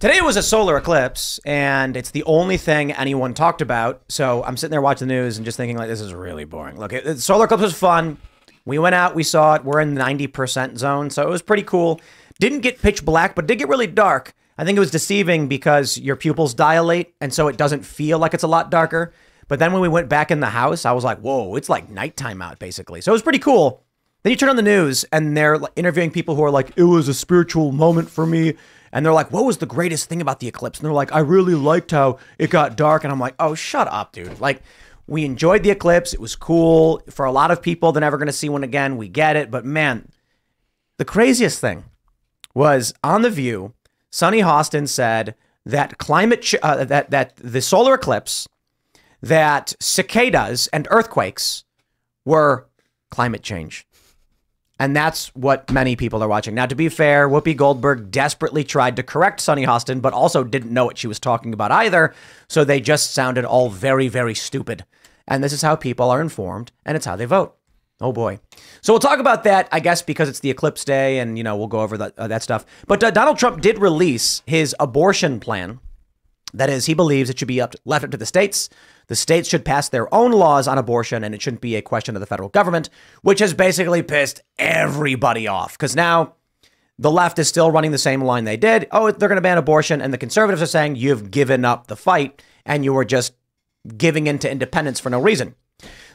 Today was a solar eclipse, and it's the only thing anyone talked about. So I'm sitting there watching the news and just thinking, like, this is really boring. Look, the solar eclipse was fun. We went out, we saw it. We're in the 90% zone, so it was pretty cool. Didn't get pitch black, but did get really dark. I think it was deceiving because your pupils dilate, and so it doesn't feel like it's a lot darker. But then when we went back in the house, I was like, whoa, it's like nighttime out, basically. So it was pretty cool. Then you turn on the news, and they're interviewing people who are like, it was a spiritual moment for me. And they're like, what was the greatest thing about the eclipse? And they're like, I really liked how it got dark. And I'm like, oh, shut up, dude. Like, we enjoyed the eclipse. It was cool. For a lot of people, they're never going to see one again. We get it. But man, the craziest thing was on The View, Sunny Hostin said that climate, uh, that, that the solar eclipse, that cicadas and earthquakes were climate change. And that's what many people are watching. Now, to be fair, Whoopi Goldberg desperately tried to correct Sunny Hostin, but also didn't know what she was talking about either. So they just sounded all very, very stupid. And this is how people are informed, and it's how they vote. Oh boy. So we'll talk about that, I guess, because it's the eclipse day, and you know we'll go over that uh, that stuff. But uh, Donald Trump did release his abortion plan. That is, he believes it should be up to, left up to the states. The states should pass their own laws on abortion, and it shouldn't be a question of the federal government, which has basically pissed everybody off. Because now the left is still running the same line they did. Oh, they're going to ban abortion, and the conservatives are saying you've given up the fight and you were just giving in to independence for no reason.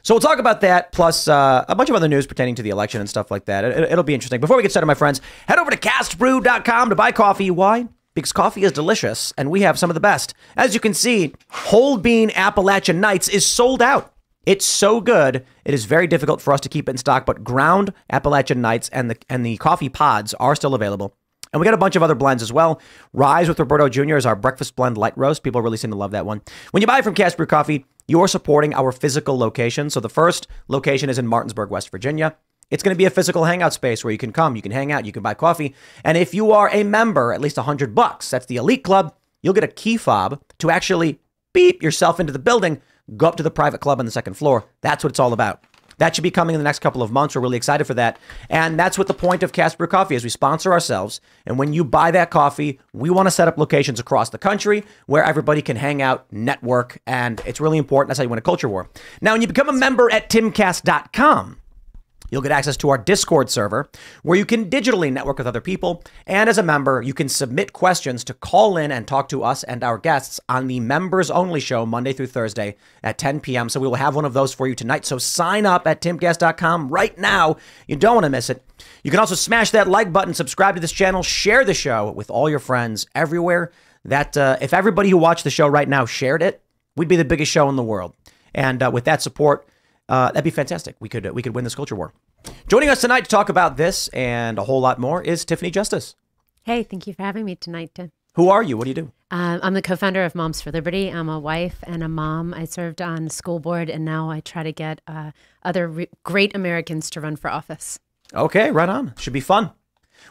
So we'll talk about that, plus uh, a bunch of other news pertaining to the election and stuff like that. It, will be interesting. Before we get started, my friends, head over to castbrew.com to buy coffee. Why? Because coffee is delicious and we have some of the best. As you can see, whole bean Appalachian Nights is sold out. It's so good, it is very difficult for us to keep it in stock, but ground Appalachian Nights and the and the coffee pods are still available. And we got a bunch of other blends as well. Rise with Roberto Jr. is our breakfast blend light roast. People really seem to love that one. When you buy from Cast Brew Coffee, you're supporting our physical location. So the first location is in Martinsburg, West Virginia. It's going to be a physical hangout space where you can come, you can hang out, you can buy coffee. And if you are a member, at least 100 bucks, that's the elite club, you'll get a key fob to actually beep yourself into the building, go up to the private club on the second floor. That's what it's all about. That should be coming in the next couple of months. We're really excited for that. And that's what the point of Cast Brew Coffee is. We sponsor ourselves. And when you buy that coffee, we want to set up locations across the country where everybody can hang out, network, and it's really important. That's how you win a culture war. Now, when you become a member at timcast.com, You'll get access to our Discord server where you can digitally network with other people. And as a member, you can submit questions to call in and talk to us and our guests on the members only show Monday through Thursday at 10 p.m. So we will have one of those for you tonight. So sign up at timcast.com right now. You don't want to miss it. You can also smash that like button, subscribe to this channel, share the show with all your friends everywhere. That uh, if everybody who watched the show right now shared it, we'd be the biggest show in the world. And uh, with that support, uh, that'd be fantastic. We could uh, we could win this culture war. Joining us tonight to talk about this and a whole lot more is Tiffany Justice. Hey, thank you for having me tonight, Tim. Who are you? What do you do? Um, I'm the co-founder of Moms for Liberty. I'm a wife and a mom. I served on school board, and now I try to get uh, other re- great Americans to run for office. Okay, right on. Should be fun.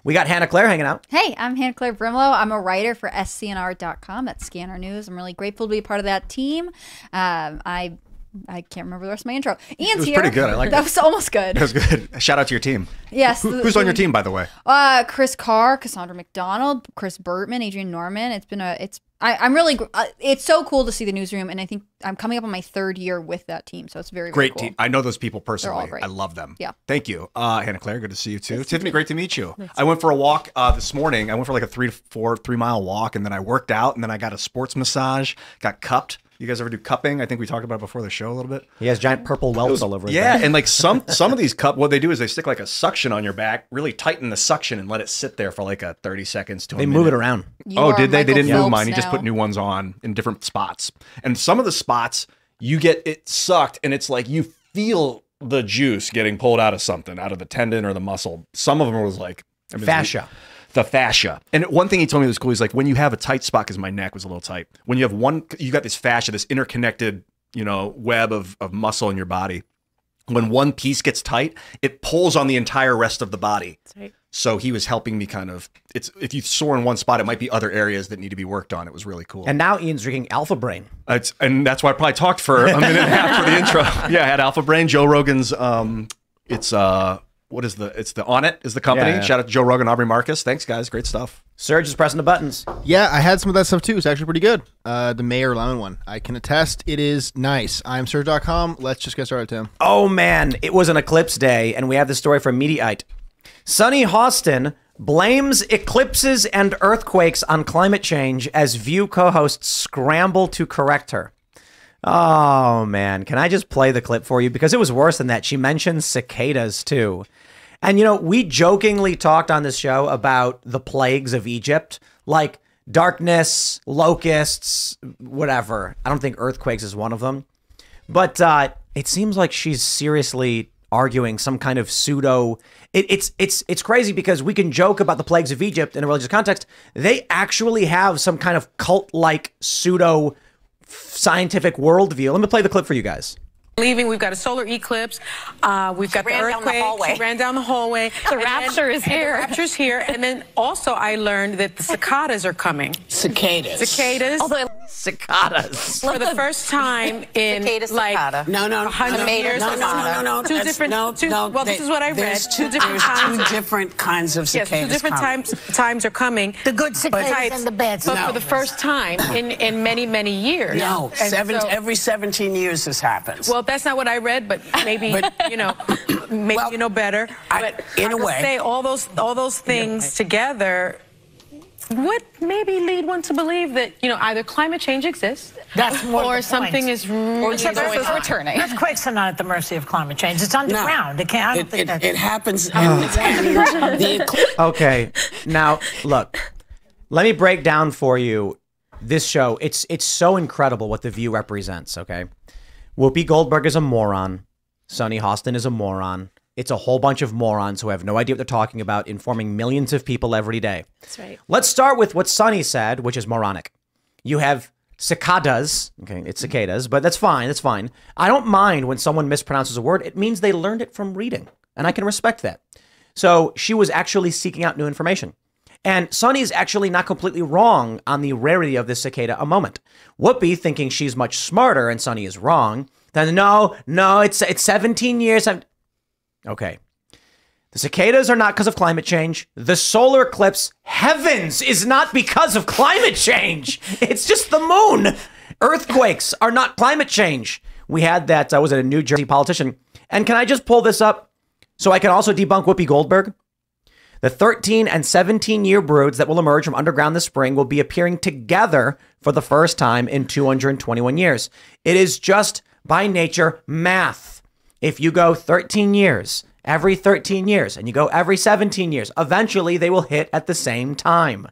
We got Hannah Claire hanging out. Hey, I'm Hannah Claire Brimlow. I'm a writer for scnr.com. That's Scanner News. I'm really grateful to be part of that team. Um, I I can't remember the rest of my intro. Ian's it was here. pretty good. I like that. It. was almost good. That was good. Shout out to your team. Yes. Who, who's on your team, by the way? Uh, Chris Carr, Cassandra McDonald, Chris Burtman, Adrian Norman. It's been a. It's. I, am really. Uh, it's so cool to see the newsroom, and I think I'm coming up on my third year with that team, so it's very, very great cool. team. I know those people personally. I love them. Yeah. Thank you, uh, Hannah Claire. Good to see you too. Tiffany, great to meet you. I went for a walk uh, this morning. I went for like a three to four, three mile walk, and then I worked out, and then I got a sports massage, got cupped. You guys ever do cupping? I think we talked about it before the show a little bit. He has giant purple welts all over his Yeah, back. and like some some of these cup, what they do is they stick like a suction on your back, really tighten the suction, and let it sit there for like a thirty seconds to. They a move it around. You oh, did they? They didn't move Phelps mine. He just put new ones on in different spots, and some of the spots you get it sucked, and it's like you feel the juice getting pulled out of something, out of the tendon or the muscle. Some of them was like I mean, Fascia. The fascia. And one thing he told me was cool. He's like, when you have a tight spot, because my neck was a little tight. When you have one, you got this fascia, this interconnected, you know, web of of muscle in your body. When one piece gets tight, it pulls on the entire rest of the body. That's right. So he was helping me kind of. It's if you sore in one spot, it might be other areas that need to be worked on. It was really cool. And now Ian's drinking Alpha Brain. It's, and that's why I probably talked for a minute and a half for the intro. Yeah, I had Alpha Brain, Joe Rogan's. Um, it's uh, what is the? It's the Onnit is the company. Yeah, yeah. Shout out to Joe Rogan, Aubrey Marcus. Thanks guys, great stuff. Serge is pressing the buttons. Yeah, I had some of that stuff too. It's actually pretty good. Uh, the Meyer Lemon one. I can attest it is nice. I'm Serge.com. Let's just get started, Tim. Oh man, it was an eclipse day, and we have the story from Mediaite. Sunny Hostin blames eclipses and earthquakes on climate change as View co-hosts scramble to correct her. Oh man, can I just play the clip for you because it was worse than that. She mentioned cicadas too. And you know, we jokingly talked on this show about the plagues of Egypt, like darkness, locusts, whatever. I don't think earthquakes is one of them. But uh, it seems like she's seriously arguing some kind of pseudo. It, it's it's it's crazy because we can joke about the plagues of Egypt in a religious context. They actually have some kind of cult like pseudo scientific worldview. Let me play the clip for you guys leaving. We've got a solar eclipse. Uh, we've got the earthquake. The she ran down the hallway. The rapture then, is here. The rapture's here. And then also I learned that the cicadas are coming. Cicadas. Cicadas. Although cicadas. For the first time in Cicada, like cicada. No, no, no, 100 no, years. no, no, no, no, no. Two That's- different. No, two, no. well, they- this is what I read. There's Two different there's times. Two different kinds of Yes, cicadas. two different coming. times times are coming. The good cicadas Types, and the bad But No. for the first time in, in many, many years. No, And seven, so- every 17 years this happens. Well, that's not what I read, but maybe But- you know, maybe Well, you know better. I- but in I a would way- say all those all those things together would maybe lead one to believe that you know either climate change exists, That's more or something point. is really Except going earthquakes on. returning. Earthquakes are not at the mercy of climate change. It's underground. It can't. I don't it, think it, that. it happens. and, and the eclipse Okay. Now, look. Let me break down for you this show. It's it's so incredible what the view represents, okay? Whoopi Goldberg is a moron. Sunny Hostin is a moron. It's a whole bunch of morons who have no idea what they're talking about, informing millions of people every day. That's right. Let's start with what Sunny said, which is moronic. You have cicadas. Okay, it's mm-hmm. cicadas, but that's fine. That's fine. I don't mind when someone mispronounces a word. It means they learned it from reading, and I can respect that. So she was actually seeking out new information. And Sunny is actually not completely wrong on the rarity of this cicada a moment. Whoopi, thinking she's much smarter and Sunny is wrong, then no, no, it's it's 17 years. I'm okay. The cicadas are not because of climate change. The solar eclipse, heavens, is not because of climate change. It's just the moon. Earthquakes are not climate change. We had that, I was a New Jersey politician? And can I just pull this up so I can also debunk Whoopi Goldberg? The 13 and 17 year broods that will emerge from underground this spring will be appearing together for the first time in 221 years. It is just by nature math. If you go 13 years, every 13 years, and you go every 17 years, eventually they will hit at the same time.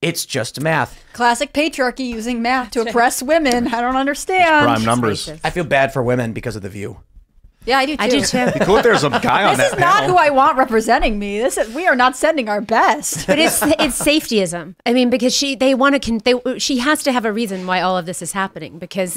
It's just math. Classic patriarchy using math to oppress women. I don't understand. Prime numbers. I feel bad for women because of the view. Yeah, I do too. I do too. Cool if there's a guy on This that is not panel. who I want representing me. This is, we are not sending our best. but it's it's safetyism. I mean, because she they want to con- they she has to have a reason why all of this is happening because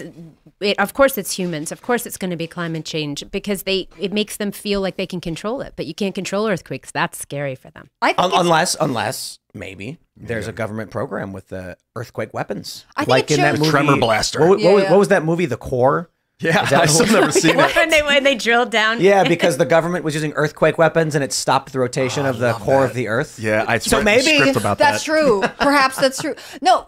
it of course it's humans, of course it's going to be climate change because they it makes them feel like they can control it, but you can't control earthquakes. That's scary for them. I think Un- unless, unless maybe there's a government program with the earthquake weapons, I think like it in that movie, Tremor blaster. What, what Yeah, was, yeah. what was that movie, The Core? Yeah, I've still never seen it. when they when they drilled down. Yeah, because the government was using earthquake weapons and it stopped the rotation oh, of the core of the Earth. Yeah, I So maybe script about that's that. true. Perhaps that's true. No,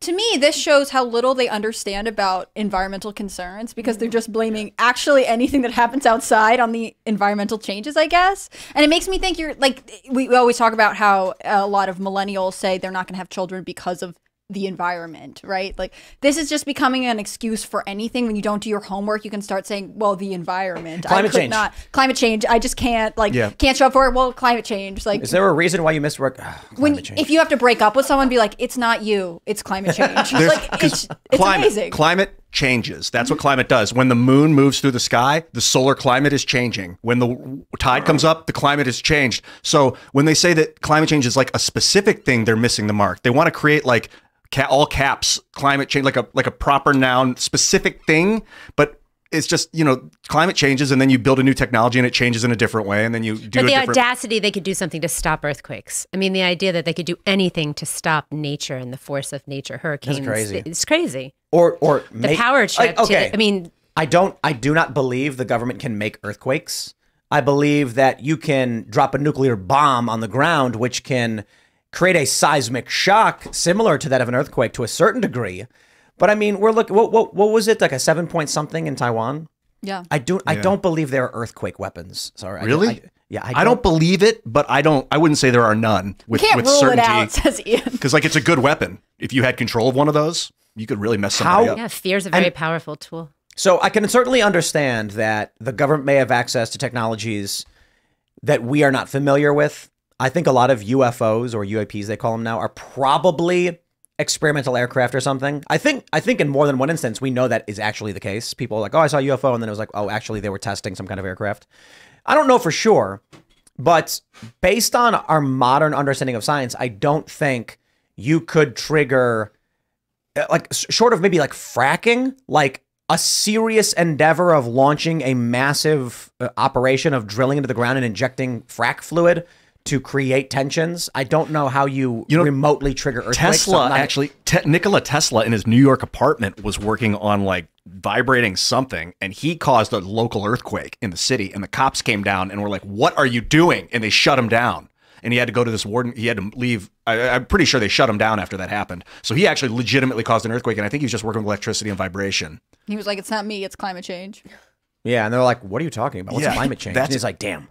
to me, this shows how little they understand about environmental concerns because they're just blaming actually anything that happens outside on the environmental changes, I guess. And it makes me think you're like, we, we always talk about how a lot of millennials say they're not going to have children because of the environment, right? Like this is just becoming an excuse for anything. When you don't do your homework, you can start saying, "Well, the environment, I Climate could change. not climate change. I just can't like Yeah. can't show up for it. Well, climate change, like Is there a reason why you missed work? Ah, when change. if you have to break up with someone, be like, it's not you, it's climate change. Like it's, it's climate, amazing. Climate changes. That's what climate does. When the moon moves through the sky, the solar climate is changing. When the tide comes up, the climate is changed. So when they say that climate change is like a specific thing, they're missing the mark. They want to create like ca- all caps climate change, like a like a proper noun specific thing, but. It's just you know climate changes and then you build a new technology and it changes in a different way and then you do But a the different audacity they could do something to stop earthquakes. I mean, the idea that they could do anything to stop nature and the force of nature, hurricanes. That's crazy. It's crazy. or or The make- power trip. like, to okay, the- I mean, I don't. I do not believe the government can make earthquakes. I believe that you can drop a nuclear bomb on the ground, which can create a seismic shock similar to that of an earthquake to a certain degree. But I mean, we're looking. What, what what was it like a seven point something in Taiwan? Yeah. I don't. I don't believe there are earthquake weapons. Sorry. I- Really? I- yeah. I don't believe it, but I don't. I wouldn't say there are none with, Can't with rule certainty. it out, says Ian. Because like it's a good weapon. If you had control of one of those, you could really mess somebody How- up. Yeah, fear's a very powerful tool. So I can certainly understand that the government may have access to technologies that we are not familiar with. I think a lot of UFOs or UAPs they call them now are probably experimental aircraft or something. I think I think in more than one instance we know that is actually the case. People are like, "Oh, I saw a UFO," and then it was like, "Oh, actually they were testing some kind of aircraft." I don't know for sure, but based on our modern understanding of science, I don't think you could trigger uh, like short of maybe like fracking, like a serious endeavor of launching a massive uh, operation of drilling into the ground and injecting frack fluid to create tensions. I don't know how you, You know, remotely trigger earthquakes. Tesla I'm actually, te- Nikola Tesla in his New York apartment was working on like vibrating something, and he caused a local earthquake in the city. And the cops came down and were like, "What are you doing?" And they shut him down. And he had to go to this warden. He had to leave. I, I'm pretty sure they shut him down after that happened. So he actually legitimately caused an earthquake, and I think he was just working with electricity and vibration. He was like, "It's not me. It's climate change." yeah, and they're like, "What are you talking about? What's Yeah, climate change?" that's- And he's like, "Damn,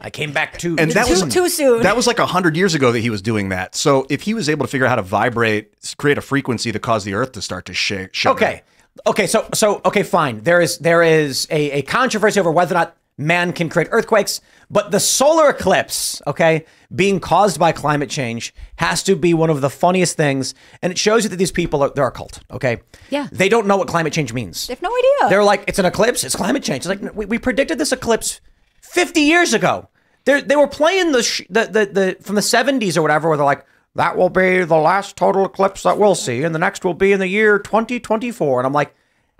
I came back too." And that was Too, too soon. That was like a hundred years ago that he was doing that. So if he was able to figure out how to vibrate, create a frequency that caused the Earth to start to shake, shiver. Okay. Okay, so so okay, fine. There is there is a, a controversy over whether or not man can create earthquakes, but the solar eclipse, okay, being caused by climate change has to be one of the funniest things, and it shows you that these people are they're a cult, okay? Yeah. They don't know what climate change means. They have no idea. They're like, it's an eclipse, it's climate change. It's like we, we predicted this eclipse 50 years ago. They they were playing the, sh- the the the from the 70s or whatever, where they're like, that will be the last total eclipse that we'll see, and the next will be in the year 2024. And I'm like,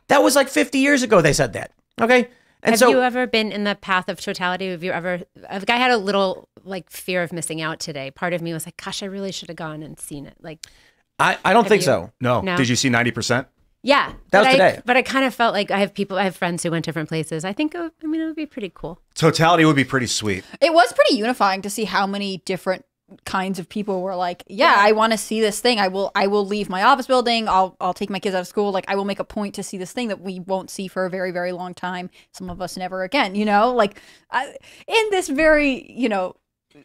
that was like 50 years ago. They said that. Okay. And Have so you ever been in the path of totality? Have you ever? Uh, like, I had a little like fear of missing out today. Part of me was like, "Gosh, I really should have gone and seen it." Like, I, I don't think you- so. No. No. Did you see ninety percent? Yeah, That but was I, today. But I kind of felt like I have people, I have friends who went different places. I think, it would, I mean, it would be pretty cool. Totality would be pretty sweet. it was pretty unifying to see how many different kinds of people were like, "Yeah, I want to see this thing. I will. I will leave my office building. I'll. I'll take my kids out of school. Like, I will make a point to see this thing that we won't see for a very, very long time. Some of us never again. You know, like I, in this very, you know."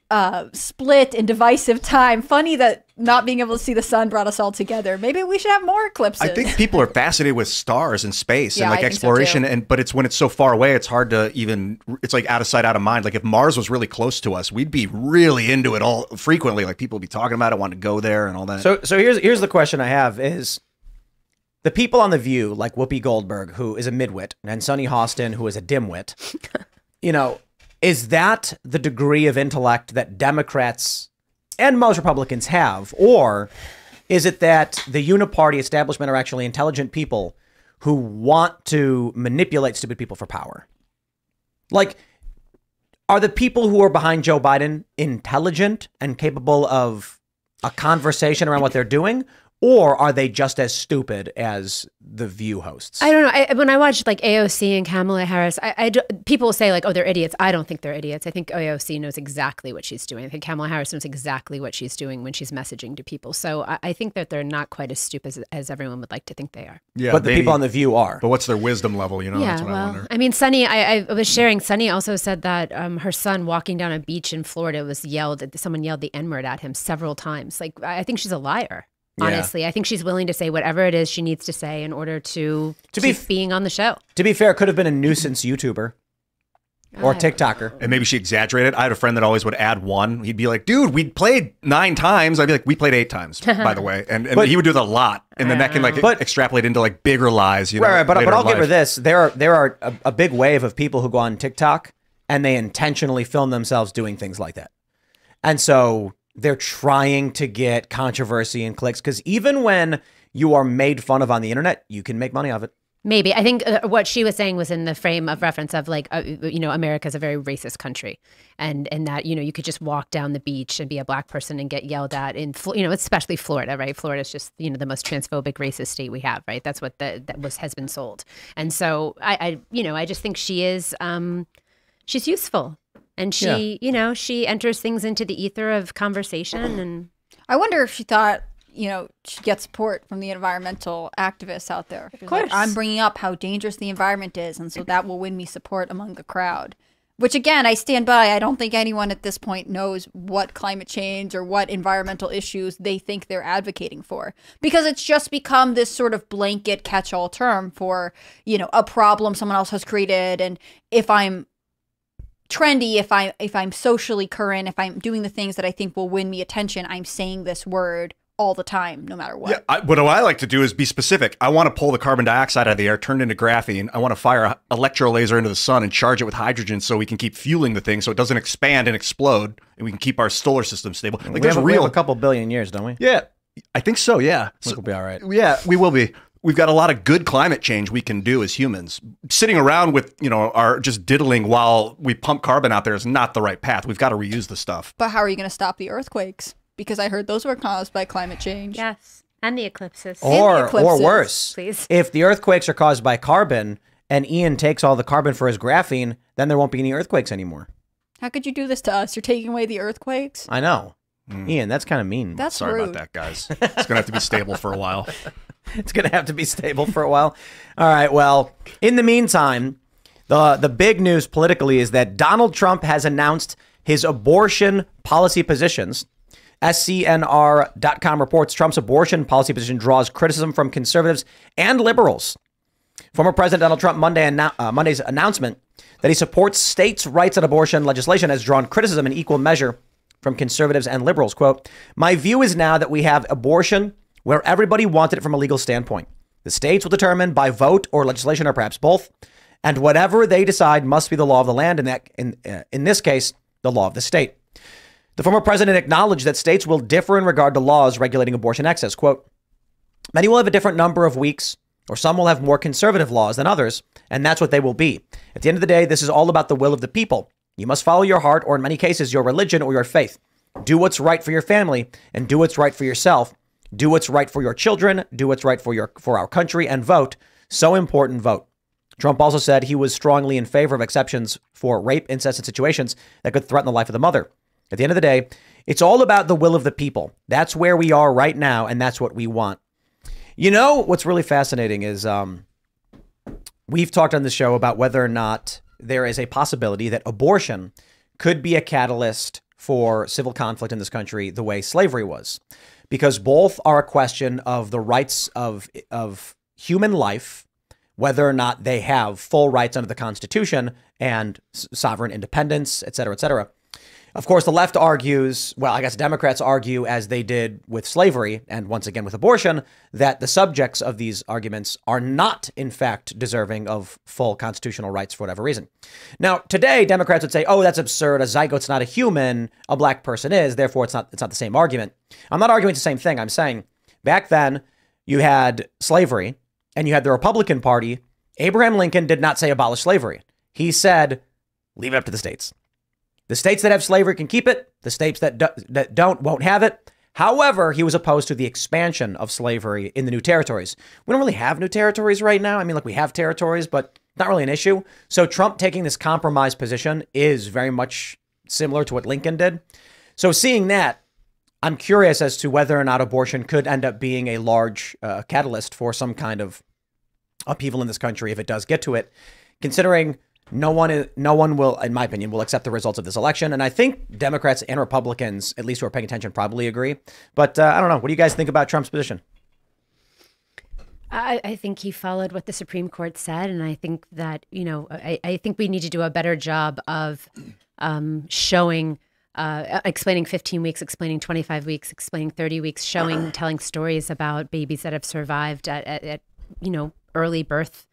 Uh split and divisive time funny that not being able to see the sun brought us all together maybe we should have more eclipses I think people are fascinated with stars and space Yeah, and like I think so, exploration, and but it's when it's so far away, it's hard to even. It's like out of sight, out of mind. Like if Mars was really close to us, we'd be really into it all frequently. Like people would be talking about it, want to go there, and all that. So so here's here's the question I have is the people on the View, like Whoopi Goldberg, who is a midwit, and Sunny Hostin, who is a dimwit, you know, is that the degree of intellect that Democrats and most Republicans have, or is it that the uniparty establishment are actually intelligent people who want to manipulate stupid people for power? Like, are the people who are behind Joe Biden intelligent and capable of a conversation around what they're doing, or are they just as stupid as the View hosts? I don't know. I, when I watched like AOC and Kamala Harris, I, I do- people say like, "Oh, they're idiots." I don't think they're idiots. I think AOC knows exactly what she's doing. I think Kamala Harris knows exactly what she's doing when she's messaging to people. So I, I think that they're not quite as stupid as, as everyone would like to think they are. yeah, but the maybe- people on the View are. But what's their wisdom level? You know, yeah, that's what I well, wonder. I mean, Sunny, I, I was sharing. Sunny also said that um, her son walking down a beach in Florida was yelled. Someone yelled the N word at him several times. Like, I I think she's a liar. Yeah. Honestly, I think she's willing to say whatever it is she needs to say in order to To be keep f- being on the show. To be fair, it could have been a nuisance YouTuber or I- TikToker. And maybe she exaggerated. I had a friend that always would add one. He'd be like, "Dude, we played nine times." I'd be like, "We played eight times, by the way." And, and But- he would do that a lot, and then that can like But- extrapolate into like bigger lies. You know, Right, right, but, but I'll give her this: there are there are a, a big wave of people who go on TikTok and they intentionally film themselves doing things like that, and so they're trying to get controversy and clicks because even when you are made fun of on the internet, you can make money off it. Maybe. I think uh, what she was saying was in the frame of reference of like uh, you know America's a very racist country, and and that you know you could just walk down the beach and be a black person and get yelled at in you know especially Florida right? Florida's just you know the most transphobic racist state we have right? That's what the, that was has been sold. And so I, I you know I just think she is um she's useful and she Yeah. you know she enters things into the ether of conversation and I wonder if she thought, you know, she'd get support from the environmental activists out there. Of course. I'm bringing up how dangerous the environment is, and so that will win me support among the crowd. Which, again, I stand by. I don't think anyone at this point knows what climate change or what environmental issues they think they're advocating for. Because it's just become this sort of blanket catch all term for, you know, a problem someone else has created. And if I'm trendy if i if i'm socially current if i'm doing the things that i think will win me attention i'm saying this word all the time no matter what Yeah, I, what I like to do is be specific. I want to pull the carbon dioxide out of the air, turn it into graphene. I want to fire a electro laser into the sun and charge it with hydrogen so we can keep fueling the thing so it doesn't expand and explode, and we can keep our solar system stable. Like we, there's have, we have real, a couple billion years, don't we? yeah, I think so. Yeah, I think we'll be all right. yeah, we will be. We've got a lot of good climate change we can do as humans. Sitting around with you know our just diddling while we pump carbon out there is not the right path. We've got to reuse the stuff. but how are you going to stop the earthquakes because i heard those were caused by climate change Yes. And the eclipses. Or or eclipses, worse, please. if the earthquakes are caused by carbon and Ian takes all the carbon for his graphene, then there won't be any earthquakes anymore. how could you do this to us you're taking away the earthquakes I know. Hmm. Ian, that's kind of mean. that's Sorry rude about that, guys. It's gonna have to be stable for a while. it's going to have to be stable for a while. All right. Well, in the meantime, the the big news politically is that Donald Trump has announced his abortion policy positions. SCNR.com reports Trump's abortion policy position draws criticism from conservatives and liberals. Former President Donald Trump Monday uh, Monday's announcement that he supports states' rights on abortion legislation has drawn criticism in equal measure from conservatives and liberals. Quote, My view is now that we have abortion where everybody wanted it from a legal standpoint. The states will determine by vote or legislation or perhaps both, and whatever they decide must be the law of the land, in, that, in, uh, in this case, the law of the state. The former president acknowledged that states will differ in regard to laws regulating abortion access. Quote, Many will have a different number of weeks, or some will have more conservative laws than others, and that's what they will be. At the end of the day, this is all about the will of the people. You must follow your heart, or in many cases, your religion or your faith. Do what's right for your family, and do what's right for yourself. Do what's right for your children. Do what's right for your for our country, and vote. So important, vote. Trump also said he was strongly in favor of exceptions for rape, incest, and situations that could threaten the life of the mother. At the end of the day, it's all about the will of the people. That's where we are right now, and that's what we want. You know what's really fascinating is um, we've talked on the show about whether or not there is a possibility that abortion could be a catalyst for civil conflict in this country the way slavery was, because both are a question of the rights of of human life, whether or not they have full rights under the Constitution and sovereign independence, et cetera, et cetera. Of course, the left argues, well, I guess Democrats argue, as they did with slavery and once again with abortion, that the subjects of these arguments are not, in fact, deserving of full constitutional rights for whatever reason. Now, today, Democrats would say, oh, that's absurd. A zygote's not a human. A black person is. Therefore, it's not, it's not the same argument. I'm not arguing the same thing. I'm saying back then, you had slavery and you had the Republican Party. Abraham Lincoln did not say abolish slavery. He said, leave it up to the states. The states that have slavery can keep it. The states that, do, that don't won't have it. However, he was opposed to the expansion of slavery in the new territories. We don't really have new territories right now. I mean, like we have territories, but not really an issue. So Trump taking this compromise position is very much similar to what Lincoln did. So seeing that, I'm curious as to whether or not abortion could end up being a large uh, catalyst for some kind of upheaval in this country if it does get to it, considering no one no one will, in my opinion, will accept the results of this election. And I think Democrats and Republicans, at least who are paying attention, probably agree. But uh, I don't know. What do you guys think about Trump's position? I, I think he followed what the Supreme Court said, and I think that you know, I, I think we need to do a better job of um, showing, uh, explaining 15 weeks, explaining 25 weeks, explaining 30 weeks, showing, telling stories about babies that have survived at, at, at you know early birth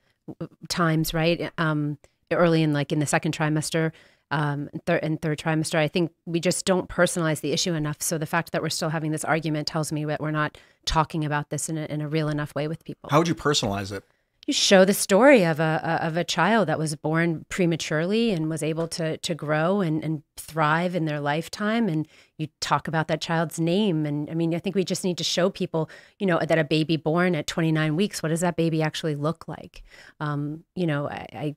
times, right? Um, early in like in the second trimester, um, third and third trimester. I think we just don't personalize the issue enough. So the fact that we're still having this argument tells me that we're not talking about this in a, in a real enough way with people. How would you personalize it? You show the story of a a- of a child that was born prematurely and was able to to grow and, and thrive in their lifetime, and you talk about that child's name. And I mean, I think we just need to show people, you know, that a baby born at 29 weeks, what does that baby actually look like? Um, you know, I. I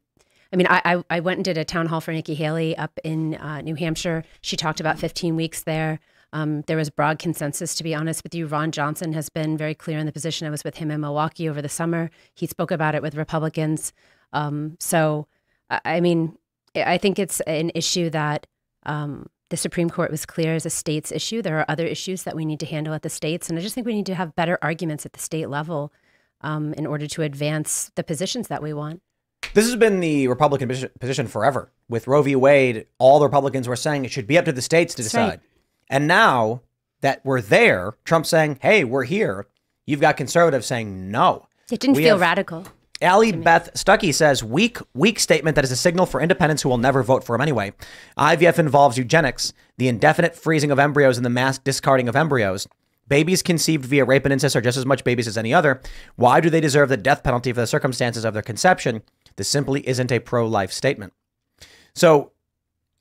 I mean, I, I went and did a town hall for Nikki Haley up in uh, New Hampshire. She talked about 15 weeks there. Um, there was broad consensus, to be honest with you. Ron Johnson has been very clear in the position. I was with him in Milwaukee over the summer. He spoke about it with Republicans. Um, so, I mean, I I think it's an issue that um, the Supreme Court was clear as a state's issue. There are other issues that we need to handle at the states. And I just think we need to have better arguments at the state level um, in order to advance the positions that we want. This has been the Republican position forever. With Roe v. Wade, all the Republicans were saying it should be up to the states to That's decide. right. And now that we're there, Trump's saying, hey, we're here. You've got conservatives saying no. It didn't We feel radical. Allie Beth Stuckey says, weak, weak statement that is a signal for independents who will never vote for him anyway. IVF involves eugenics, the indefinite freezing of embryos and the mass discarding of embryos. Babies conceived via rape and incest are just as much babies as any other. Why do they deserve the death penalty for the circumstances of their conception? This simply isn't a pro life statement. So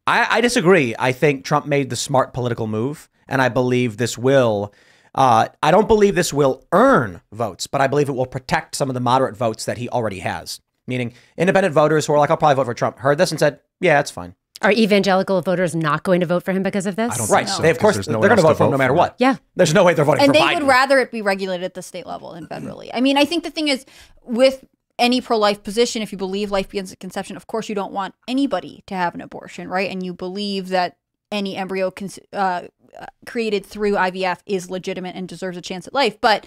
I, I disagree. I think Trump made the smart political move, and I believe this will. Uh, I don't believe this will earn votes, but I believe it will protect some of the moderate votes that he already has. Meaning, independent voters who are like, "I'll probably vote for Trump," heard this and said, "Yeah, it's fine." Are evangelical voters not going to vote for him because of this? I don't Right? think so, they of 'cause course there's they're going to vote for him no matter what. Yeah. There's no way they're voting for Trump. and for they Biden. would rather it be regulated at the state level than federally. I mean, I think the thing is with any pro-life position, if you believe life begins at conception, of course you don't want anybody to have an abortion, right? And you believe that any embryo con- uh, created through IVF is legitimate and deserves a chance at life, but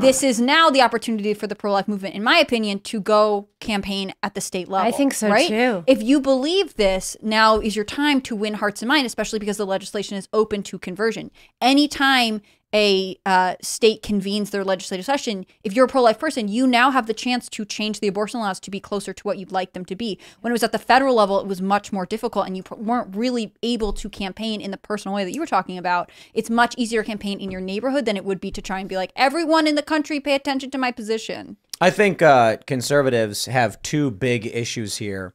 this is now the opportunity for the pro-life movement, in my opinion, to go campaign at the state level. I think so, right? too. If you believe this, now is your time to win hearts and minds, especially because the legislation is open to conversion. Anytime a uh, state convenes their legislative session, if you're a pro life person, you now have the chance to change the abortion laws to be closer to what you'd like them to be. When it was at the federal level, it was much more difficult and you weren't really able to campaign in the personal way that you were talking about. It's much easier to campaign in your neighborhood than it would be to try and be like, everyone in the country pay attention to my position. I think uh, conservatives have two big issues here.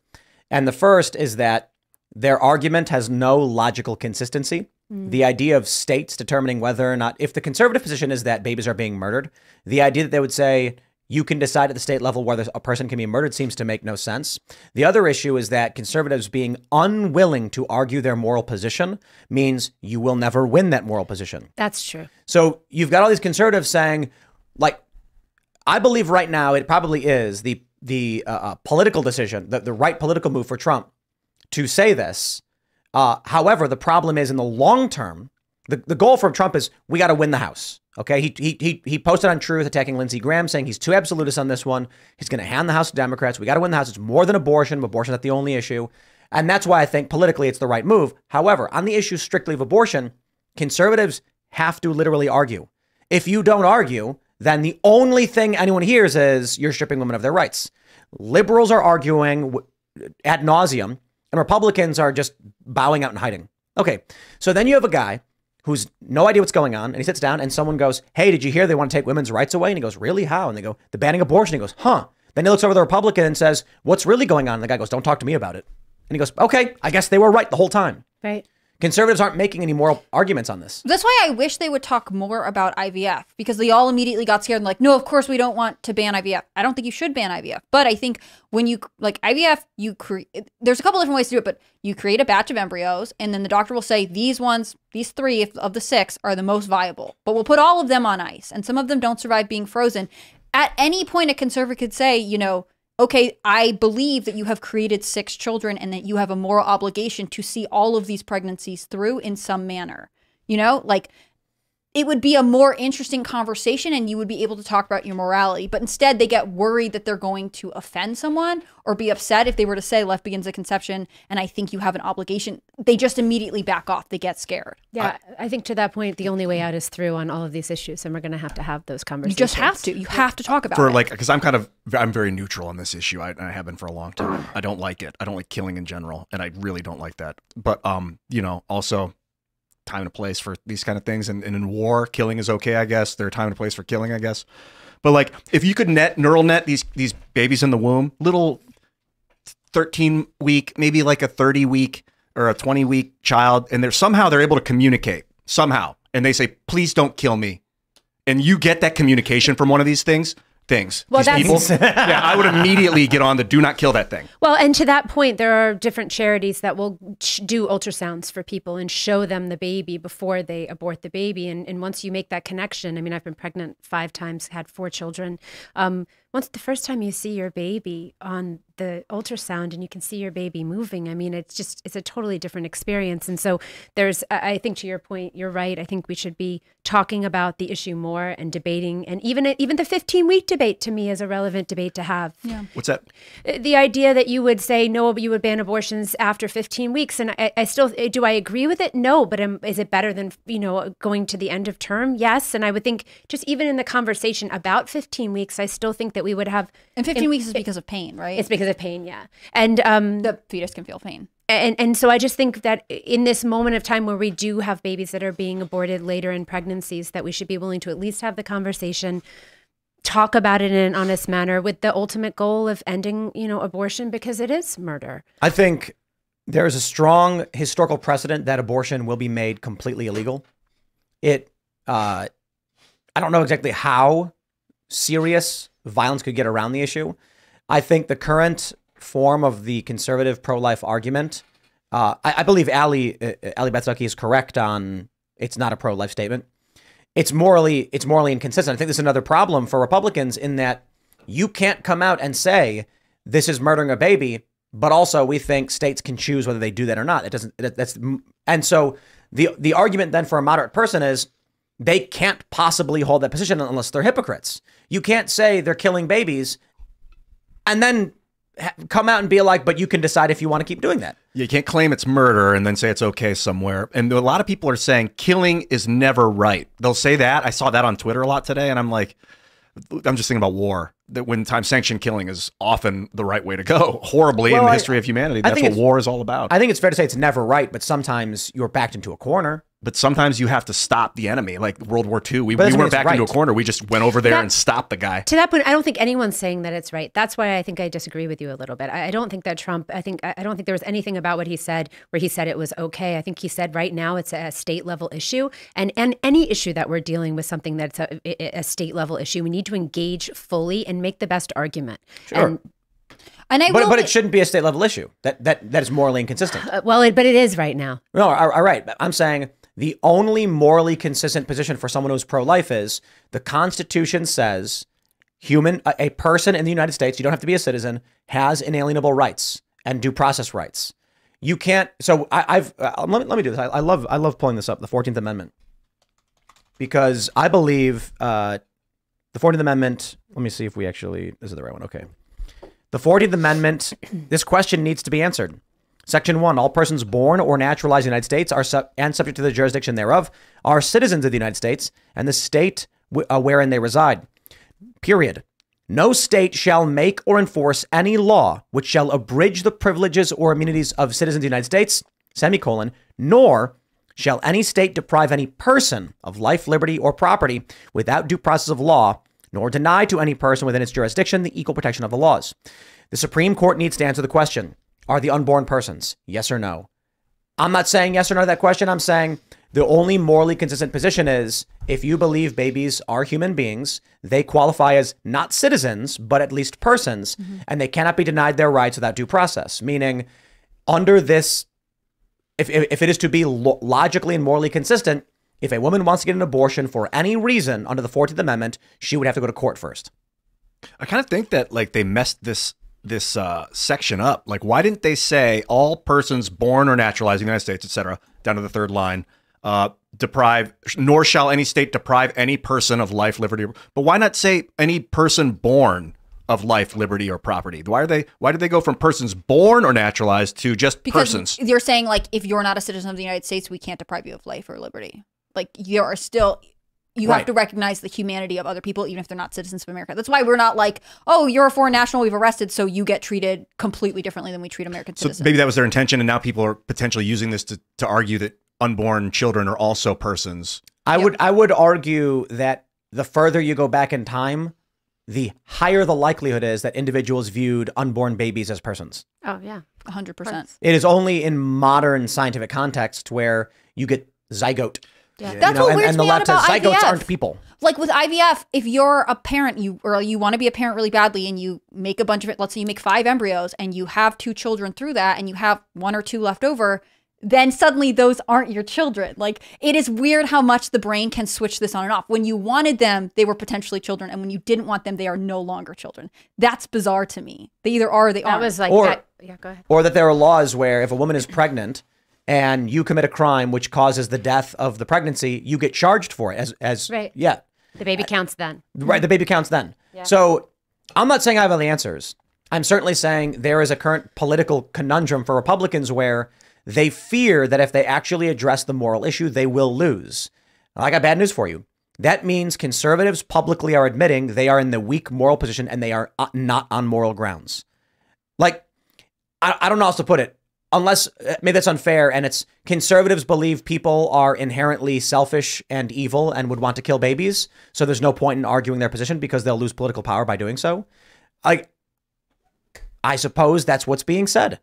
And the first is that their argument has no logical consistency. The idea of states determining whether or not, if the conservative position is that babies are being murdered, the idea that they would say you can decide at the state level whether a person can be murdered seems to make no sense. The other issue is that conservatives being unwilling to argue their moral position means you will never win that moral position. That's true. So you've got all these conservatives saying, like, I believe right now it probably is the the uh, uh, political decision, the, the right political move for Trump to say this. Uh, however, the problem is in the long term, the, the goal for Trump is we got to win the House. Okay, he, he he he posted on Truth attacking Lindsey Graham, saying he's too absolutist on this one. He's going to hand the House to Democrats. We got to win the House. It's more than abortion. Abortion's not the only issue, and that's why I think politically it's the right move. However, on the issue strictly of abortion, conservatives have to literally argue. If you don't argue, then the only thing anyone hears is you're stripping women of their rights. Liberals are arguing ad nauseum, and Republicans are just bowing out and hiding. Okay, so then you have a guy who's no idea what's going on, and he sits down, and someone goes, "Hey, did you hear they want to take women's rights away?" And he goes, "Really? How?" And they go, "The banning abortion." He goes, "Huh." Then he looks over the Republican and says, "What's really going on?" And the guy goes, "Don't talk to me about it." And he goes, "Okay, I guess they were right the whole time." Right. Conservatives aren't making any moral arguments on this. That's why I wish they would talk more about IVF because they all immediately got scared and like, no, of course we don't want to ban IVF. I don't think you should ban IVF, but I think when you like IVF, you create. There's a couple different ways to do it, but you create a batch of embryos, and then the doctor will say these ones, these three of the six are the most viable, but we'll put all of them on ice, and some of them don't survive being frozen. At any point, a conservative could say, you know, okay, I believe that you have created six children and that you have a moral obligation to see all of these pregnancies through in some manner. You know, like it would be a more interesting conversation and you would be able to talk about your morality. But instead, they get worried that they're going to offend someone or be upset if they were to say life begins at conception and I think you have an obligation. They just immediately back off. They get scared. Yeah, I think to that point, the only way out is through on all of these issues, and we're going to have to have those conversations. You just have to. You have to talk about for it. like because I'm kind of I'm very neutral on this issue. I, I have been for a long time. I don't like it. I don't like killing in general, and I really don't like that. But um, you know, also time and a place for these kind of things. And, and in war, killing is okay, I guess. There are time and a place for killing, I guess. But like, if you could net neural net these these babies in the womb, little thirteen week, maybe like a thirty week or a twenty week child, and they're somehow they're able to communicate somehow, and they say, "Please don't kill me," and you get that communication from one of these things, things. Well, these that's- people. yeah, I would immediately get on the do not kill that thing. Well, and to that point, there are different charities that will do ultrasounds for people and show them the baby before they abort the baby. And, and once you make that connection, I mean, I've been pregnant five times, had four children. Um, once the first time you see your baby on the ultrasound and you can see your baby moving, I mean, it's just it's a totally different experience. And so there's, I I think to your point, you're right. I think we should be talking about the issue more and debating, and even even the 15 week debate to me is a relevant debate to have. Yeah What's that? the idea that you would say no, you would ban abortions after 15 weeks, and I, I still do I agree with it? No, but um, is it better than you know going to the end of term? Yes, and I would think just even in the conversation about 15 weeks, I still think that we would have And 15 in- weeks is because of pain, right? it's because of pain, yeah, and um, the fetus can feel pain. and and so I just think that in this moment of time where we do have babies that are being aborted later in pregnancies, that we should be willing to at least have the conversation, talk about it in an honest manner, with the ultimate goal of ending, you know, abortion because it is murder. I think there is a strong historical precedent that abortion will be made completely illegal. It, uh, I don't know exactly how serious violence could get around the issue. I think the current form of the conservative pro-life argument, uh, I, I believe Allie uh, Allie Beth Stuckey is correct on it's not a pro-life statement. It's morally it's morally inconsistent. I think this is another problem for Republicans in that you can't come out and say this is murdering a baby, but also we think states can choose whether they do that or not. It doesn't. That, that's and so the the argument then for a moderate person is they can't possibly hold that position unless they're hypocrites. You can't say they're killing babies and then come out and be like, but you can decide if you want to keep doing that. You can't claim it's murder and then say it's okay somewhere. And a lot of people are saying killing is never right. They'll say that. I saw that on Twitter a lot today, and I'm like, I'm just thinking about war. That when time sanctioned killing is often the right way to go. Horribly in the I- history of humanity. I That's think what war is all about. I think it's fair to say it's never right, but sometimes you're backed into a corner. But sometimes you have to stop the enemy. Like World War II, we, But we doesn't mean weren't it's backed into a corner. We just went over there That- and stopped the guy. To that point, I don't think anyone's saying that it's right. That's why I think I disagree with you a little bit. I, I don't think that Trump. I think I I don't think there was anything about what he said where he said it was okay. I think he said right now it's a state level issue, and and any issue that we're dealing with something that's a, a state level issue, we need to engage fully and make the best argument. Sure. And, And I But will but it shouldn't be a state level issue. That that that is morally inconsistent. uh, well, it, but it is right now. No, all all right. I'm saying the only morally consistent position for someone who's pro-life is the Constitution says human a, a person in the United States, you don't have to be a citizen, has inalienable rights and due process rights. You can't. So I, I've uh, let me let me do this. I, I love I love pulling this up. The Fourteenth Amendment because I believe uh, the Fourteenth Amendment. Let me see if we actually this is the right one. Okay. The 14th Amendment, this question needs to be answered. Section 1 All persons born or naturalized in the United States are and subject to the jurisdiction thereof are citizens of the United States and the state w- uh, wherein they reside. Period. No state shall make or enforce any law which shall abridge the privileges or immunities of citizens of the United States, semicolon, nor shall any state deprive any person of life, liberty, or property without due process of law, nor deny to any person within its jurisdiction the equal protection of the laws. The Supreme Court needs to answer the question Are the unborn persons? Yes or no? I'm not saying yes or no to that question. I'm saying the only morally consistent position is if you believe babies are human beings, they qualify as not citizens, but at least persons, mm-hmm. and they cannot be denied their rights without due process. Meaning, under this, if, if, if it is to be lo- logically and morally consistent, if a woman wants to get an abortion for any reason under the 14th Amendment, she would have to go to court first. I kind of think that like they messed this this uh, section up. Like, why didn't they say all persons born or naturalized in the United States, etc., down to the third line, uh, deprive, nor shall any state deprive any person of life, liberty. But why not say any person born of life, liberty, or property? Why are they? Why did they go from persons born or naturalized to just because persons? you're saying like if you're not a citizen of the United States, we can't deprive you of life or liberty. Like you are still you Right. have to recognize the humanity of other people even if they're not citizens of America. That's why we're not like, "Oh, you're a foreign national we've arrested, so you get treated completely differently than we treat American So citizens." maybe that was their intention, and now people are potentially using this to, to argue that unborn children are also persons. I would I would argue that the further you go back in time, the higher the likelihood is that individuals viewed unborn babies as persons. Oh yeah. 100%. It is only in modern scientific context where you get zygote That's You what and, weirds and the me out left says about zygotes IVF. aren't people. Like with IVF, if you're a parent, you or you want to be a parent really badly, and you make a bunch of it. Let's say you make five embryos, and you have two children through that, and you have one or two left over. Then suddenly those aren't your children. Like it is weird how much the brain can switch this on and off. When you wanted them, they were potentially children, and when you didn't want them, they are no longer children. That's bizarre to me. They either are or they That aren't. was like, Or- that- yeah, go ahead. Or that there are laws where if a woman is pregnant and you commit a crime which causes the death of the pregnancy, you get charged for it as as Right. yeah. The baby counts then. Right, the baby counts then. So I'm not saying I have all the answers. I'm certainly saying there is a current political conundrum for Republicans where they fear that if they actually address the moral issue, they will lose. I got bad news for you. That means conservatives publicly are admitting they are in the weak moral position and they are uh, not on moral grounds. Like, I, I don't know how else to put it. Unless uh, maybe that's unfair, and it's conservatives believe people are inherently selfish and evil and would want to kill babies. So there's no point in arguing their position because they'll lose political power by doing so. Like, I suppose that's what's being said.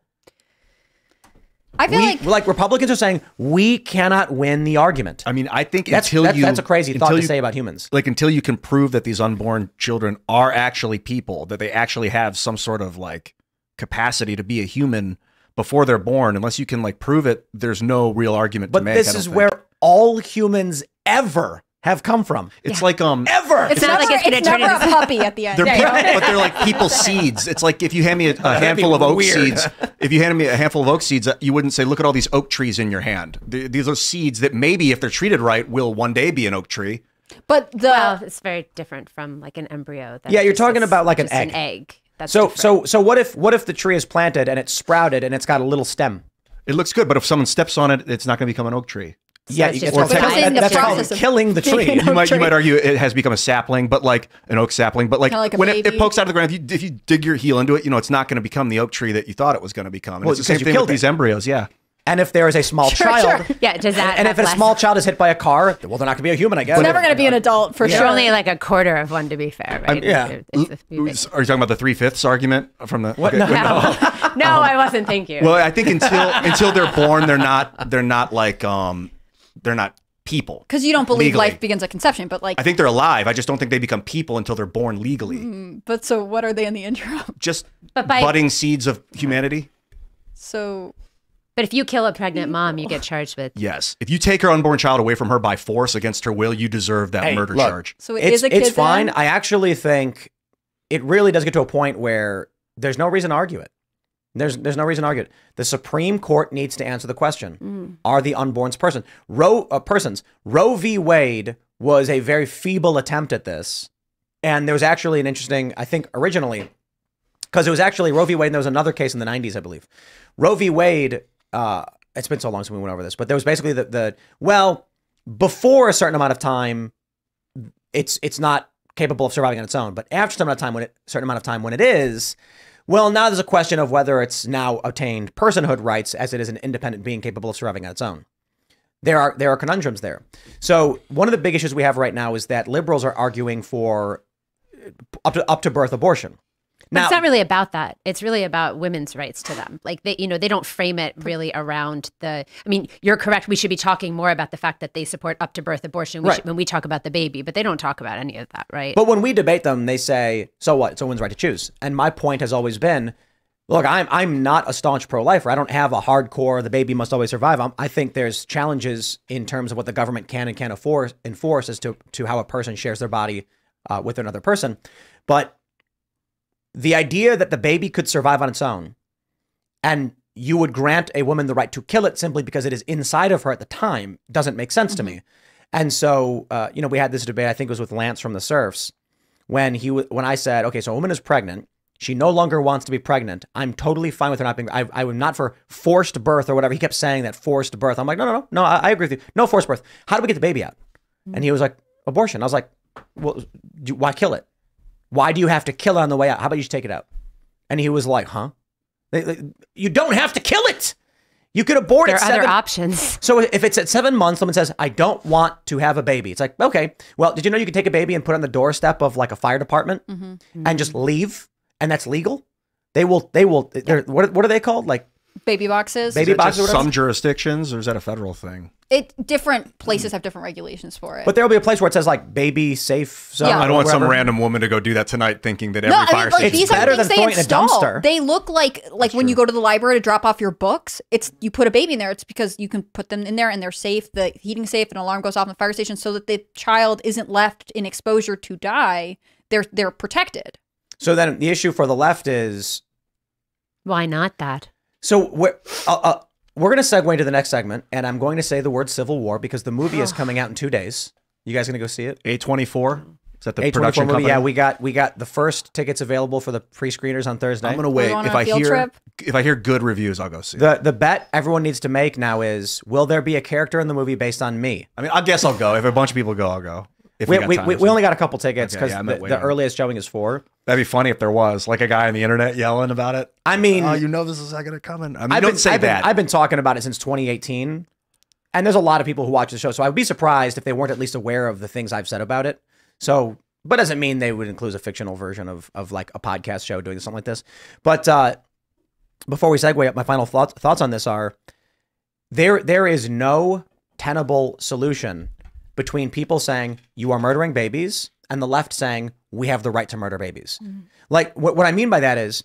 I feel We, like like Republicans are saying we cannot win the argument. I mean, I think That's until that's, you that's a crazy thought until to you- say about humans. like until you can prove that these unborn children are actually people, that they actually have some sort of like capacity to be a human before they're born, unless you can like prove it, there's no real argument But to make. I this is think. where all humans ever have come from. it's like um Ever. it's, not never, like it's gonna it's turn never into- a puppy at the end. They're Yeah, people, you but they're like people seeds. It's like if you hand me a, a handful of oak weird. seeds. If you handed me a handful of oak seeds, uh, you wouldn't say, "Look at all these oak trees in your hand." Th- These are seeds that maybe, if they're treated right, will one day be an oak tree. But the Well, it's very different from like an embryo. that Yeah, you're talking is about like an egg. An egg. That's So different. so so what if what if the tree is planted and it's sprouted and it's got a little stem? It looks good, but if someone steps on it, it's not going to become an oak tree. yeah, it's you just get that's, process. that's, that's called killing the tree. you oak might you might argue it has become a sapling, but like an oak sapling, but like, like when it, it pokes out of the ground, if you, if you dig your heel into it, you know it's not going to become the oak tree that you thought it was going to become. And Well, it's the same because you thing with killed these embryos. Yeah, And if there is a small Sure, child, sure. yeah, does that? and have if a less- small child is hit by a car, well, they're not going to be a human, I guess. it's never going to be an adult for You're sure. only like a quarter of one, to be fair, right? yeah. It's- it's a Are you talking about the three fifths argument from the? What? No, no, I wasn't. Thank you. Well, I think until until they're born, they're not they're not like um they're not people. because you don't believe Legally. life begins at conception, but like, I think they're alive. I just don't think they become people until they're born legally. but so what are they in the interim? Just But by- budding seeds of humanity. So but if you kill a pregnant mom, you get charged with. Yes. If you take her unborn child away from her by force against her will, you deserve that Hey, murder look. charge. so it it's is a kid it's fine. then? I actually think it really does get to a point where there's no reason to argue it. There's there's no reason to argue it. The Supreme Court needs to answer the question: Are the unborns person Roe uh, persons? Roe v. Wade was a very feeble attempt at this, and there was actually an interesting, I think, originally, because it was actually Roe v. Wade. and There was another case in the '90s, I believe. Roe v. Wade. Uh, it's been so long since we went over this, but there was basically the the well before a certain amount of time it's it's not capable of surviving on its own. But after a certain amount of time, when it certain amount of time when it is, well, now there's a question of whether it's now attained personhood rights as it is an independent being capable of surviving on its own. There are there are conundrums there. So one of the big issues we have right now is that liberals are arguing for up to up to birth abortion. But Now, it's not really about that. It's really about women's rights to them. Like they, you know, they don't frame it really around the. I mean, you're correct. We should be talking more about the fact that they support up to birth abortion we Right. should, when we talk about the baby, but they don't talk about any of that, right? But when we debate them, they say, "So what? It's a woman's right to choose." And my point has always been, look, I'm I'm not a staunch pro-lifer. I don't have a hardcore the baby must always survive. I'm, I think there's challenges in terms of what the government can and can't afford, enforce as to to how a person shares their body uh, with another person. But the idea that the baby could survive on its own, and you would grant a woman the right to kill it simply because it is inside of her at the time doesn't make sense to me. And so, uh, you know, we had this debate. I think it was with Lance from the Serfs when he w- when I said, okay, so a woman is pregnant. She no longer wants to be pregnant. I'm totally fine with her not being. I, I am not for forced birth or whatever. He kept saying that forced birth. I'm like, no, no, no, no. I, I agree with you. No forced birth. How do we get the baby out? And he was like, abortion. I was like, well, do, why kill it? Why do you have to kill it on the way out? How about you just take it out? And he was like, huh? You don't have to kill it. You could abort there it. are other options. so if it's at seven months, someone says, I don't want to have a baby. It's like, okay, well, did you know you could take a baby and put it on the doorstep of like a fire department mm-hmm. and just leave? And that's legal? They will, they will, they're, what, what are they called? Like baby boxes. Baby Is boxes just some jurisdictions, or is that a federal thing? it different places have different regulations for it. But there will be a place where it says like baby safe zone. Yeah. I don't want some random woman to go do that tonight, thinking that every no, I fire mean, like station. these better are than things they throwing in a dumpster. They look like like when you go to the library to drop off your books. It's you put a baby in there. It's because you can put them in there and they're safe. The heating safe. An alarm goes off in the fire station so that the child isn't left in exposure to die. They're they're protected. So then the issue for the left is Why not that? So we're uh, uh, we're gonna segue into the next segment, and I'm going to say the word Civil War because the movie is coming out in two days. You guys gonna go see it? A twenty four. Is that the A24 production movie. company? Yeah, we got we got the first tickets available for the pre-screeners on Thursday. I'm gonna wait. going If on a I field hear trip? if I hear good reviews, I'll go see. it. the the bet everyone needs to make now is: Will there be a character in the movie based on me? I mean, I guess I'll go. If a bunch of people go, I'll go. If We, we, we, we only got a couple tickets Okay, because yeah, the, the earliest showing is four. That'd be funny if there was like a guy on the internet yelling about it. I mean, oh, you know this is not going to come in. I mean, I've don't been, say I've been- that. I've been talking about it since 2018, and there's a lot of people who watch the show. So I would be surprised if they weren't at least aware of the things I've said about it. So, but doesn't mean they would include a fictional version of of like a podcast show doing something like this. But uh, before we segue, up, my final thoughts thoughts on this are there there is no tenable solution between people saying you are murdering babies and the left saying we have the right to murder babies. Mm-hmm. Like what, what I mean by that is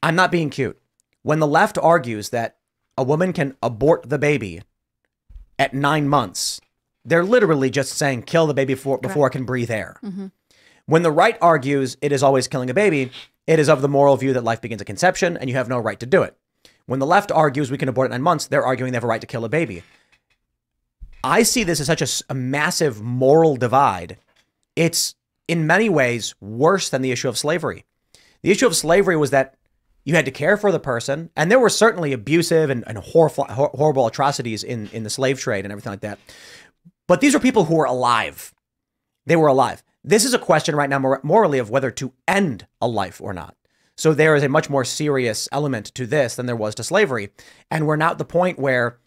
I'm not being cute. When the left argues that a woman can abort the baby at nine months, they're literally just saying kill the baby before, before it can breathe air. Mm-hmm. When the right argues it is always killing a baby, it is of the moral view that life begins at conception and you have no right to do it. When the left argues we can abort at nine months, they're arguing they have a right to kill a baby. I see this as such a massive moral divide. It's in many ways worse than the issue of slavery. The issue of slavery was that you had to care for the person, and there were certainly abusive and, and horrible, horrible atrocities in, in the slave trade and everything like that. But these are people who were alive. They were alive. This is a question right now, mor- morally, of whether to end a life or not. So there is a much more serious element to this than there was to slavery. And we're now at the point where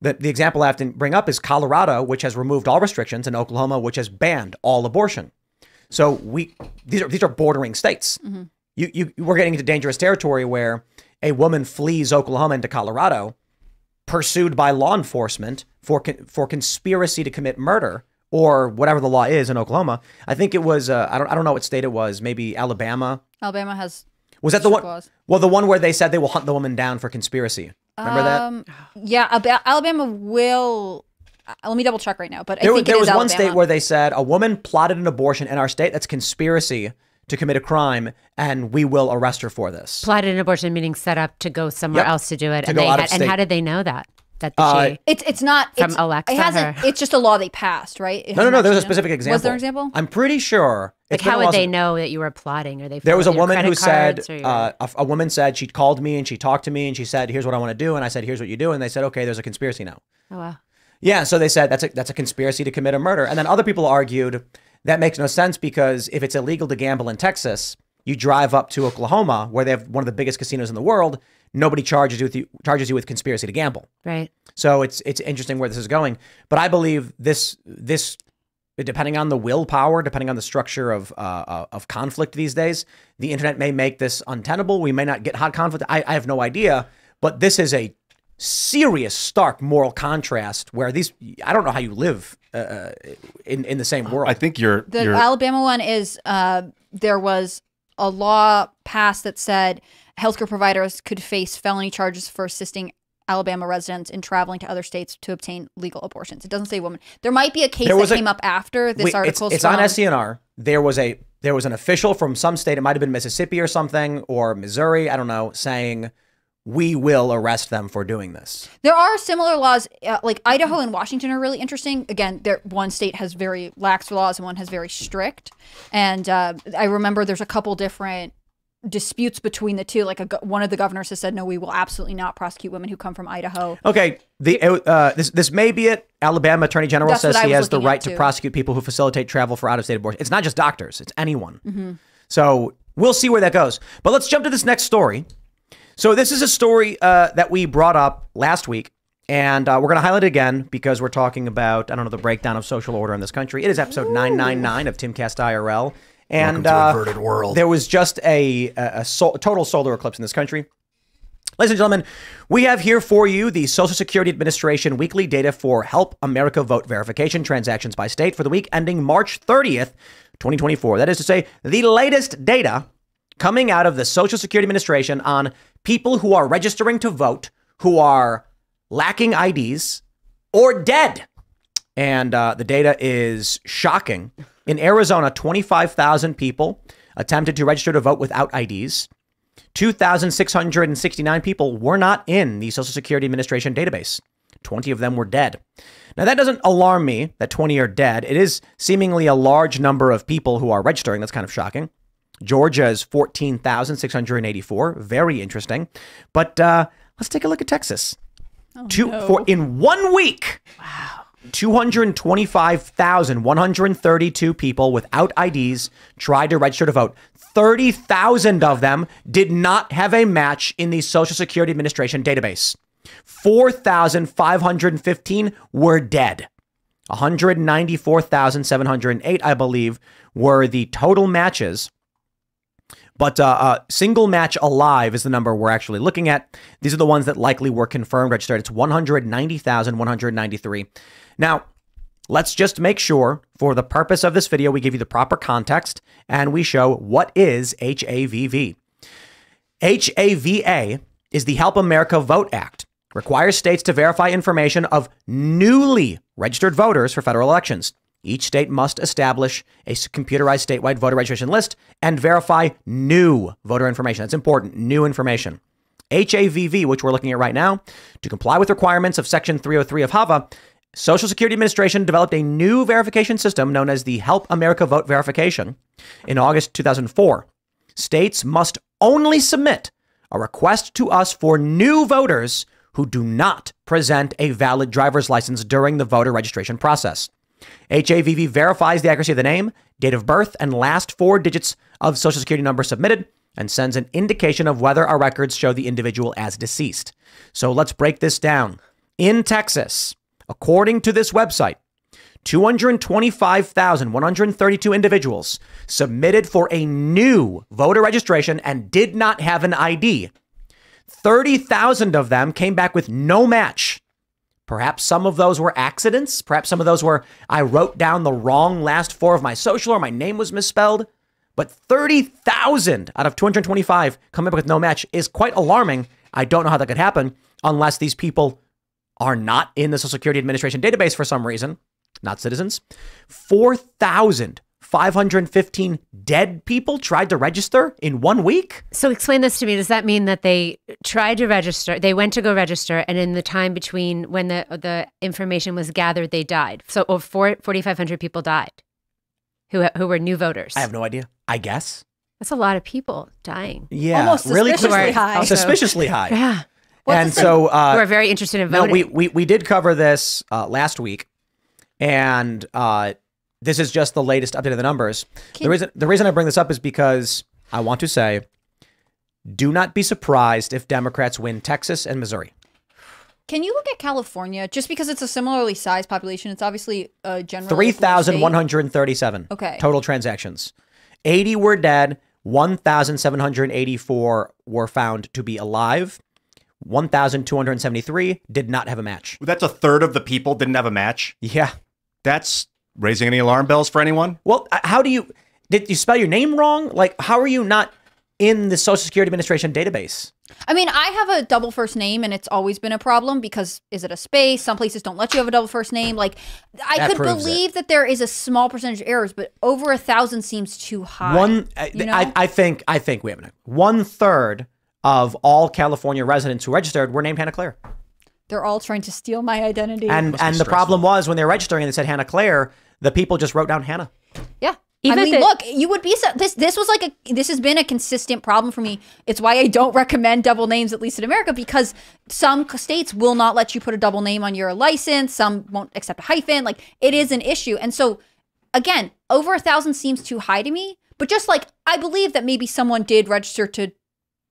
the, the example I have to bring up is Colorado, which has removed all restrictions, and Oklahoma, which has banned all abortion. So we these are these are bordering states. You you we're getting into dangerous territory where a woman flees Oklahoma into Colorado, pursued by law enforcement for for conspiracy to commit murder or whatever the law is in Oklahoma. I think it was uh, I don't I don't know what state it was. Maybe Alabama. Alabama has Was that the one? Laws. Well, the one where they said they will hunt the woman down for conspiracy. Remember that? um yeah Ab- Alabama will. uh, let me double check right now, but I There, think there it was is one Alabama. state where they said a woman plotted an abortion in our state. That's conspiracy to commit a crime, and we will arrest her for this. Plotted an abortion meaning set up to go somewhere Yep. else to do it. To and go they out had, of and how did they know that? That Uh, she It's it's not From it's, Alexa It hasn't. or- It's just a law they passed, right? It No, no, hasn't no. There's a specific example. Was there an example? I'm pretty sure. like how would they since- know that you were plotting? Or they There was a woman who said, your- uh, a, a woman said she called me and she talked to me and she said, "Here's what I want to do," and I said, "Here's what you do," and they said, "Okay, there's a conspiracy now." oh wow. Yeah, so they said that's a that's a conspiracy to commit a murder. And then other people argued that makes no sense because if it's illegal to gamble in Texas, you drive up to Oklahoma where they have one of the biggest casinos in the world, nobody charges you with you, charges you with conspiracy to gamble. Right. So it's it's interesting where this is going. But I believe this this depending on the willpower, depending on the structure of uh, uh, of conflict these days, the internet may make this untenable. We may not get hot conflict. I, I have no idea. But this is a serious, stark moral contrast where these. I don't know how you live uh, in in the same world. I think you're. The you're Alabama one is uh, there was a law passed that said healthcare providers could face felony charges for assisting Alabama residents in traveling to other states to obtain legal abortions. It doesn't say woman. There might be a case that a- came up after this Wait, article. It's, it's on SCNR. There was a there was an official from some state. It might have been Mississippi or something or Missouri. I don't know, saying we will arrest them for doing this. There are similar laws, uh, like Idaho and Washington are really interesting. Again, there one state has very lax laws and one has very strict. And uh, I remember there's a couple different disputes between the two. Like a, one of the governors has said, "No, we will absolutely not prosecute women who come from Idaho." Okay, the uh, this this may be it. Alabama Attorney General That's says he has the right to prosecute people who facilitate travel for out of state abortion. It's not just doctors; it's anyone. Mm-hmm. So we'll see where that goes. But let's jump to this next story. So this is a story uh, that we brought up last week, and uh, we're going to highlight it again because we're talking about I don't know the breakdown of social order in this country. It is episode nine nine nine of Timcast IRL, and uh, there was just a a, a sol- total solar eclipse in this country. Ladies and gentlemen, we have here for you the Social Security Administration weekly data for Help America Vote verification transactions by state for the week ending March 30th, 2024. That is to say, the latest data coming out of the Social Security Administration on people who are registering to vote who are lacking IDs or dead. And uh, the data is shocking. In Arizona, 25,000 people attempted to register to vote without IDs. 2,669 people were not in the Social Security Administration database. 20 of them were dead. Now, that doesn't alarm me that 20 are dead. It is seemingly a large number of people who are registering. That's kind of shocking. Georgia is 14,684. Very interesting. But uh, let's take a look at Texas. Two, for, in one week, 225,132 people without IDs tried to register to vote. 30,000 of them did not have a match in the Social Security Administration database. 4,515 were dead. 194,708, I believe, were the total matches. But uh, uh, single match alive is the number we're actually looking at. These are the ones that likely were confirmed registered. It's 190,193. Now, let's just make sure, for the purpose of this video, we give you the proper context and we show what is HAVV. HAVA is the Help America Vote Act. Requires states to verify information of newly registered voters for federal elections. Each state must establish a computerized statewide voter registration list and verify new voter information. That's important, new information. HAVV, which we're looking at right now, to comply with requirements of Section 303 of HAVA, Social Security Administration developed a new verification system known as the Help America Vote Verification in August 2004. States must only submit a request to us for new voters who do not present a valid driver's license during the voter registration process. HAVV verifies the accuracy of the name, date of birth, and last four digits of Social Security number submitted and sends an indication of whether our records show the individual as deceased. So let's break this down. In Texas, according to this website, 225,132 individuals submitted for a new voter registration and did not have an ID. 30,000 of them came back with no match. Perhaps some of those were accidents. Perhaps some of those were I wrote down the wrong last four of my social or my name was misspelled. But 30,000 out of 225 coming up with no match is quite alarming. I don't know how that could happen unless these people are not in the Social Security Administration database for some reason, not citizens. 4,515 dead people tried to register in one week. So explain this to me. Does that mean that they tried to register, they went to go register, and in the time between when the the information was gathered, they died? So over 4,500 people died who, who were new voters. I have no idea. I guess. That's a lot of people dying. Yeah, Almost really suspiciously quick- high. Suspiciously high. Yeah. And so uh, who are very interested in voting. No, we, we we did cover this uh, last week, and uh, this is just the latest update of the numbers. the reason the reason I bring this up is because I want to say, do not be surprised if Democrats win Texas and Missouri. Can you look at California? Just because it's a similarly sized population, it's obviously a general. Three thousand one hundred thirty-seven. Okay. Total transactions. Eighty were dead. One thousand seven hundred eighty-four were found to be alive. One thousand two hundred seventy-three did not have a match. That's a third of the people didn't have a match. Yeah. That's raising any alarm bells for anyone? Well, uh, how do you did you spell your name wrong? Like, how are you not in the Social Security Administration database? I mean, I have a double first name, and it's always been a problem because is it a space? Some places don't let you have a double first name. Like, I That could proves believe that there is a small percentage of errors, but over a thousand seems too high. One, I, you know? I, I think, I think we have it. One third of all California residents who registered were named Hannah Claire, They're all trying to steal my identity. and and the problem was when they were registering and they said Hannah Claire, the people just wrote down Hannah. yeah. Even I mean, the- look, you would be so, this. This was like a. This has been a consistent problem for me. It's why I don't recommend double names, at least in America, because some states will not let you put a double name on your license. Some won't accept a hyphen. Like it is an issue, and so again, over a thousand seems too high to me. But just like I believe that maybe someone did register to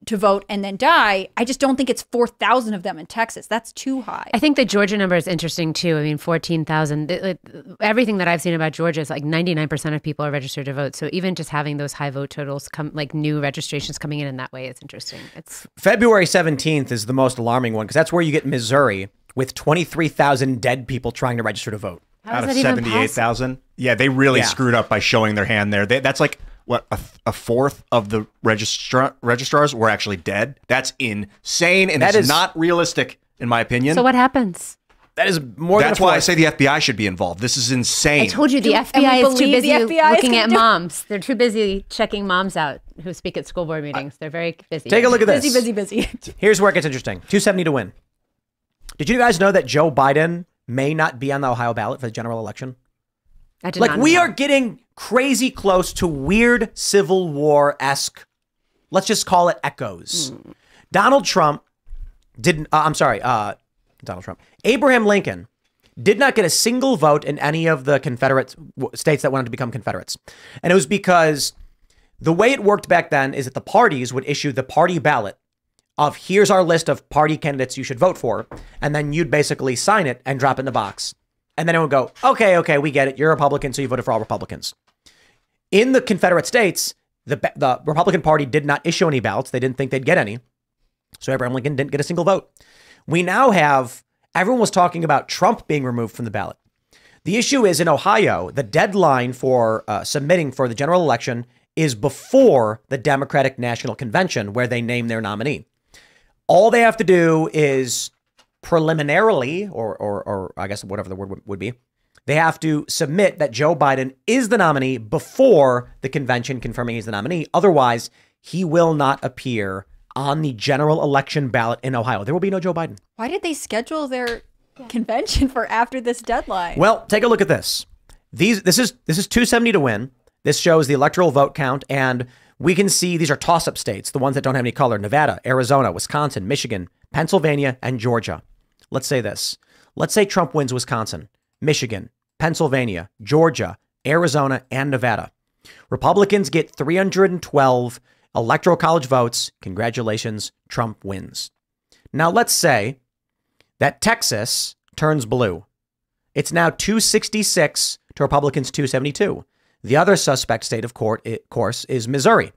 to vote and then die. I just don't think it's 4,000 of them in Texas. That's too high. I think the Georgia number is interesting too. I mean, 14,000. th- th- Everything that I've seen about Georgia is like 99% of people are registered to vote. So even just having those high vote totals come, like new registrations coming in in that way is interesting. It's February 17th is the most alarming one because that's where you get Missouri with 23,000 dead people trying to register to vote. how out of seventy-eight thousand. Yeah, they really Yeah. screwed up by showing their hand there. They, that's like what a, a fourth of the registrar registrars were actually dead. That's insane, and that is not realistic, in my opinion. So what happens? That is more that's than a why I say the FBI should be involved. This is insane. I told you the Do- FBI is too busy FBI looking at do it. moms. They're too busy checking moms out who speak at school board meetings. They're very busy. Take a look at this. busy, busy, busy. Here's where it gets interesting 270 to win. Did you guys know that Joe Biden may not be on the Ohio ballot for the general election? I did Like, we know. are getting crazy close to weird Civil War esque, let's just call it echoes. Donald Trump didn't, uh, I'm sorry, uh, Donald Trump. Abraham Lincoln did not get a single vote in any of the Confederate states that wanted to become Confederates. And it was because the way it worked back then is that the parties would issue the party ballot of here's our list of party candidates you should vote for. And then you'd basically sign it and drop it in the box. And then it would go, okay, okay, we get it. You're a Republican, so you voted for all Republicans. In the Confederate States, the, the Republican Party did not issue any ballots. They didn't think they'd get any. So Abraham Lincoln didn't get a single vote. We now have, everyone was talking about Trump being removed from the ballot. The issue is in Ohio, the deadline for uh, submitting for the general election is before the Democratic National Convention, where they name their nominee. All they have to do is preliminarily, or, or, or I guess whatever the word would- be, they have to submit that Joe Biden is the nominee before the convention confirming he's the nominee. Otherwise, he will not appear on the general election ballot in Ohio. There will be no Joe Biden. Why did they schedule their convention for after this deadline? Well, take a look at this. These this is this is 270 to win. This shows the electoral vote count and we can see these are toss-up states, the ones that don't have any color, Nevada, Arizona, Wisconsin, Michigan, Pennsylvania, and Georgia. Let's say this. Let's say Trump wins Wisconsin, Michigan, Pennsylvania, Georgia, Arizona, and Nevada. Republicans get 312 electoral college votes. Congratulations, Trump wins. Now let's say that Texas turns blue. It's now 266 to Republicans 272. The other suspect state, of course, is Missouri.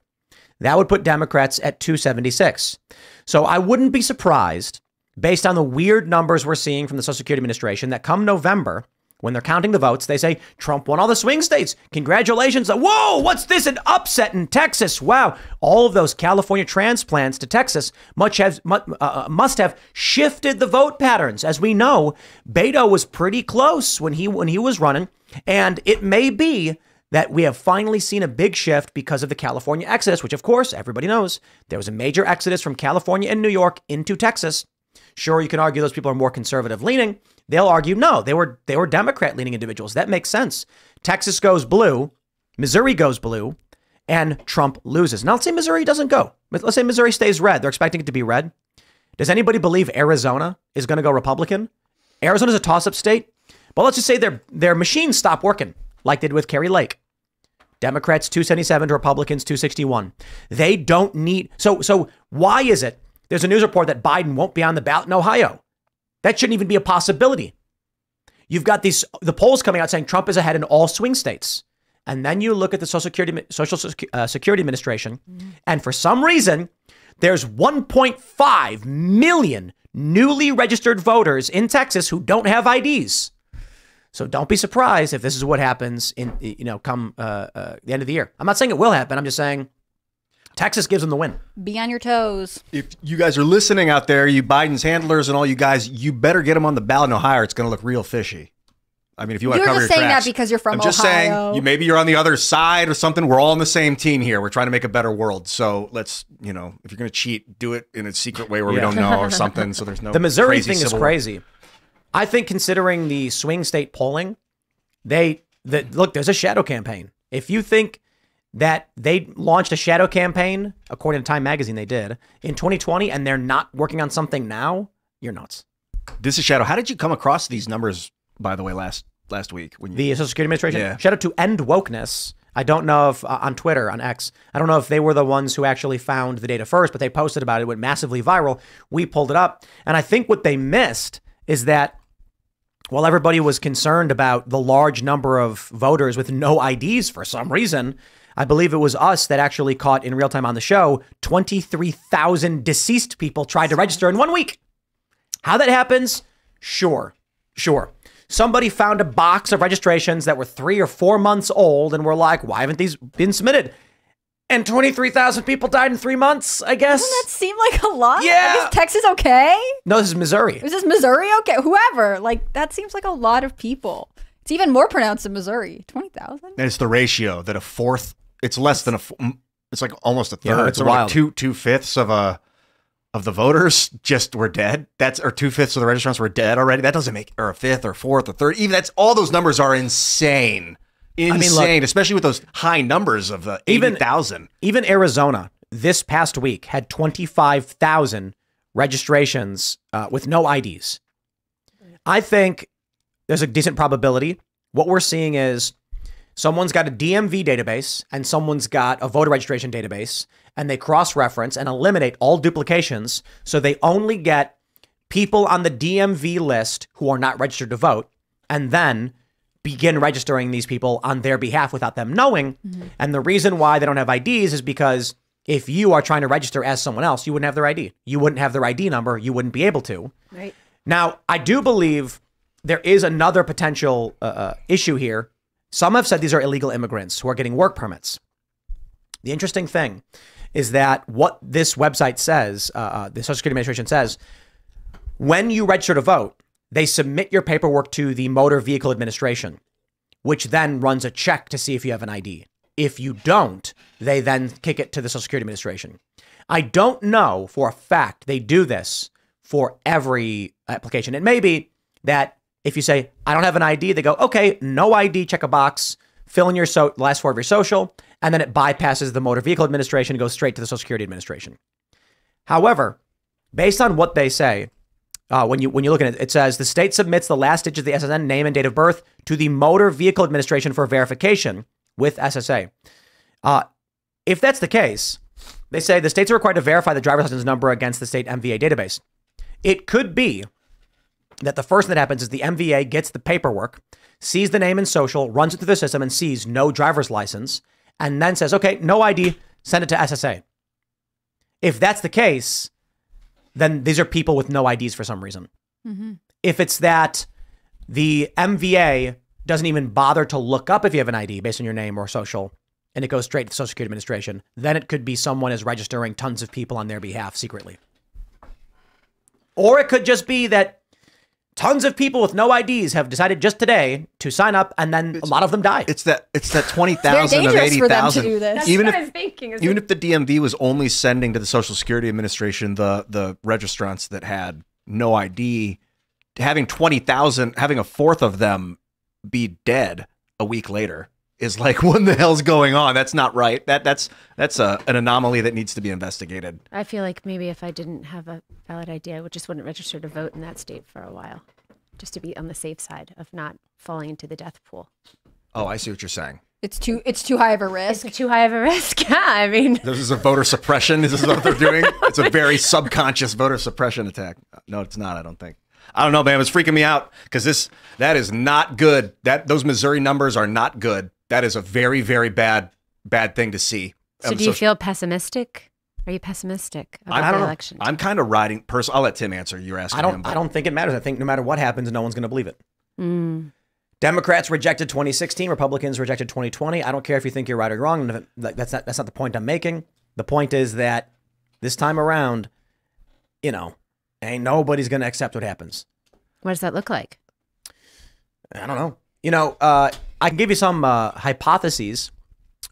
That would put Democrats at 276. So I wouldn't be surprised, based on the weird numbers we're seeing from the Social Security Administration, that come November, when they're counting the votes, they say Trump won all the swing states. Congratulations. Whoa, what's this? An upset in Texas. Wow. All of those California transplants to Texas much have, uh, must have shifted the vote patterns. As we know, Beto was pretty close when he when he was running, and it may be that we have finally seen a big shift because of the California exodus, which of course everybody knows there was a major exodus from California and New York into Texas. Sure, you can argue those people are more conservative leaning. They'll argue no, they were they were Democrat leaning individuals. That makes sense. Texas goes blue, Missouri goes blue, and Trump loses. Now let's say Missouri doesn't go. Let's say Missouri stays red. They're expecting it to be red. Does anybody believe Arizona is going to go Republican? Arizona's a toss-up state, but let's just say their their machines stop working, like they did with Kari Lake. Democrats 277 to Republicans 261. They don't need so so why is it there's a news report that Biden won't be on the ballot in Ohio? That shouldn't even be a possibility. You've got these the polls coming out saying Trump is ahead in all swing states. And then you look at the Social Security Social uh, Security Administration and for some reason there's 1.5 million newly registered voters in Texas who don't have IDs. So don't be surprised if this is what happens in you know come uh, uh, the end of the year. I'm not saying it will happen. I'm just saying Texas gives them the win. Be on your toes. if you guys are listening out there, you Biden's handlers and all you guys, you better get them on the ballot in Ohio. or It's going to look real fishy. I mean, if you want to You're cover just your saying that because you're from I'm just saying, you maybe you're on the other side or something. We're all on the same team here. We're trying to make a better world. So let's, you know, if you're going to cheat, do it in a secret way where we don't know or something. So there's no The Missouri crazy thing is civil war. crazy. I think considering the swing state polling, they the look, there's a shadow campaign. If you think that they launched a shadow campaign, according to Time magazine, they did in 2020, and they're not working on something now, you're nuts. This is Shadow. How did you come across these numbers, by the way, last last week when you The Social Security Administration, Yeah. shout out to End Wokeness. I don't know if uh, on Twitter, on X, I don't know if they were the ones who actually found the data first, but they posted about it. It went massively viral. We pulled it up. And I think what they missed is that while everybody was concerned about the large number of voters with no IDs for some reason, I believe it was us that actually caught in real time on the show 23,000 deceased people tried to register in one week. How that happens? Sure, sure. Somebody found a box of registrations that were three or four months old and were like, why haven't these been submitted? And 23,000 people died in three months, I guess. Doesn't that seem like a lot? Yeah. Like, is Texas okay? no, this is Missouri. Is this Missouri okay? Whoever. Like, that seems like a lot of people. It's even more pronounced in Missouri. 20,000? And it's the ratio that a fourth. It's less than a. f- It's like almost a third. Yeah, it's So like two two fifths of a of the voters just were dead. That's or two fifths of the registrants were dead already. That doesn't make or a fifth or fourth or third. Even that's all those numbers are insane. Insane, mean, look- especially with those high numbers of the Even- eighty thousand. Even Arizona this past week had 25,000 registrations uh, with no IDs. I think there's a decent probability. What we're seeing is someone's got a DMV database and someone's got a voter registration database, and they cross reference and eliminate all duplications. So they only get people on the DMV list who are not registered to vote, and then begin registering these people on their behalf without them knowing. And the reason why they don't have IDs is because if you are trying to register as someone else, you wouldn't have their ID. You wouldn't have their ID number. You wouldn't be able to. Right. Now, I do believe there is another potential uh, uh, issue here. Some have said these are illegal immigrants who are getting work permits. The interesting thing is that what this website says, uh, uh, the Social Security Administration says, when you register to vote, they submit your paperwork to the Motor Vehicle Administration, which then runs a check to see if you have an ID. If you don't, they then kick it to the Social Security Administration. I don't know for a fact they do this for every application. It may be that if you say, I don't have an ID, they go, okay, no ID, check a box, fill in your so- last four of your social, and then it bypasses the Motor Vehicle Administration and goes straight to the Social Security Administration. However, based on what they say, uh, when you when you look at it, it says the state submits the last digit of the SSN name and date of birth to the Motor Vehicle Administration for verification with SSA. Uh, if that's the case, they say the states are required to verify the driver's license number against the state MVA database. It could be that the first thing that happens is the MVA gets the paperwork, sees the name and social, runs it through the system, and sees no driver's license, and then says, okay, no ID, send it to SSA. If that's the case, then these are people with no IDs for some reason. Mm-hmm. If it's that the MVA doesn't even bother to look up if you have an ID based on your name or social, and it goes straight to the Social Security Administration, then it could be someone is registering tons of people on their behalf secretly. Or it could just be that tons of people with no IDs have decided just today to sign up, and then a lot of them die. It's that it's that twenty Very of dangerous eighty for them to do this. Even what if I was thinking. even it- if the DMV was only sending to the Social Security Administration the the registrants that had no ID, having twenty thousand, having a fourth of them be dead a week later is like, what the hell's going on? That's not right. That that's that's a, an anomaly that needs to be investigated. I feel like maybe if I didn't have a valid idea, I would just wouldn't register to vote in that state for a while, just to be on the safe side of not falling into the death pool. Oh, I see what you're saying. It's too it's too high of a risk. It's too high of a risk. Yeah, I mean, This is a voter suppression. This is what they're doing. It's a very subconscious voter suppression attack. No, it's not. I don't think. I don't know, man. It's freaking me out because this that is not good. That those Missouri numbers are not good. That is a very very bad bad thing to see. so Um, do you feel pessimistic? Are you pessimistic about I, I the don't know. election? I'm kind of riding. Pers- I'll let Tim answer. You're asking I don't. him. I don't think it matters. I think no matter what happens, no one's going to believe it. Mm. Democrats rejected 2016. Republicans rejected 2020. I don't care if you think you're right or wrong. like, That's not. That's not the point I'm making. The point is that this time around, you know, ain't nobody's going to accept what happens. What does that look like? I don't know. You know, uh, I can give you some uh, hypotheses.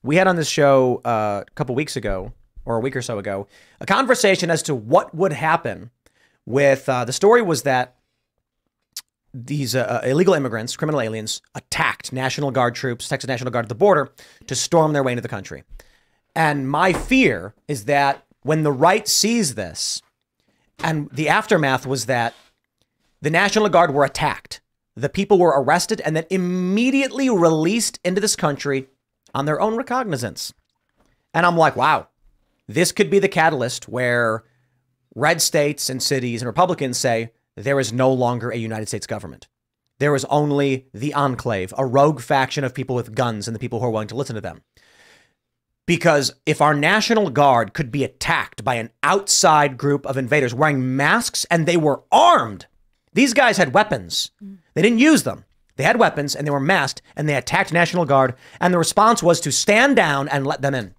We had on this show uh, a couple weeks ago, or a week or so ago, a conversation as to what would happen with uh, the story was that these uh, illegal immigrants, criminal aliens, attacked National Guard troops, Texas National Guard at the border to storm their way into the country. And my fear is that when the right sees this, and the aftermath was that the National Guard were attacked. The people were arrested and then immediately released into this country on their own recognizance. And I'm like, wow, this could be the catalyst where red states and cities and Republicans say there is no longer a United States government. There is only the enclave, a rogue faction of people with guns and the people who are willing to listen to them. Because if our National Guard could be attacked by an outside group of invaders wearing masks and they were armed, these guys had weapons. Mm. They didn't use them. They had weapons and they were masked and they attacked National Guard. And the response was to stand down and let them in.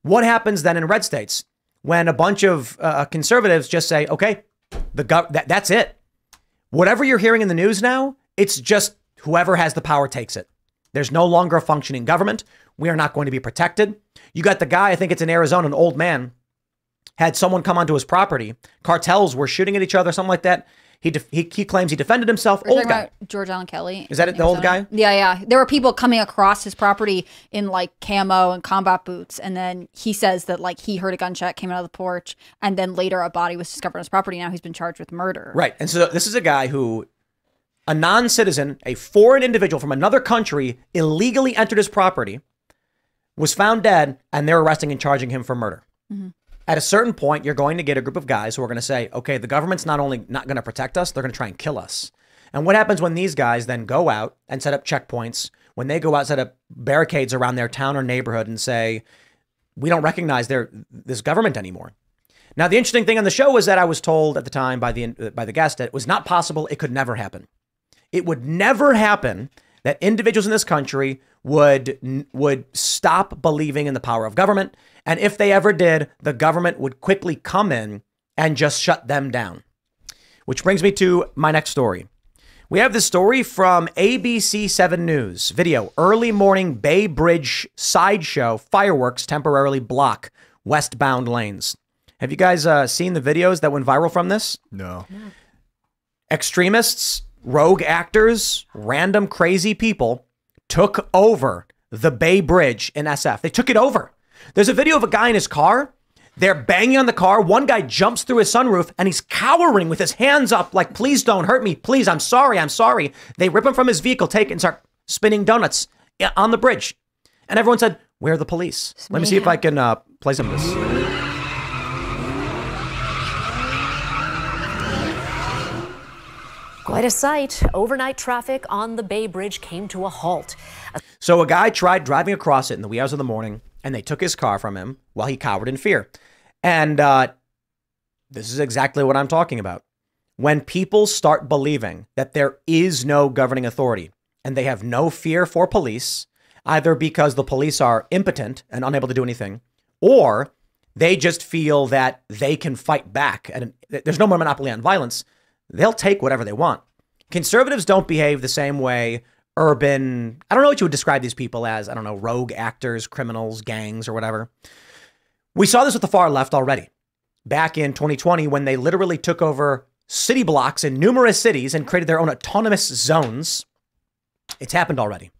What happens then in red states when a bunch of uh, conservatives just say, okay, the gov- that, that's it. Whatever you're hearing in the news now, it's just whoever has the power takes it. There's no longer a functioning government. We are not going to be protected. You got the guy, I think it's in Arizona, an old man, had someone come onto his property. Cartels were shooting at each other, something like that. He, def- he, he claims he defended himself. We're Old guy. about George Alan Kelly. Is that it, the old guy? Yeah, yeah. There were people coming across his property in like camo and combat boots, and then he says that like he heard a gunshot came out of the porch, and then later a body was discovered on his property. Now he's been charged with murder. Right. And so this is a guy who, a non citizen, a foreign individual from another country, illegally entered his property, was found dead, and they're arresting and charging him for murder. Mm-hmm. At a certain point, you're going to get a group of guys who are going to say, okay, the government's not only not going to protect us, they're going to try and kill us. And what happens when these guys then go out and set up checkpoints, when they go out, and set up barricades around their town or neighborhood and say, we don't recognize their this government anymore. Now, the interesting thing on the show was that I was told at the time by the by the guest that it was not possible. It could never happen. It would never happen that individuals in this country would would stop believing in the power of government, and if they ever did, the government would quickly come in and just shut them down. Which brings me to my next story. We have this story from ABC 7 News. Video Early morning Bay Bridge sideshow fireworks temporarily block westbound lanes. Have you guys uh, seen the videos that went viral from this? No. Extremists, rogue actors, random crazy people took over the Bay Bridge in SF. They took it over. There's a video of a guy in his car. They're banging on the car. One guy jumps through his sunroof and he's cowering with his hands up, like, please don't hurt me. Please, I'm sorry. I'm sorry. They rip him from his vehicle, take it, and start spinning donuts on the bridge. And everyone said, Where are the police? Let me see if I can uh, play some of this. Quite a sight. Overnight traffic on the Bay Bridge came to a halt. So a guy tried driving across it in the wee hours of the morning, and they took his car from him while he cowered in fear. And uh, this is exactly what I'm talking about. When people start believing that there is no governing authority and they have no fear for police, either because the police are impotent and unable to do anything, or they just feel that they can fight back and there's no more monopoly on violence, they'll take whatever they want. Conservatives don't behave the same way urban, I don't know what you would describe these people as, I don't know, rogue actors, criminals, gangs, or whatever. We saw this with the far left already back in 2020 when they literally took over city blocks in numerous cities and created their own autonomous zones. It's happened already.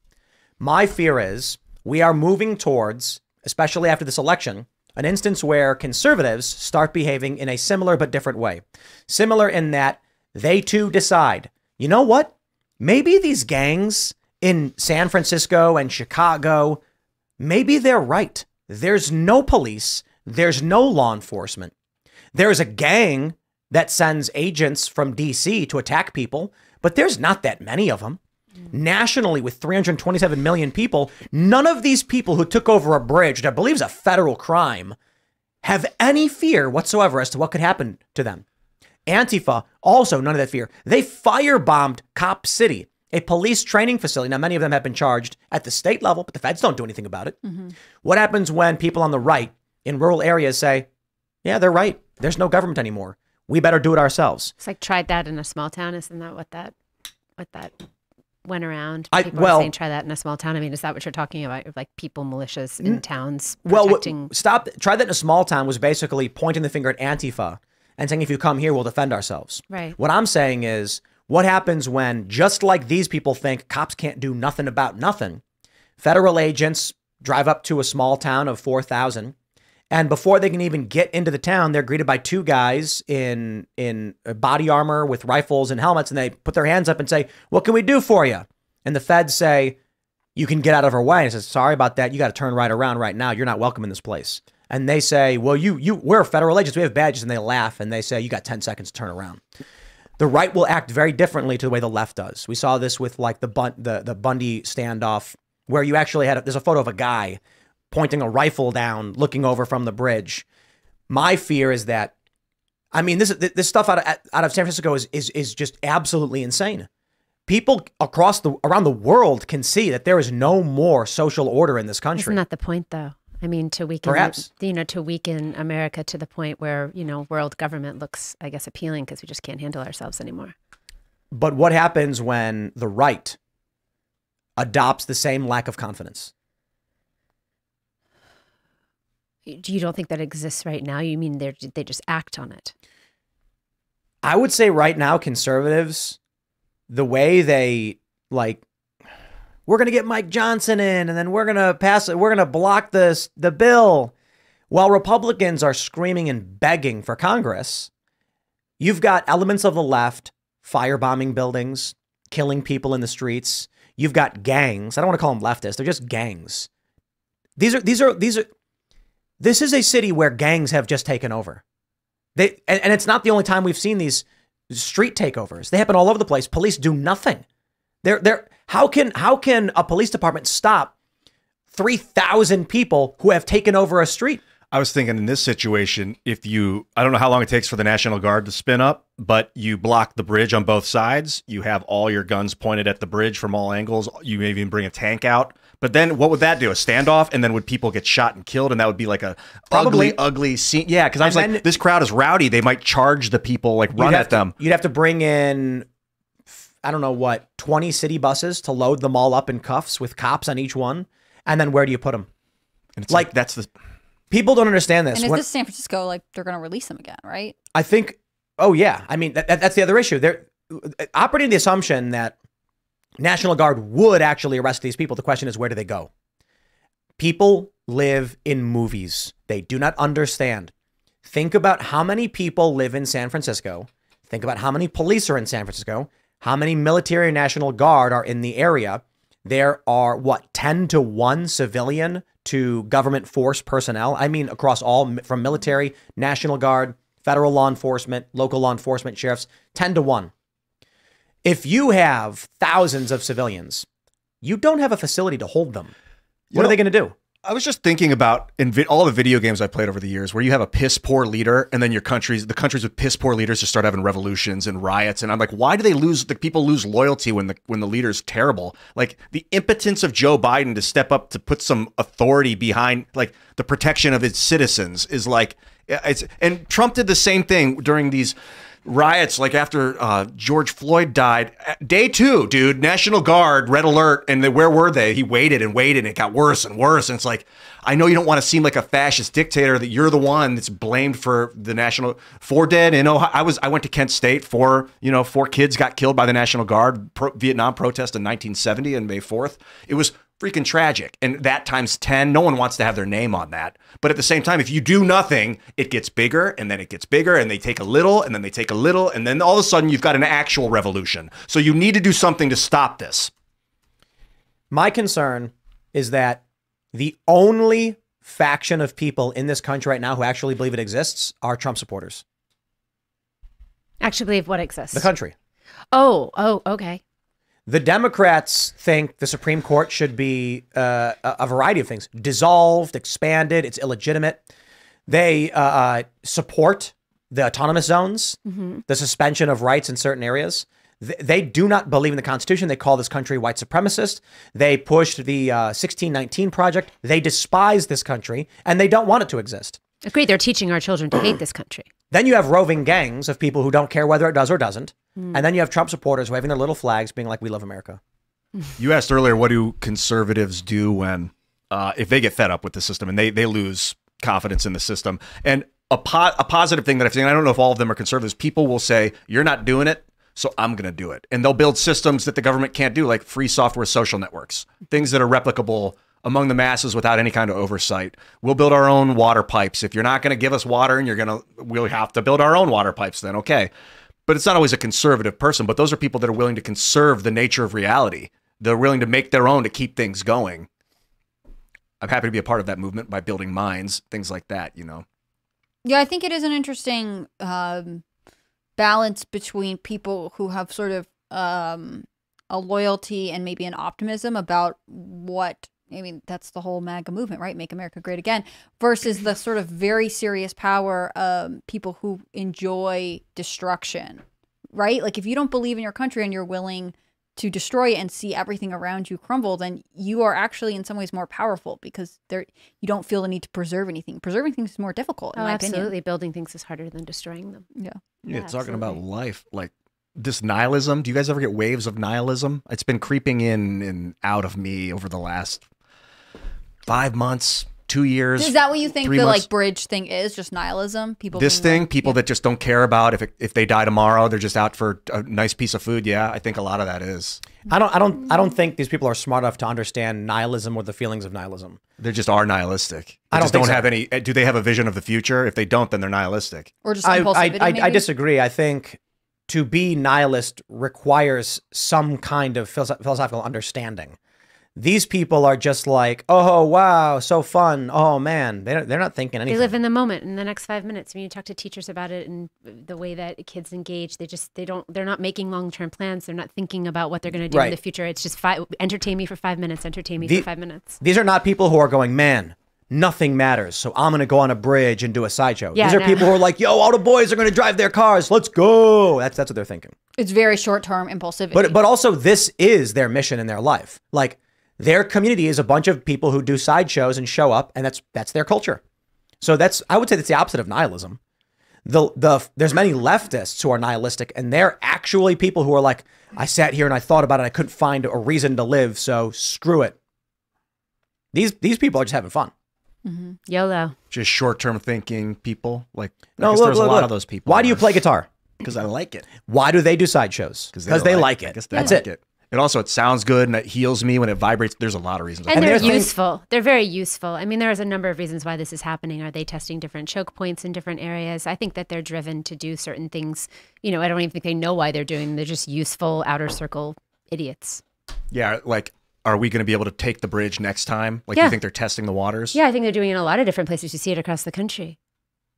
My fear is we are moving towards, especially after this election, an instance where conservatives start behaving in a similar but different way. Similar in that they too decide, you know what? Maybe these gangs in San Francisco and Chicago, maybe they're right. There's no police, there's no law enforcement. There's a gang that sends agents from DC to attack people, but there's not that many of them. Nationally, with 327 million people, none of these people who took over a bridge, which I believe is a federal crime, have any fear whatsoever as to what could happen to them. Antifa, also none of that fear. They firebombed Cop City, a police training facility. Now, many of them have been charged at the state level, but the feds don't do anything about it. Mm-hmm. What happens when people on the right in rural areas say, yeah, they're right. There's no government anymore. We better do it ourselves. It's like tried that in a small town. Isn't that what that what that went around? I- People well- saying try that in a small town. I mean, is that what you're talking about? Like people militias in towns Well, protecting stop. Try that in a small town was basically pointing the finger at Antifa and saying, if you come here, we'll defend ourselves. Right. What I'm saying is, what happens when, just like these people think cops can't do nothing about nothing, federal agents drive up to a small town of 4,000. And before they can even get into the town, they're greeted by two guys in in body armor with rifles and helmets, and they put their hands up and say, "What can we do for you?" And the feds say, you can get out of our way and says, "Sorry about that. You got to turn right around right now. You're not welcome in this place." And they say, "Well, you you we're federal agents. We have badges." And they laugh and they say, "You got 10 seconds to turn around." The right will act very differently to the way the left does. We saw this with like the Bun- the the Bundy standoff, where you actually had a, there's a photo of a guy pointing a rifle down, looking over from the bridge. My fear is that, I mean, this this stuff out of out of San Francisco is is is just absolutely insane. People across the around the world can see that there is no more social order in this country. Isn't that the point, though? I mean, to weaken, Perhaps. you know, to weaken America to the point where you know world government looks, I guess, appealing because we just can't handle ourselves anymore. But what happens when the right adopts the same lack of confidence? Do you don't think that exists right now? You mean they they just act on it? I would say right now, conservatives, the way they like, we're gonna get Mike Johnson in, and then we're gonna pass it. We're gonna block this the bill, while Republicans are screaming and begging for Congress. You've got elements of the left firebombing buildings, killing people in the streets. You've got gangs. I don't want to call them leftists. They're just gangs. These are these are these are. This is a city where gangs have just taken over. They and, and it's not the only time we've seen these street takeovers. They happen all over the place. Police do nothing. They're they're how can how can a police department stop three thousand people who have taken over a street? I was thinking in this situation, if you, I don't know how long it takes for the National Guard to spin up, but you block the bridge on both sides. You have all your guns pointed at the bridge from all angles. You may even bring a tank out. But then what would that do? A standoff? And then would people get shot and killed? And that would be like a Probably. ugly, ugly scene. Yeah, because I was And like, then- this crowd is rowdy. They might charge the people, like run at to- them. You'd have to bring in, I don't know what, twenty city buses to load them all up in cuffs with cops on each one, and then where do you put them? And it's like, that's the, People don't understand this. And is When- this San Francisco like they're going to release them again, right? I think. Oh yeah, I mean that, that- that's the other issue. They're operating the assumption that National Guard would actually arrest these people. The question is, where do they go? People live in movies. They do not understand. Think about how many people live in San Francisco. Think about how many police are in San Francisco. How many military and National Guard are in the area. There are what 10 to 1 civilian to government force personnel. I mean across all from military, National Guard, federal law enforcement, local law enforcement, sheriffs, 10 to 1. If you have thousands of civilians, you don't have a facility to hold them. What know- are they going to do? I was just thinking about in all the video games I played over the years, where you have a piss poor leader, and then your countries, the countries with piss poor leaders, just start having revolutions and riots. And I'm like, why do they lose? The people lose loyalty when the when the leader's terrible. Like the impotence of Joe Biden to step up to put some authority behind, like the protection of its citizens, is like it's. And Trump did the same thing during these riots like after uh, George Floyd died. Day two, dude, National Guard, red alert. And then where were they? He waited and waited and it got worse and worse. And it's like, I know you don't want to seem like a fascist dictator that you're the one that's blamed for the national four dead in Ohio. I was I went to Kent State. for you know four kids got killed by the National Guard pro- Vietnam protest in 1970 and May 4th. It was freaking tragic. And that times 10, no one wants to have their name on that. But at the same time, if you do nothing, it gets bigger and then it gets bigger and they take a little and then they take a little and then all of a sudden you've got an actual revolution. So you need to do something to stop this. My concern is that the only faction of people in this country right now who actually believe it exists are Trump supporters. Actually, believe what exists. The country. Oh, oh, okay. The Democrats think the Supreme Court should be uh, a variety of things dissolved, expanded, it's illegitimate. They uh, uh, support the autonomous zones, the suspension of rights in certain areas. Th- They do not believe in the Constitution. They call this country white supremacist. They pushed the uh, 1619 Project. They despise this country and they don't want it to exist. Agreed. They're teaching our children to hate this country. Then you have roving gangs of people who don't care whether it does or doesn't. Mm. And then you have Trump supporters waving their little flags, being like, we love America. You asked earlier, what do conservatives do when, uh, if they get fed up with the system and they they lose confidence in the system? And a po- a positive thing that I've seen, I don't know if all of them are conservatives. People will say, "You're not doing it, so I'm going to do it," and they'll build systems that the government can't do, like free software social networks, things that are replicable among the masses without any kind of oversight. We'll build our own water pipes. If you're not going to give us water, and you're going to, we'll have to build our own water pipes. Then okay. But it's not always a conservative person, but those are people that are willing to conserve the nature of reality they're willing to make their own to keep things going. I'm happy to be a part of that movement by building minds, things like that. You know, Yeah, I think it is an interesting um, balance between people who have sort of um, a loyalty and maybe an optimism about what. I mean, that's the whole MAGA movement, right? Make America Great Again, versus the sort of very serious power um, people who enjoy destruction, right? Like, if you don't believe in your country and you're willing to destroy it and see everything around you crumble, then you are actually in some ways more powerful because there you don't feel the need to preserve anything. Preserving things is more difficult, in Oh, my absolutely. opinion. Building things is harder than destroying them. Yeah. yeah, Yeah, talking about life, like this nihilism. Do you guys ever get waves of nihilism? It's been creeping in and out of me over the last five months, two years. Is that what you think the months. like bridge thing is? Just nihilism? People this thing, like- people yeah. that just don't care about if it, if they die tomorrow, they're just out for a nice piece of food. Yeah, I think a lot of that is. I don't I don't I don't think these people are smart enough to understand nihilism or the feelings of nihilism. They just are nihilistic. They I don't just think don't so. have any. eh, Do they have a vision of the future? If they don't, then they're nihilistic. or just I, I. I, I disagree. I think to be nihilist requires some kind of philosophical understanding. These people are just like, oh wow, so fun. Oh man, they don't, they're not thinking anything. They live in the moment in the next five minutes. When you talk to teachers about it and the way that kids engage, they just they don't they're not making long term plans. They're not thinking about what they're going to do in the future. It's just five, entertain me for five minutes. Entertain me The- for five minutes. These are not people who are going, man, nothing matters. So I'm going to go on a bridge and do a sideshow. Yeah, These are no. people who are like, yo, all the boys are going to drive their cars. Let's go. That's that's what they're thinking. It's very short term impulsivity. But but also this is their mission in their life. Like their community is a bunch of people who do sideshows and show up, and that's that's their culture. So that's I would say that's the opposite of nihilism. The the there's many leftists who are nihilistic, and they're actually people who are like, I sat here and I thought about it, I couldn't find a reason to live, so screw it. These these people are just having fun. Mm-hmm. YOLO. Just short term thinking people. Like No, look, there's look, a lot look. of those people. Why do you play guitar? Because I like it. Why do they do sideshows? Because they, like, I it. guess they That's like it. And also, it sounds good and it heals me when it vibrates. There's a lot of reasons. And, And they're there's things- useful. They're very useful. I mean, there's a number of reasons why this is happening. Are they testing different choke points in different areas? I think that they're driven to do certain things. You know, I don't even think they know why they're doing. them. They're just useful outer circle idiots. yeah, like, are we going to be able to take the bridge next time? Like, Yeah. you think they're testing the waters? Yeah, I think they're doing it in a lot of different places. You see it across the country,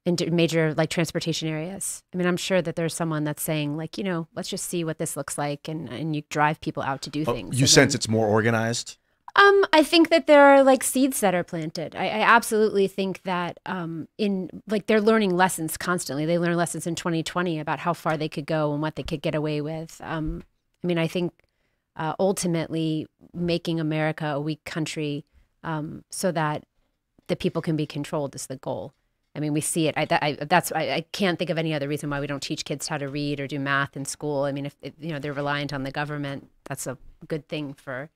in major like transportation areas. I mean, I'm sure that there's someone that's saying like, you know, let's just see what this looks like, and and you drive people out to do Oh, things. you sense then- it's more organized. Um, I think that there are like seeds that are planted. I, I absolutely think that um, in like they're learning lessons constantly. They learn lessons in 2020 about how far they could go and what they could get away with. Um, I mean, I think uh, ultimately making America a weak country um, so that the people can be controlled is the goal. I mean, we see it. I, that, I, that's I, I can't think of any other reason why we don't teach kids how to read or do math in school. I mean, if, if you know they're reliant on the government, that's a good thing for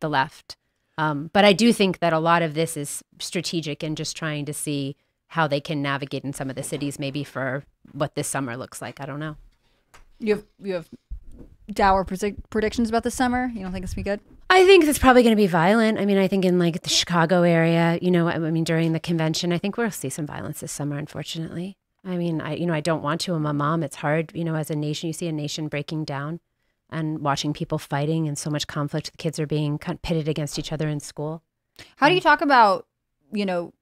the left. Um, but I do think that a lot of this is strategic and just trying to see how they can navigate in some of the cities, maybe for what this summer looks like. I don't know. you have you have dour predic- predictions about this summer. You don't think it's gonna be good? I think it's probably going to be violent. I mean, I think in like the Chicago area, you know, I mean, during the convention, I think we'll see some violence this summer, unfortunately. I mean, I, you know, I don't want to. I'm a mom. It's hard, you know, as a nation, you see a nation breaking down and watching people fighting and so much conflict. The kids are being pitted against each other in school. How do you talk about you know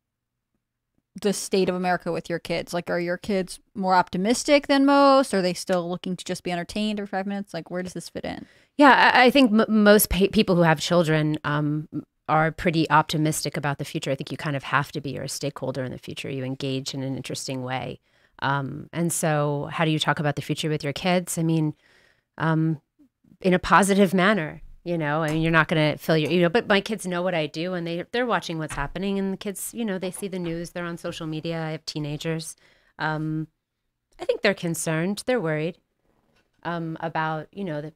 the state of America with your kids? Like, are your kids more optimistic than most? Are they still looking to just be entertained every five minutes? Like, where does this fit in? Yeah, I, I think most people who have children um, are pretty optimistic about the future. I think you kind of have to be. You're a stakeholder in the future. You engage in an interesting way. Um, and so, how do you talk about the future with your kids? I mean, um, in a positive manner. You know, I mean, you're not going to fill your, you know, but my kids know what I do and they, they're watching what's happening. And the kids, you know, they see the news, they're on social media. I have teenagers. Um, I think they're concerned, they're worried um, about, you know, the,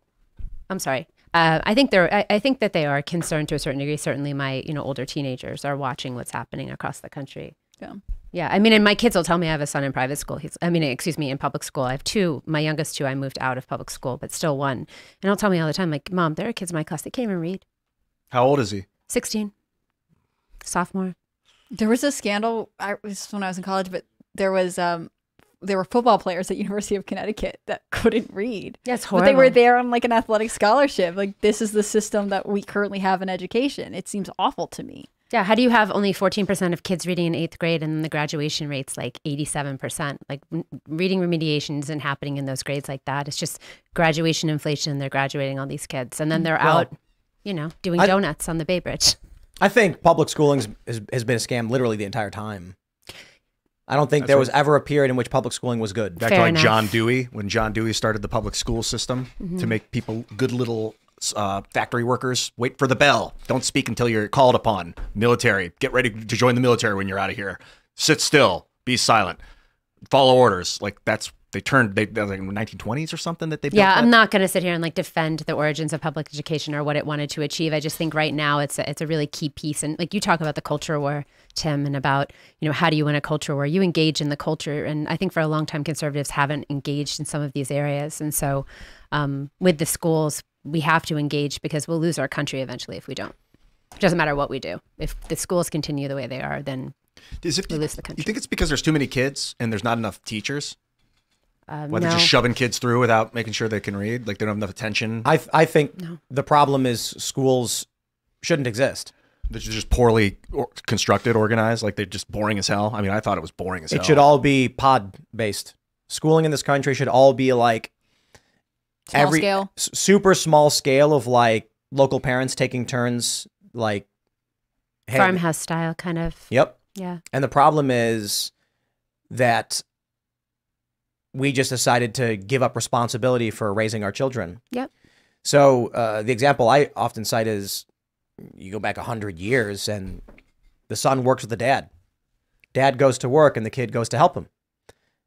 I'm sorry. Uh, I think they're. I, I think that they are concerned to a certain degree. Certainly, my you know older teenagers are watching what's happening across the country. Yeah. Yeah, I mean, and my kids will tell me I have a son in private school. He's, I mean, excuse me, in public school. I have two. My youngest two, I moved out of public school, but still one. And he'll tell me all the time, like, "Mom, there are kids in my class that can't even read. How old is he? Sixteen, sophomore. There was a scandal. I was when I was in college, but there was um there were football players at University of Connecticut that couldn't read. That's But they were there on like an athletic scholarship. Like this is the system that we currently have in education. It seems awful to me. Yeah, how do you have only 14% of kids reading in eighth grade and the graduation rate's like 87%? Like reading remediation isn't happening in those grades like that. It's just graduation inflation. They're graduating all these kids. And then they're Well, out, you know, doing I- donuts on the Bay Bridge. I think public schooling has, has been a scam literally the entire time. I don't think there was ever a period in which public schooling was good. Back Fair to like enough. John Dewey, when John Dewey started the public school system Mm-hmm. to make people good little uh, factory workers. Wait for the bell. Don't speak until you're called upon. Military. Get ready to join the military when you're out of here. Sit still. Be silent. Follow orders. Like that's they turned they that was like in the 1920s or something that they Yeah? I'm not going to sit here and like defend the origins of public education or what it wanted to achieve. I just think right now it's a, it's a really key piece. And like you talk about the culture war, Tim, and about you know how do you win a culture war? You engage in the culture, and I think for a long time conservatives haven't engaged in some of these areas. And so um, with the schools, we have to engage because we'll lose our country eventually if we don't. It doesn't matter what we do. If the schools continue the way they are, then Is it, we lose the country. you think it's because there's too many kids and there's not enough teachers? Um, Why they're no. just shoving kids through without making sure they can read? Like they don't have enough attention. I I think the problem is schools shouldn't exist. They're just poorly or- constructed, organized. Like they're just boring as hell. I mean, I thought it was boring as hell. It should all be pod based. Schooling in this country should all be like Small every scale. s- super small scale of like local parents taking turns like hey, farmhouse style kind of. Yep. Yeah. And the problem is that we just decided to give up responsibility for raising our children. Yep. So uh, the example I often cite is you go back 100 years and the son works with the dad. Dad goes to work and the kid goes to help him.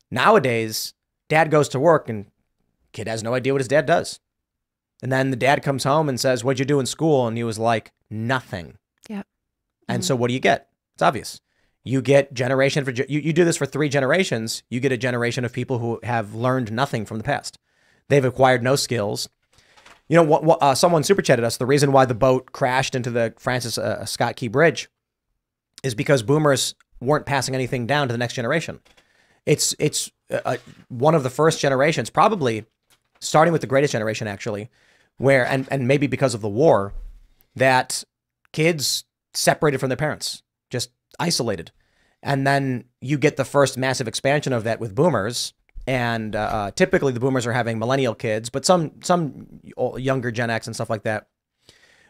Nowadays, dad goes to work and kid has no idea what his dad does. And then the dad comes home and says, What'd you do in school? And he was like, Nothing. Yep. And so what do you get? It's obvious. You get generation for you, you do this for three generations, you get a generation of people who have learned nothing from the past. They've acquired no skills. You know, what, what, uh, someone super chatted us. The reason why the boat crashed into the Francis uh, Scott Key Bridge is because boomers weren't passing anything down to the next generation. It's it's uh, uh, one of the first generations, probably starting with the greatest generation, actually, where and and maybe because of the war, that kids separated from their parents, just isolated, and then you get the first massive expansion of that with boomers. And uh, typically, the boomers are having millennial kids, but some some younger Gen X and stuff like that.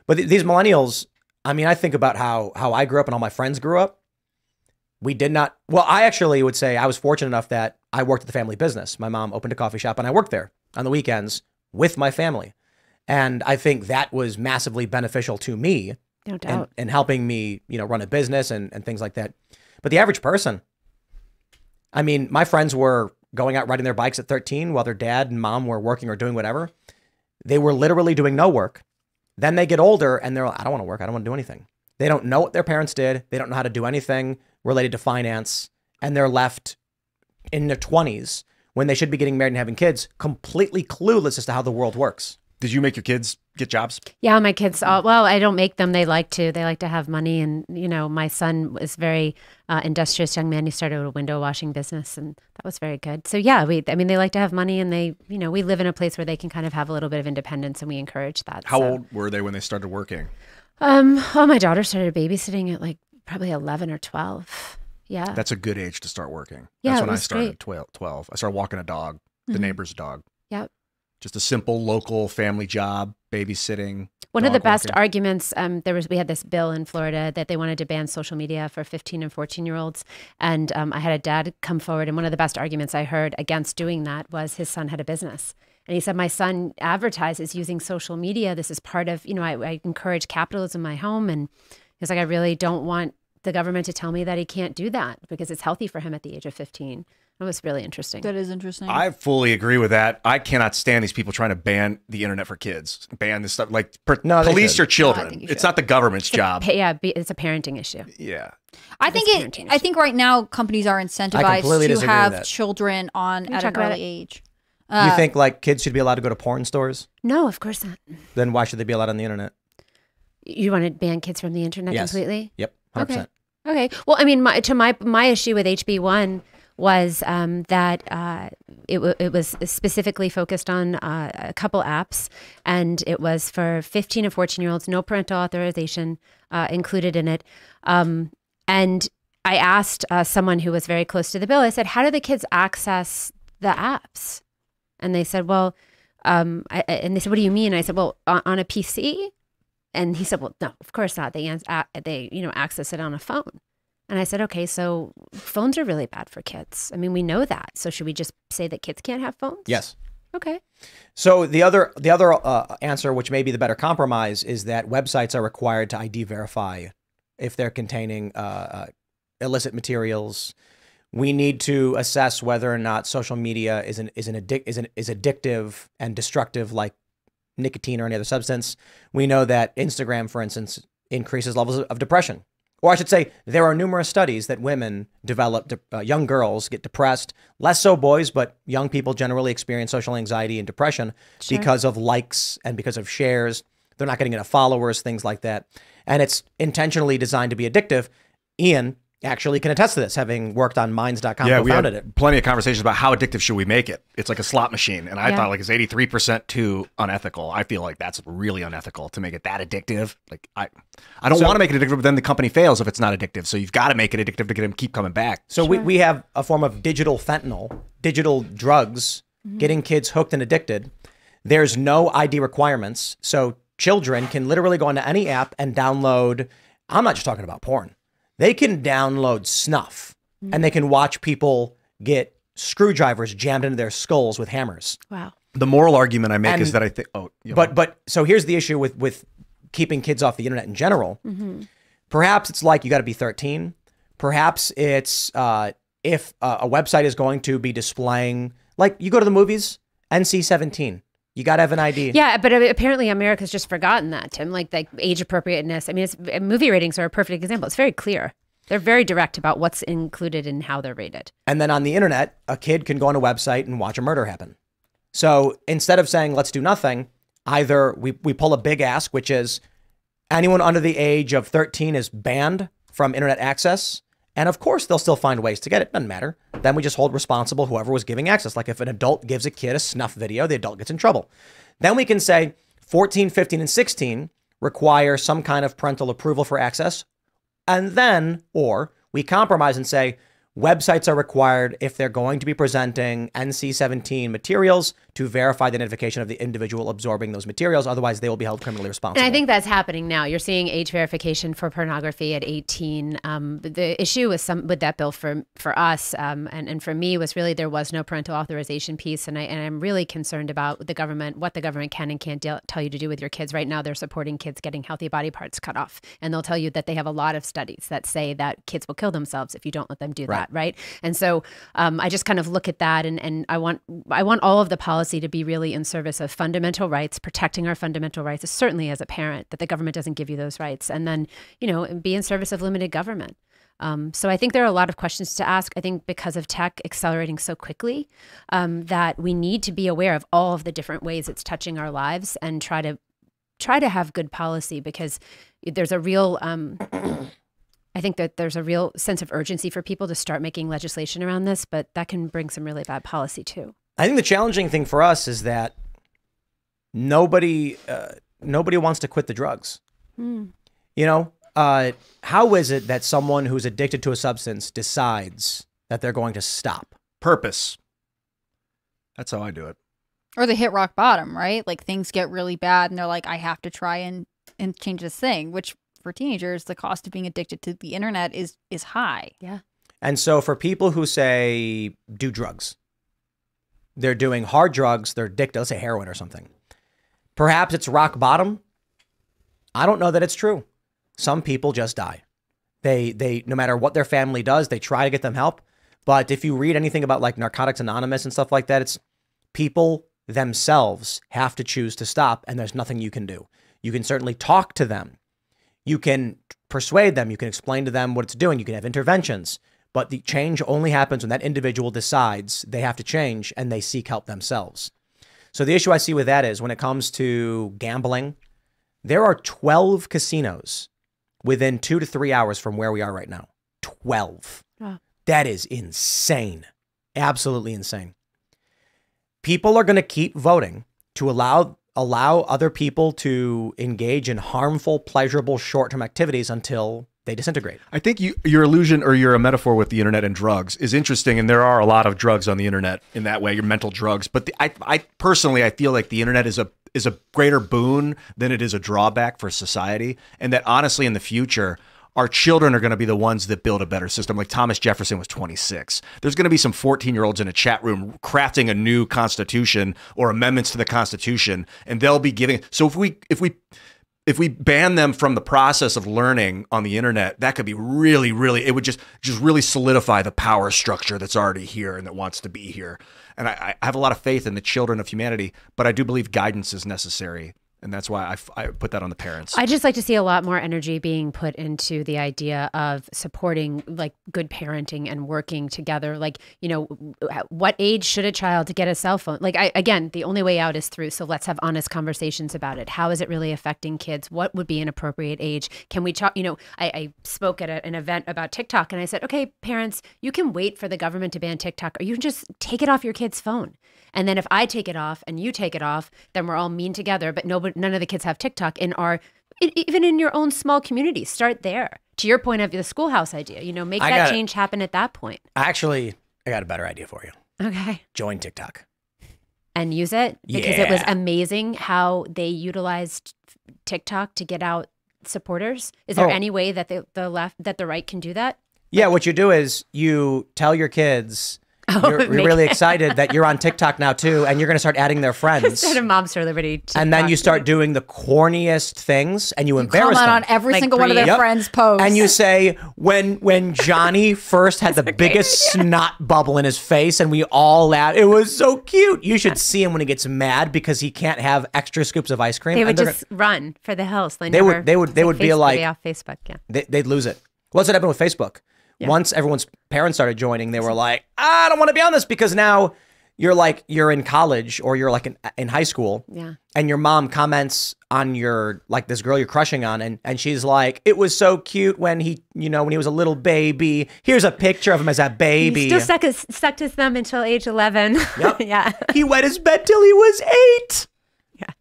But th- these millennials, I mean, I think about how how I grew up and all my friends grew up. We did not. Well, I actually would say I was fortunate enough that I worked at the family business. My mom opened a coffee shop, and I worked there on the weekends with my family, and I think that was massively beneficial to me No and, doubt. and helping me, you know, run a business and, and things like that. But the average person, I mean, my friends were going out riding their bikes at 13 while their dad and mom were working or doing whatever. They were literally doing no work. Then they get older and they're like, I don't want to work. I don't want to do anything. They don't know what their parents did. They don't know how to do anything related to finance. And they're left in their 20s when they should be getting married and having kids, completely clueless as to how the world works. Did you make your kids get jobs? Yeah, my kids. All, well, I don't make them. They like to. They like to have money, and you know, my son was very uh, industrious young man. He started a window washing business, and that was very good. So yeah, we. I mean, they like to have money, and they, you know, we live in a place where they can kind of have a little bit of independence, and we encourage that. How so. old were they when they started working? Um. Oh, my daughter started babysitting at like probably eleven or twelve. Yeah. That's a good age to start working. Yeah, That's it when I was started great. at 12, 12. I started walking a dog, the Mhm. neighbor's dog. Yep. Just a simple local family job, babysitting. One of the best arguments, um, there was we had this bill in Florida that they wanted to ban social media for 15 and 14 year olds, and um, I had a dad come forward, and one of the best arguments I heard against doing that was his son had a business, and he said my son advertises using social media. This is part of you know I, I encourage capitalism in my home, and he's like I really don't want the government to tell me that he can't do that because it's healthy for him at the age of 15. That was really interesting. That is interesting. I fully agree with that. I cannot stand these people trying to ban the internet for kids. Ban this stuff. Like, per- No, police your children. No, you it's not the government's job. Pa- yeah, it's a parenting issue. yeah. I think it. parenting I think right now companies are incentivized to have children on Can we at talk an early it? age. you uh, think like kids should be allowed to go to porn stores? No, of course not. Then why should they be allowed on the internet? You want to ban kids from the internet Yes. completely? Yep, 100%. Okay. Okay. Well, I mean, my, to my my issue with HB one was um, that uh, it, it was specifically focused on uh, a couple apps, and it was for 15 and 14 year olds, no parental authorization uh, included in it. Um, and I asked uh, someone who was very close to the bill, I said, How do the kids access the apps? And they said, Well, um, I- and they said, What do you mean? I said, Well, on, on a PC. And he said, "Well, no, of course not. They they you know access it on a phone." And I said, "Okay, so phones are really bad for kids. I mean, we know that. So should we just say that kids can't have phones?" Yes. Okay. So the other the other uh, answer, which may be the better compromise, is that websites are required to ID verify if they're containing uh, uh, illicit materials. We need to assess whether or not social media is an is an addic- is an is addictive and destructive like nicotine or any other substance. We know that Instagram, for instance, increases levels of depression. Or I should say, there are numerous studies that women develop, de- uh, young girls get depressed, less so boys, but young people generally experience social anxiety and depression Sure. because of likes and because of shares. They're not getting enough followers, things like that. And it's intentionally designed to be addictive. Ian actually can attest to this, having worked on Minds.com, yeah, we co-founded had it. plenty of conversations about how addictive should we make it. It's like a slot machine, and I Yeah. thought like it's eighty three percent too unethical. I feel like that's really unethical to make it that addictive. Like I, I don't So- want to make it addictive, but then the company fails if it's not addictive. So you've got to make it addictive to get them keep coming back. So we, we have a form of digital fentanyl, digital drugs, mm-hmm. getting kids hooked and addicted. There's no ID requirements. So children can literally go onto any app and download. I'm not just talking about porn. They can download snuff and they can watch people get screwdrivers jammed into their skulls with hammers. Wow. The moral argument I make And- is that I think. Oh, yeah, But but so here's the issue with with keeping kids off the internet in general. Mm-hmm. Perhaps it's like you got to be 13. Perhaps it's uh, if uh, a website is going to be displaying, like you go to the movies, NC 17. You got to have an ID. Yeah, but apparently America's just forgotten that, Tim. Like like age appropriateness. I mean, it's, uh, movie ratings are a perfect example. It's very clear. They're very direct about what's included and how they're rated. And then on the internet, a kid can go on a website and watch a murder happen. So instead of saying, let's do nothing, either we, we pull a big ask, which is anyone under the age of 13 is banned from internet access. And of course, they'll still find ways to get it. Doesn't matter. Then we just hold responsible whoever was giving access. Like if an adult gives a kid a snuff video, the adult gets in trouble. Then we can say 14, 15, and 16 require some kind of parental approval for access. And then, or we compromise and say websites are required if they're going to be presenting NC 17 materials to verify the identification of the individual absorbing those materials. Otherwise, they will be held criminally responsible. And I think that's happening now. You're seeing age verification for pornography at 18. Um, the issue with some with that bill for for us um, and and for me was really there was no parental authorization piece, and I and I'm really concerned about the government, what the government can and can't deal, tell you to do with your kids. Right now, they're supporting kids getting healthy body parts cut off, and they'll tell you that they have a lot of studies that say that kids will kill themselves if you don't let them do Right. that. Right. And so um, I just kind of look at that, and and I want I want all of the policy to be really in service of fundamental rights, protecting our fundamental rights. Certainly, as a parent, that the government doesn't give you those rights, and then you know be in service of limited government. Um, so I think there are a lot of questions to ask. I think because of tech accelerating so quickly, um, that we need to be aware of all of the different ways it's touching our lives and try to try to have good policy because there's a real um, I think that there's a real sense of urgency for people to start making legislation around this, but that can bring some really bad policy too. I think the challenging thing for us is that nobody uh, nobody wants to quit the drugs. Mm. You know, uh, how is it that someone who's addicted to a substance decides that they're going to stop? Purpose. That's how I do it. Or they hit rock bottom, right? Like things get really bad and they're like, I have to try and, and change this thing, which for teenagers, the cost of being addicted to the internet is is high. Yeah. And so for people who say do drugs, they're doing hard drugs, they're addicted, let's say heroin or something. Perhaps it's rock bottom. I don't know that it's true. Some people just die. They they no matter what their family does, they try to get them help. But if you read anything about like Narcotics Anonymous and stuff like that, it's people themselves have to choose to stop and there's nothing you can do. You can certainly talk to them. You can persuade them, you can explain to them what it's doing, you can have interventions. But the change only happens when that individual decides they have to change and they seek help themselves. So the issue I see with that is when it comes to gambling, there are 12 casinos within two to three hours from where we are right now. 12. Wow. That is insane. Absolutely insane. People are going to keep voting to allow allow other people to engage in harmful, pleasurable short-term activities until they disintegrate. I think you, your illusion or your metaphor with the internet and drugs is interesting, and there are a lot of drugs on the internet in that way. Your mental drugs, but the, I, I personally, I feel like the internet is a is a greater boon than it is a drawback for society, and that honestly, in the future. Our children are going to be the ones that build a better system. Like Thomas Jefferson was 26. There's going to be some 14 year olds in a chat room crafting a new constitution or amendments to the constitution, and they'll be giving. So if we if we if we ban them from the process of learning on the internet, that could be really, really, it would just just really solidify the power structure that's already here and that wants to be here. And I, I have a lot of faith in the children of humanity, but I do believe guidance is necessary. And that's why I, I put that on the parents. I just like to see a lot more energy being put into the idea of supporting like good parenting and working together. Like, you know, what age should a child get a cell phone? Like, I, again, the only way out is through. So let's have honest conversations about it. How is it really affecting kids? What would be an appropriate age? Can we talk? You know, I, I spoke at a, an event about TikTok and I said, okay, parents, you can wait for the government to ban TikTok or you can just take it off your kid's phone. And then if I take it off and you take it off, then we're all mean together. But nobody, none of the kids have TikTok in our, even in your own small community. Start there. To your point of the schoolhouse idea, you know, make I that change happen at that point. Actually, I got a better idea for you. Okay. Join TikTok. And use it because it was amazing how they utilized TikTok to get out supporters. Is there Oh. any way that the, the left, that the right can do that? Yeah, what you do is you tell your kids Oh, you're, you're really excited that you're on TikTok now too, and you're going to start adding their friends. Instead of Liberty. and then you start doing the corniest things, and you, embarrass Comment them. on every Like single one of their Yep. friends' posts. And you say when when Johnny first had the biggest snot bubble in his face, and we all laughed. It was so cute. You should see him when he gets mad because he can't have extra scoops of ice cream. They would just run for the hills. They, They would- they would- they would be like- off Facebook. Yeah. they, they'd lose it. What's what happened with Facebook? Once everyone's parents started joining, they were like, I don't want to be on this because now you're like you're in college or you're like in, in high school. Yeah. And your mom comments on your like this girl you're crushing on and and she's like, It was so cute when he you know, when he was a little baby. Here's a picture of him as a baby. He still stuck his stuck his thumb until age eleven. Yep. yeah. he wet his bed till he was eight.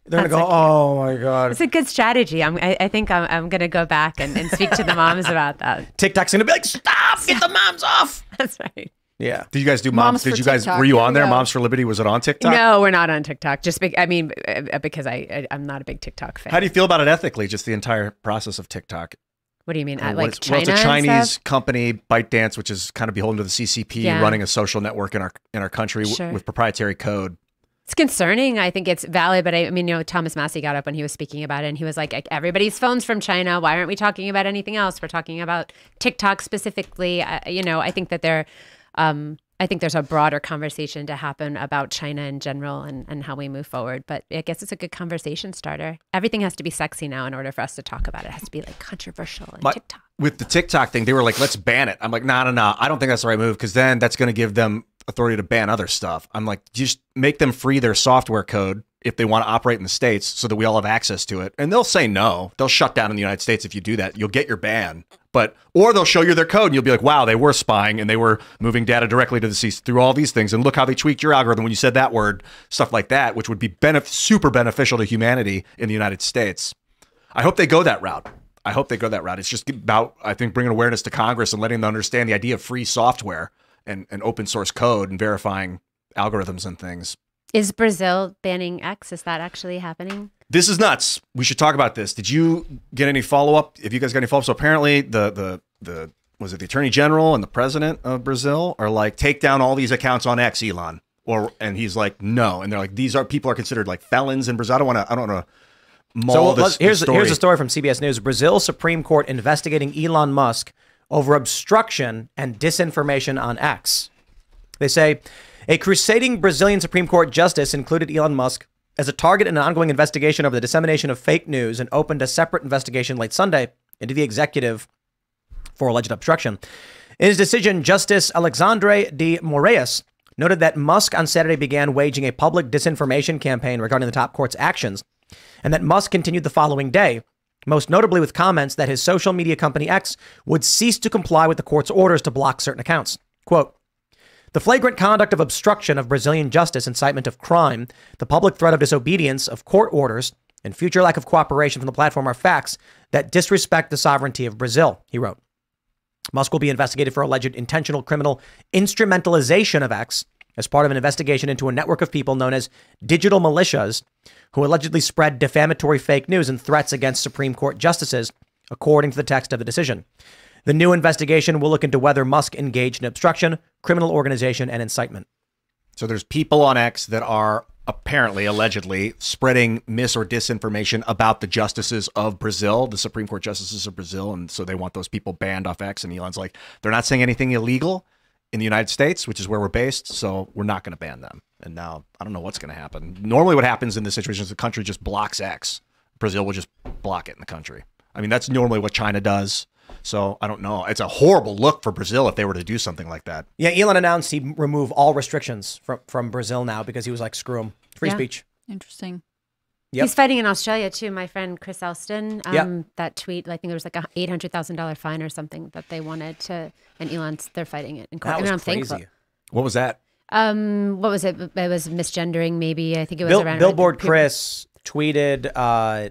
Yeah. They're gonna go, like- Oh my god. It's a good strategy. I'm, I, I think I'm, I'm going to go back and, and speak to the moms about that. TikTok's gonna be like, Stop, get the moms off. That's right. Yeah. Did you guys do moms? Moms did you guys TikTok. were you on there? go. Moms for Liberty was it on TikTok? No, we're not on TikTok. Just be, I mean, uh, because I, I I'm not a big TikTok fan. How do you feel about it ethically? Just the entire process of TikTok. what do you mean? Uh, Uh, like is- China well, it's a Chinese stuff? company, ByteDance, which is kind of beholden to the CCP, Yeah. running a social network in our in our country w- Sure. with proprietary code. It's concerning. I think it's valid, but I, I mean, you know, Thomas Massie got up when he was speaking about it, and he was like, "Like, "Everybody's phones from China. Why aren't we talking about anything else? We're talking about TikTok specifically." I, you know, I think that there, um, I think there's a broader conversation to happen about China in general and and how we move forward. But I guess it's a good conversation starter. Everything has to be sexy now in order for us to talk about it. It has to be like controversial and But TikTok. with the TikTok thing, they were like, "Let's ban it." I'm like, "No, no, no. I don't think that's the right move because then that's going to give them authority to ban other stuff." I'm like, "Just make them free their software code if they want to operate in the states, so that we all have access to it." And they'll say no. They'll shut down in the United States if you do that. You'll get your ban. But or they'll show you their code and you'll be like, "Wow, they were spying and they were moving data directly to the C through all these things." And look how they tweaked your algorithm when you said that word, stuff like that, which would be benef- super beneficial to humanity in the United States. I hope they go that route. I hope they go that route. It's just about, I think, bringing awareness to Congress and letting them understand the idea of free software and, and open source code and verifying algorithms and things. Is Brazil banning X? Is that actually happening? This is nuts. We should talk about this. Did you get any follow up? If you guys got any follow up, so apparently the the the was it the attorney general and the president of Brazil are like take down all these accounts on X, Elon, or and he's like no, and they're like these are people are considered like felons in Brazil. I don't want to. I don't want to. Maul So this, let's- here's this story. here's a story from CBS News. Brazil Supreme Court investigating Elon Musk over obstruction and disinformation on X. They say a crusading Brazilian Supreme Court justice included Elon Musk as a target in an ongoing investigation over the dissemination of fake news and opened a separate investigation late Sunday into the executive for alleged obstruction. In his decision, Justice Alexandre de Moraes noted that Musk on Saturday began waging a public disinformation campaign regarding the top court's actions, and that Musk continued the following day, most notably with comments that his social media company X would cease to comply with the court's orders to block certain accounts. Quote, the flagrant conduct of obstruction of Brazilian justice, incitement of crime, the public threat of disobedience of court orders, and future lack of cooperation from the platform are facts that disrespect the sovereignty of Brazil, he wrote. Musk will be investigated for alleged intentional criminal instrumentalization of X as part of an investigation into a network of people known as digital militias who allegedly spread defamatory fake news and threats against Supreme Court justices, according to the text of the decision. The new investigation will look into whether Musk engaged in obstruction, criminal organization, and incitement. So there's people on X that are apparently, allegedly, spreading mis or disinformation about the justices of Brazil, the Supreme Court justices of Brazil, and so they want those people banned off X. And Elon's like, they're not saying anything illegal in the United States, which is where we're based, so we're not going to ban them. And now I don't know what's going to happen. Normally, what happens in this situation is the country just blocks X. Brazil will just block it in the country. I mean, that's normally what China does. So I don't know. It's a horrible look for Brazil if they were to do something like that. Yeah, Elon announced he'd remove all restrictions from, from Brazil now because he was like, screw him. Free Yeah. speech. Interesting. Yep. He's fighting in Australia too. My friend Chris Elston, um, Yep. that tweet, I think there was like a eight hundred thousand dollar fine or something that they wanted to, and Elon's they're fighting it in court. That was I'm crazy. thankful. What was that? Um, what was it? It was misgendering, maybe. I think it was Bill, around Billboard Chris tweeted uh,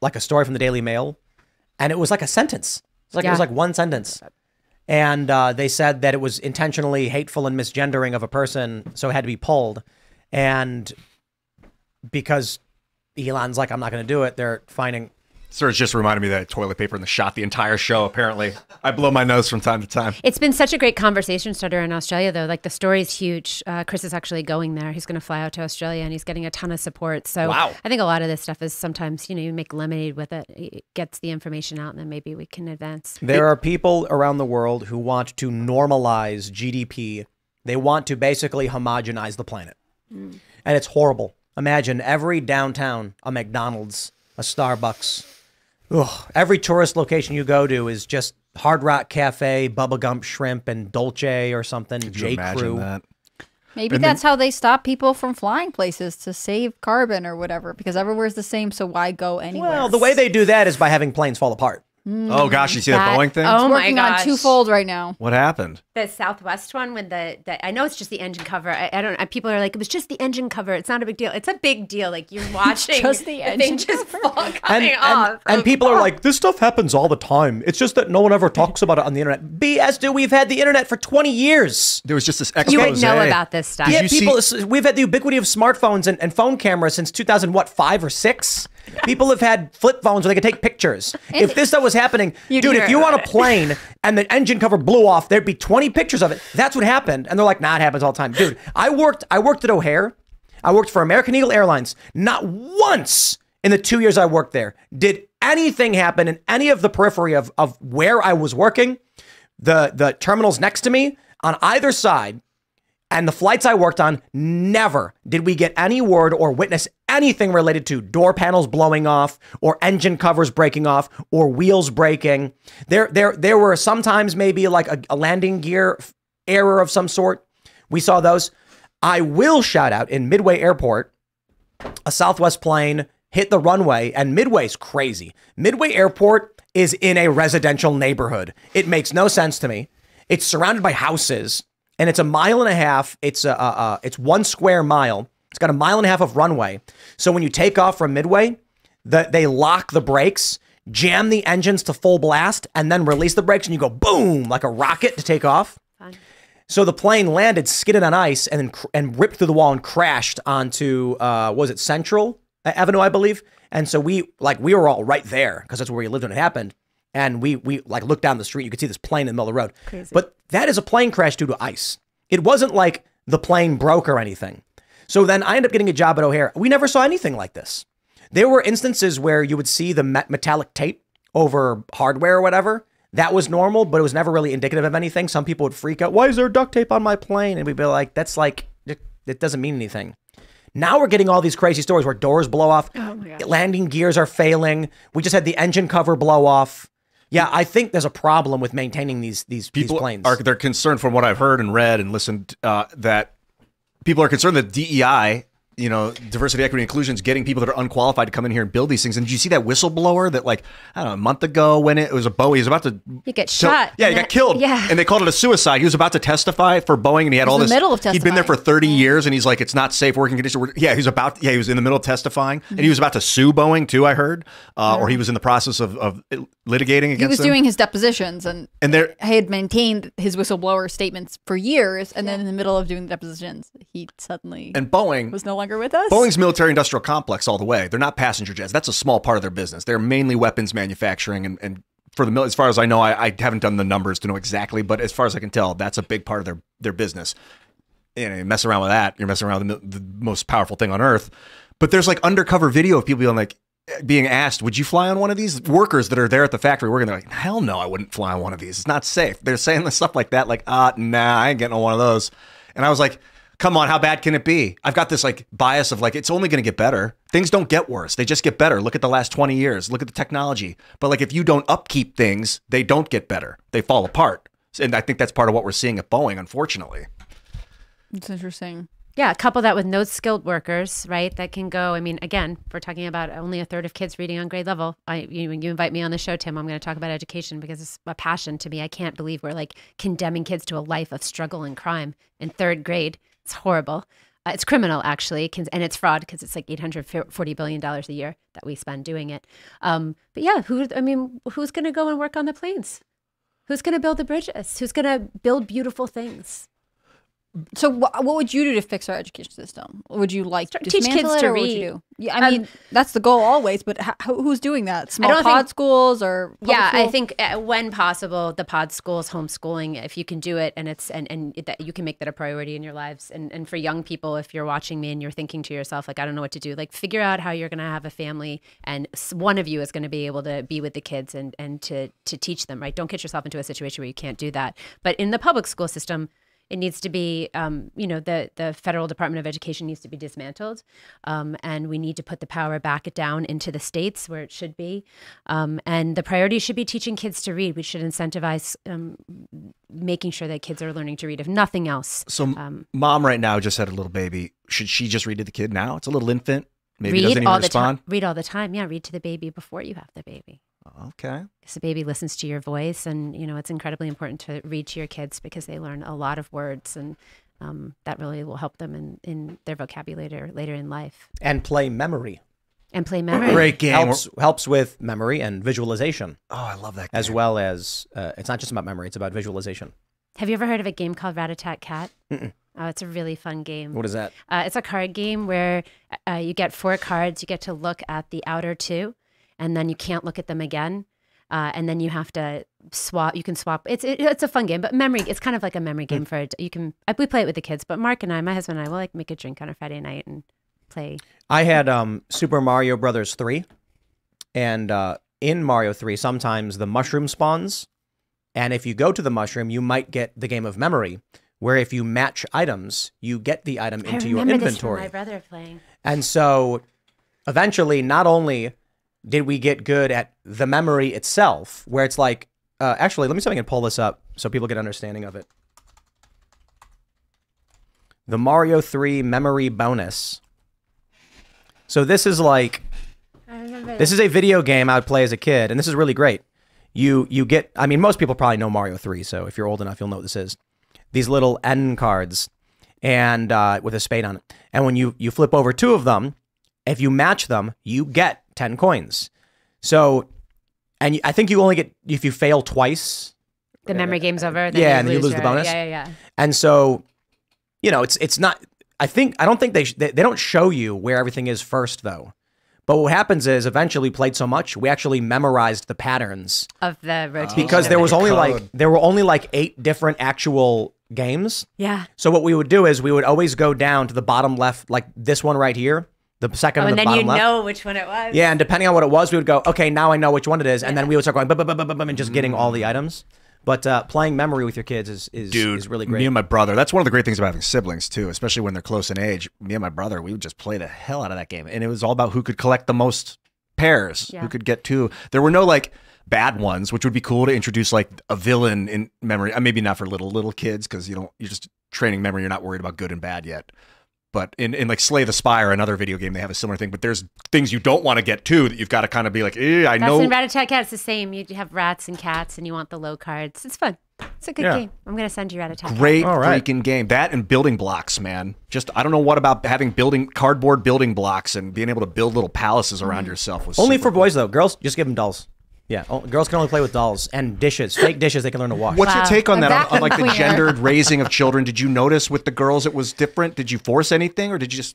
like a story from the Daily Mail, and it was like a sentence. It's like it was like one sentence, and uh, they said that it was intentionally hateful and misgendering of a person, so it had to be pulled. And because Elon's like, I'm not going to do it, they're finding. Sir, it's just reminded me of that toilet paper in the shot the entire show, apparently. I blow my nose from time to time. It's been such a great conversation starter in Australia, though. Like the story is huge. Uh, Chris is actually going there. He's going to fly out to Australia, and he's getting a ton of support. So Wow. I think a lot of this stuff is sometimes you know you make lemonade with it. It gets the information out, and then maybe we can advance. There are people around the world who want to normalize GDP. They want to basically homogenize the planet. And it's horrible. Imagine every downtown, a McDonald's, a Starbucks. Ugh, every tourist location you go to is just Hard Rock Cafe, Bubba Gump Shrimp, and Dolce or something. Could you J. imagine Crew. that? Maybe And then- that's how they stop people from flying places to save carbon or whatever, because everywhere's the same. So why go anywhere? Well, the way they do that is by having planes fall apart. Mm, oh, gosh, you see that, Boeing thing? Oh my working on gosh. twofold right now. What happened? The Southwest one with the, the I know it's just the engine cover. I, I don't. I, people are like, it was just the engine cover. It's not a big deal. It's a big deal. Like you're watching Just the thing engine just fall And, coming and, off. and oh, people are like, this stuff happens all the time. It's just that no one ever talks about it on the internet. BS, dude, we've had the internet for 20 years. There was just this expose. you would know about this stuff. Yeah, you see- people. We've had the ubiquity of smartphones and, and phone cameras since 2000, what, five or six? People have had flip phones where they could take pictures. if this stuff was happening, You'd dude, if you on a plane and the engine cover blew off, there'd be 20 pictures of it. That's what happened. And they're like, nah, it happens all the time. Dude, I worked, I worked at O'Hare. I worked for American Eagle Airlines. Not once in the two years I worked there did anything happen in any of the periphery of, of where I was working. The the terminals next to me on either side and the flights I worked on, never did we get any word or witness anything related to door panels blowing off or engine covers breaking off or wheels breaking. There, there, there were sometimes maybe like a, a landing gear error of some sort. We saw those. I will shout out in Midway Airport, a Southwest plane hit the runway, and Midway's crazy. Midway Airport is in a residential neighborhood. It makes no sense to me. It's surrounded by houses, and it's a mile and a half. It's a, uh, uh, it's one square mile. Got a mile and a half of runway. So when you take off from Midway, the, they lock the brakes, jam the engines to full blast, and then release the brakes, and you go boom like a rocket to take off. So the plane landed, skidded on ice, and then cr- and ripped through the wall and crashed onto uh, was it Central Avenue, I believe. And so we like we were all right there because that's where we lived when it happened. And we we like looked down the street, you could see this plane in the middle of the road. Crazy. But that is a plane crash due to ice. It wasn't like the plane broke or anything. So then I end up getting a job at O'Hare. We never saw anything like this. There were instances where you would see the metallic tape over hardware or whatever. That was normal, but it was never really indicative of anything. Some people would freak out. Why is there duct tape on my plane? And we'd be like, that's like, it, it doesn't mean anything. Now we're getting all these crazy stories where doors blow off, landing gears are failing. We just had the engine cover blow off. Yeah, I think there's a problem with maintaining these these, People these planes. are they're concerned from what I've heard and read and listened uh, that people are concerned that DEI you know, diversity, equity, inclusion is getting people that are unqualified to come in here and build these things. And did you see that whistleblower that, like, I don't know, a month ago when it, was a Boeing, he was about to You get shot. yeah, he got killed. Yeah. and they called it a suicide. He was about to testify for Boeing, and he had all this. the middle of He'd been there for testifying. thirty years, and he's like, it's not safe working conditions. Yeah, he was about. Yeah, he was in the middle of testifying, and he was about to sue Boeing too. I heard, uh, or he was in the process of, of litigating against. He was them. doing his depositions and And there- he had maintained his whistleblower statements for years, and then in the middle of doing the depositions, he suddenly and Boeing was no longer with us. Boeing's military industrial complex all the way. They're not passenger jets. That's a small part of their business. They're mainly weapons manufacturing and, and for the as far as I know, I, I haven't done the numbers to know exactly, but as far as I can tell, that's a big part of their their business. And you mess around with that, you're messing around with the, the most powerful thing on earth. But there's like undercover video of people being like being asked, "Would you fly on one of these?" Workers that are there at the factory working, they're like, "Hell no, I wouldn't fly on one of these. It's not safe." They're saying the stuff like that, like, "Ah, nah, I ain't getting on one of those." And I was like, "Come on, how bad can it be?" I've got this like bias of like, it's only going to get better. Things don't get worse; they just get better. Look at the last twenty years. Look at the technology. But like, if you don't upkeep things, they don't get better. They fall apart. And I think that's part of what we're seeing at Boeing, unfortunately. It's interesting. Yeah, couple that with no skilled workers, right? That can go. I mean, again, we're talking about only a third of kids reading on grade level. I, you, you invite me on the show, Tim, I'm going to talk about education because it's a passion to me. I can't believe we're like condemning kids to a life of struggle and crime in third grade. It's horrible. Uh, it's criminal, actually, and it's fraud because it's like 840 billion dollars a year that we spend doing it. Um, but yeah, who? I mean, who's going to go and work on the planes? Who's going to build the bridges? Who's going to build beautiful things? So, wh- what would you do to fix our education system? Would you like Start- teach kids it, to or what would read. you do? Yeah, I mean Um, that's the goal always. But h- who's doing that? Small pod think- schools or yeah i think uh, when possible the pod schools homeschooling if you can do it and it's and, and it- that you can make that a priority in your lives and and for young people if you're watching me and you're thinking to yourself like i don't know what to do like figure out how you're going to have a family and one of you is going to be able to be with the kids and and to to teach them right don't get yourself into a situation where you can't do that but in the public school system it needs to be, um, you know, the the federal Department of Education needs to be dismantled, um, and we need to put the power back down into the states where it should be. Um, and the priority should be teaching kids to read. We should incentivize um, making sure that kids are learning to read, if nothing else. So, um, mom right now just had a little baby. Should she just read to the kid now? It's a little infant. Maybe read doesn't even all the respond. time. Read all the time. Yeah, read to the baby before you have the baby. Okay. because the baby listens to your voice and you know it's incredibly important to read to your kids because they learn a lot of words and um, that really will help them in, in their vocabulary later in life and play memory. and play memory Great game. Helps helps with memory and visualization, Oh, I love that. as well as uh, it's not just about memory; it's about visualization. have you ever heard of a game called rat-a-tat cat oh it's a really fun game What is that? Uh, it's a card game where uh, you get four cards. You get to look at the outer two, and then you can't look at them again. Uh, and then you have to swap. You can swap. It's it, it's a fun game, but memory. It's kind of like a memory game for. You can I, we play it with the kids, but Mark and I, my husband and I, will like make a drink on a Friday night and play. I had um, Super Mario Brothers three, and uh, in Mario three, sometimes the mushroom spawns, and if you go to the mushroom, you might get the game of memory, where if you match items, you get the item into your remember this from inventory. my brother playing. And so eventually, not only did we get good at the memory itself, where it's like, uh, actually, let me see if I can pull this up so people get understanding of it. The Mario 3 memory bonus. So this is like this is a video game I would play as a kid, and this is really great. You you get I mean most people probably know Mario 3, so if you're old enough you'll know what this is. These little N cards and uh, with a spade on it. And when you you flip over two of them, if you match them, you get 10 coins. So and I think you only get if you fail twice. the memory game's over. Then Yeah, you and then you lose the bonus. Yeah, yeah, yeah. And so you know, it's it's not I think I don't think they sh- they, they don't show you where everything is first though. But what happens is eventually we played so much, we actually memorized the patterns Of the rotation. because there oh, was like a only like there were only like eight different actual games. yeah. So what we would do is we would always go down to the bottom left, like this one right here, the second Oh, and the then you left. know which one it was. Yeah, and depending on what it was, we would go, okay, now I know which one it is, and then we would start going, bum, bum, bum, bum, bum, bum, and just getting all the items. But uh, playing memory with your kids is is, Dude, is really great. Me and my brother. That's one of the great things about having siblings too, especially when they're close in age. Me and my brother, we would just play the hell out of that game, and it was all about who could collect the most pairs, Yeah. who could get two. There were no like bad ones, which would be cool to introduce like a villain in memory. Uh, maybe not for little little kids because you don't you're just training memory. You're not worried about good and bad yet. But in, in like Slay the Spire, another video game, they have a similar thing. But there's things you don't want to get too that you've got to kind of be like, eh, I That's know. in Rat-a-tat Cat. It's the same. You have rats and cats, and you want the low cards. It's fun. It's a good Yeah. game. I'm gonna send you Rat-a-tat. Great All right. freaking game. That and building blocks, man. Just I don't know what about having building cardboard building blocks and being able to build little palaces around yourself was Only super for boys though. Girls, just give them dolls. Yeah, oh, girls can only play with dolls and dishes, fake dishes they can learn to wash. What's your take on A that? On, on like the gendered raising of children? Did you notice with the girls it was different? Did you force anything, or did you just?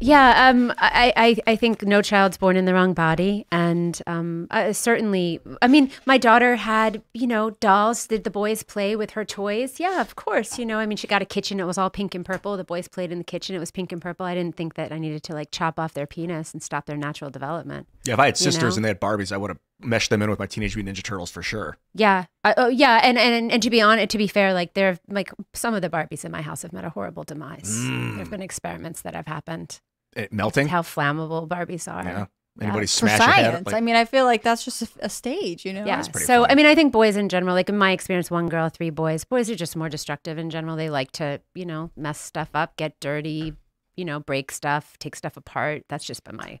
Yeah, um, I, I, I think no child's born in the wrong body, and um, uh, certainly, I mean, my daughter had, you know, dolls. Did the boys play with her toys? Yeah, of course. You know, I mean, she got a kitchen. It was all pink and purple. The boys played in the kitchen. It was pink and purple. I didn't think that I needed to like chop off their penis and stop their natural development. Yeah, if I had You sisters know? and they had Barbies, I would have meshed them in with my Teenage Mutant Ninja Turtles for sure. Yeah. Uh, oh, yeah. And, and and to be honest, to be fair, like there, like some of the Barbies in my house have met a horrible demise. There have been experiments that have happened. It, melting. How flammable Barbies are. Yeah. Anybody For smash a head? science. Like, I mean, I feel like that's just a, a stage, you know? Yeah. So, funny. I mean, I think boys in general, like in my experience, one girl, three boys. Boys are just more destructive in general. They like to, you know, mess stuff up, get dirty, you know, break stuff, take stuff apart. That's just been my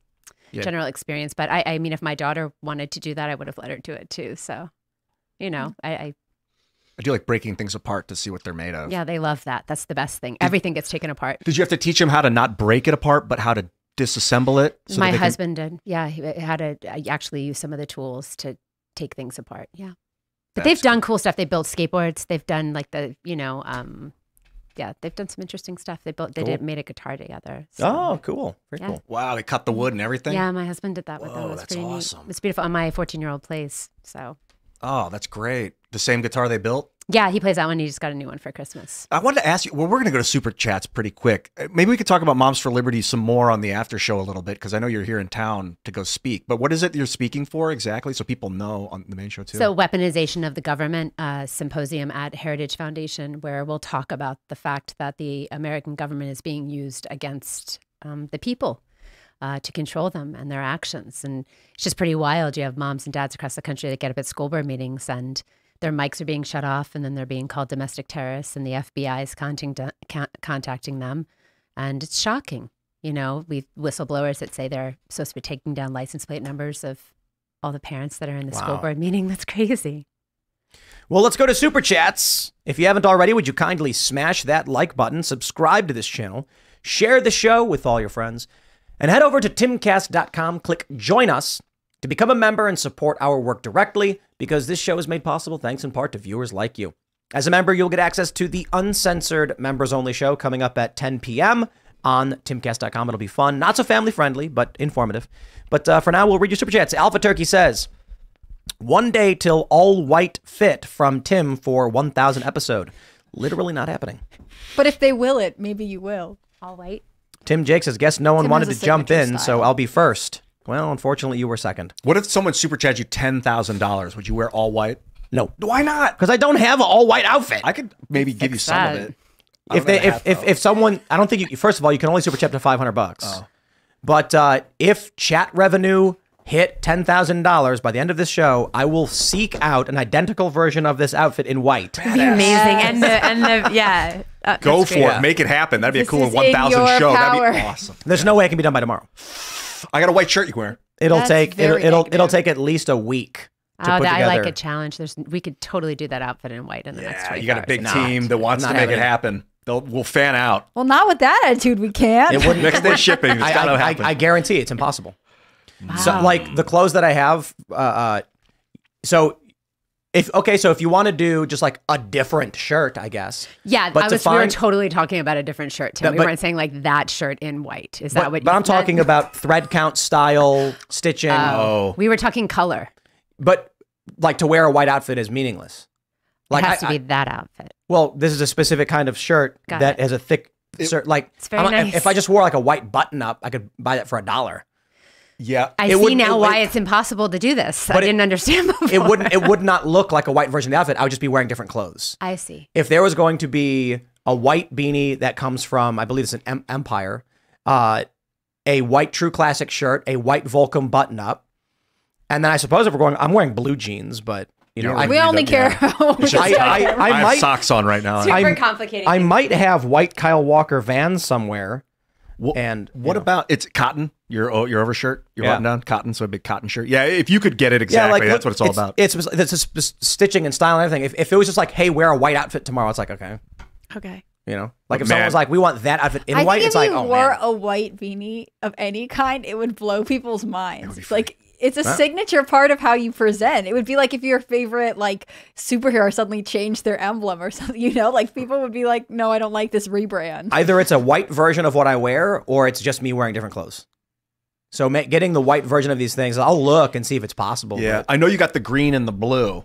Yeah. general experience. But I, I mean, if my daughter wanted to do that, I would have let her do it too. So, you know, I, I I do like breaking things apart to see what they're made of. yeah, they love that. That's the best thing. Everything gets taken apart. Did you have to teach them how to not break it apart, but how to disassemble it? so my they can- husband did. Yeah, he had to actually use some of the tools to take things apart. Yeah. But they've That's done cool stuff. They built skateboards. They've done like the, you know, um, yeah, they've done some interesting stuff. They built, they Cool. did made a guitar together. so- Oh, cool. Very Yeah. cool. Wow, they cut the wood and everything. Yeah, my husband did that with them. It was that's pretty awesome. neat. It's beautiful. And my 14 year old plays. So Oh, that's great. The same guitar they built. Yeah, he plays that one. He just got a new one for Christmas. I wanted to ask you. Well, we're going to go to super chats pretty quick. Uh, Maybe we could talk about Moms for Liberty some more on the after show a little bit because I know you're here in town to go speak. But what is it you're speaking for exactly, so people know on the main show too? So, weaponization of the government uh, symposium at Heritage Foundation, where we'll talk about the fact that the American government is being used against um, the people uh, to control them and their actions. And it's just pretty wild. You have moms and dads across the country that get up at school board meetings and their mics are being shut off, and then they're being called domestic terrorists, and the FBI is contacting, contacting them. And it's shocking. You know, we whistleblowers that say they're supposed to be taking down license plate numbers of all the parents that are in the school board meeting. That's crazy. Well, let's go to super chats. If you haven't already, would you kindly smash that like button, subscribe to this channel, share the show with all your friends, and head over to timcast.com, click join us to become a member and support our work directly because this show is made possible thanks in part to viewers like you. As a member, you'll get access to the uncensored members only show coming up at 10 p.m. on timcast.com. It'll be fun, not so family friendly, but informative. But uh, for now, we'll read your super chats. Alpha Turkey says, one day till all white fit from Tim for 1000 episode. Literally not happening. But if they will it, maybe you will. All white. Tim Jake says, guess no one Tim wanted to jump in, signature so. I'll be first. Well, unfortunately, you were second. what if someone super chats you ten thousand dollars? Would you wear all white? No, Why not? because I don't have an all white outfit. I could maybe give you Fix some of it. I if they if, if if someone I don't think you first of all you can only super chat to 500 bucks. Oh. But uh, if chat revenue hit $10,000 by the end of this show, I will seek out an identical version of this outfit in white. Be amazing. And the and the yeah. Uh, go for great. it, make it happen. That'd be a cool is one in thousand your show. That'd be awesome. There's no way it can be done by tomorrow. I got a white shirt you can wear. It'll That's take it'll it'll, negative. it'll take at least a week to Oh, put that, I like a challenge. There's we could totally do that outfit in white in the next Yeah, you got a big It's team that wants to not make it happen. They'll we'll fan out. Well, not with that attitude, we can't. It wouldn't Next day shipping. It's I, gotta I, I, happen. I guarantee it's impossible. Wow. So, like the clothes that I have, uh, uh, so if okay, so if you want to do just like a different shirt, I guess. Yeah, But I to was, we were totally talking about a different shirt, Tim. That- we weren't saying like that shirt in white. Is that But, what but I'm talking about thread count, style, stitching. Oh. oh, We were talking color. But like to wear a white outfit is meaningless. Like it has I- to be that outfit. Well, this is a specific kind of shirt Got that it. has a thick. Cert, like It's very I'm- nice. if I just wore like a white button up, I could buy that for a dollar. Yeah. I It see now it- why it- it's impossible to do this. I it- didn't understand before. It wouldn't. It would not look like a white version of the outfit. I would just be wearing different clothes. I see. if there was going to be a white beanie that comes from, I believe it's an em- Empire, uh, a white True Classic shirt, a white Volcom button up, and then I suppose if we're going, I'm wearing blue jeans, but you know, You're I, we only care yeah. about what I, we I, I, I, have socks on right now. Super I'm- complicated. I might have white Kyle Walker Vans somewhere What, And, what know. about it's cotton? Your your overshirt, your Yeah. button down, cotton. So a big cotton shirt. Yeah, if you could get it exactly, that's what it's all it's, about. It's, it's, it's just stitching and style and everything. If, if it was just like, hey, wear a white outfit tomorrow, it's like, okay. Okay. You know? Like if Man. someone was like, we want that outfit in I white, think it's if like, you oh, wore man. a white beanie of any kind, it would blow people's minds. It's like it's a signature part of how you present. It would be like if your favorite like superhero suddenly changed their emblem or something. You know, like people would be like, "No, I don't like this rebrand." Either it's a white version of what I wear or it's just me wearing different clothes. So ma- getting the white version of these things, I'll look and see if it's possible. yeah, but- I know you got the green and the blue.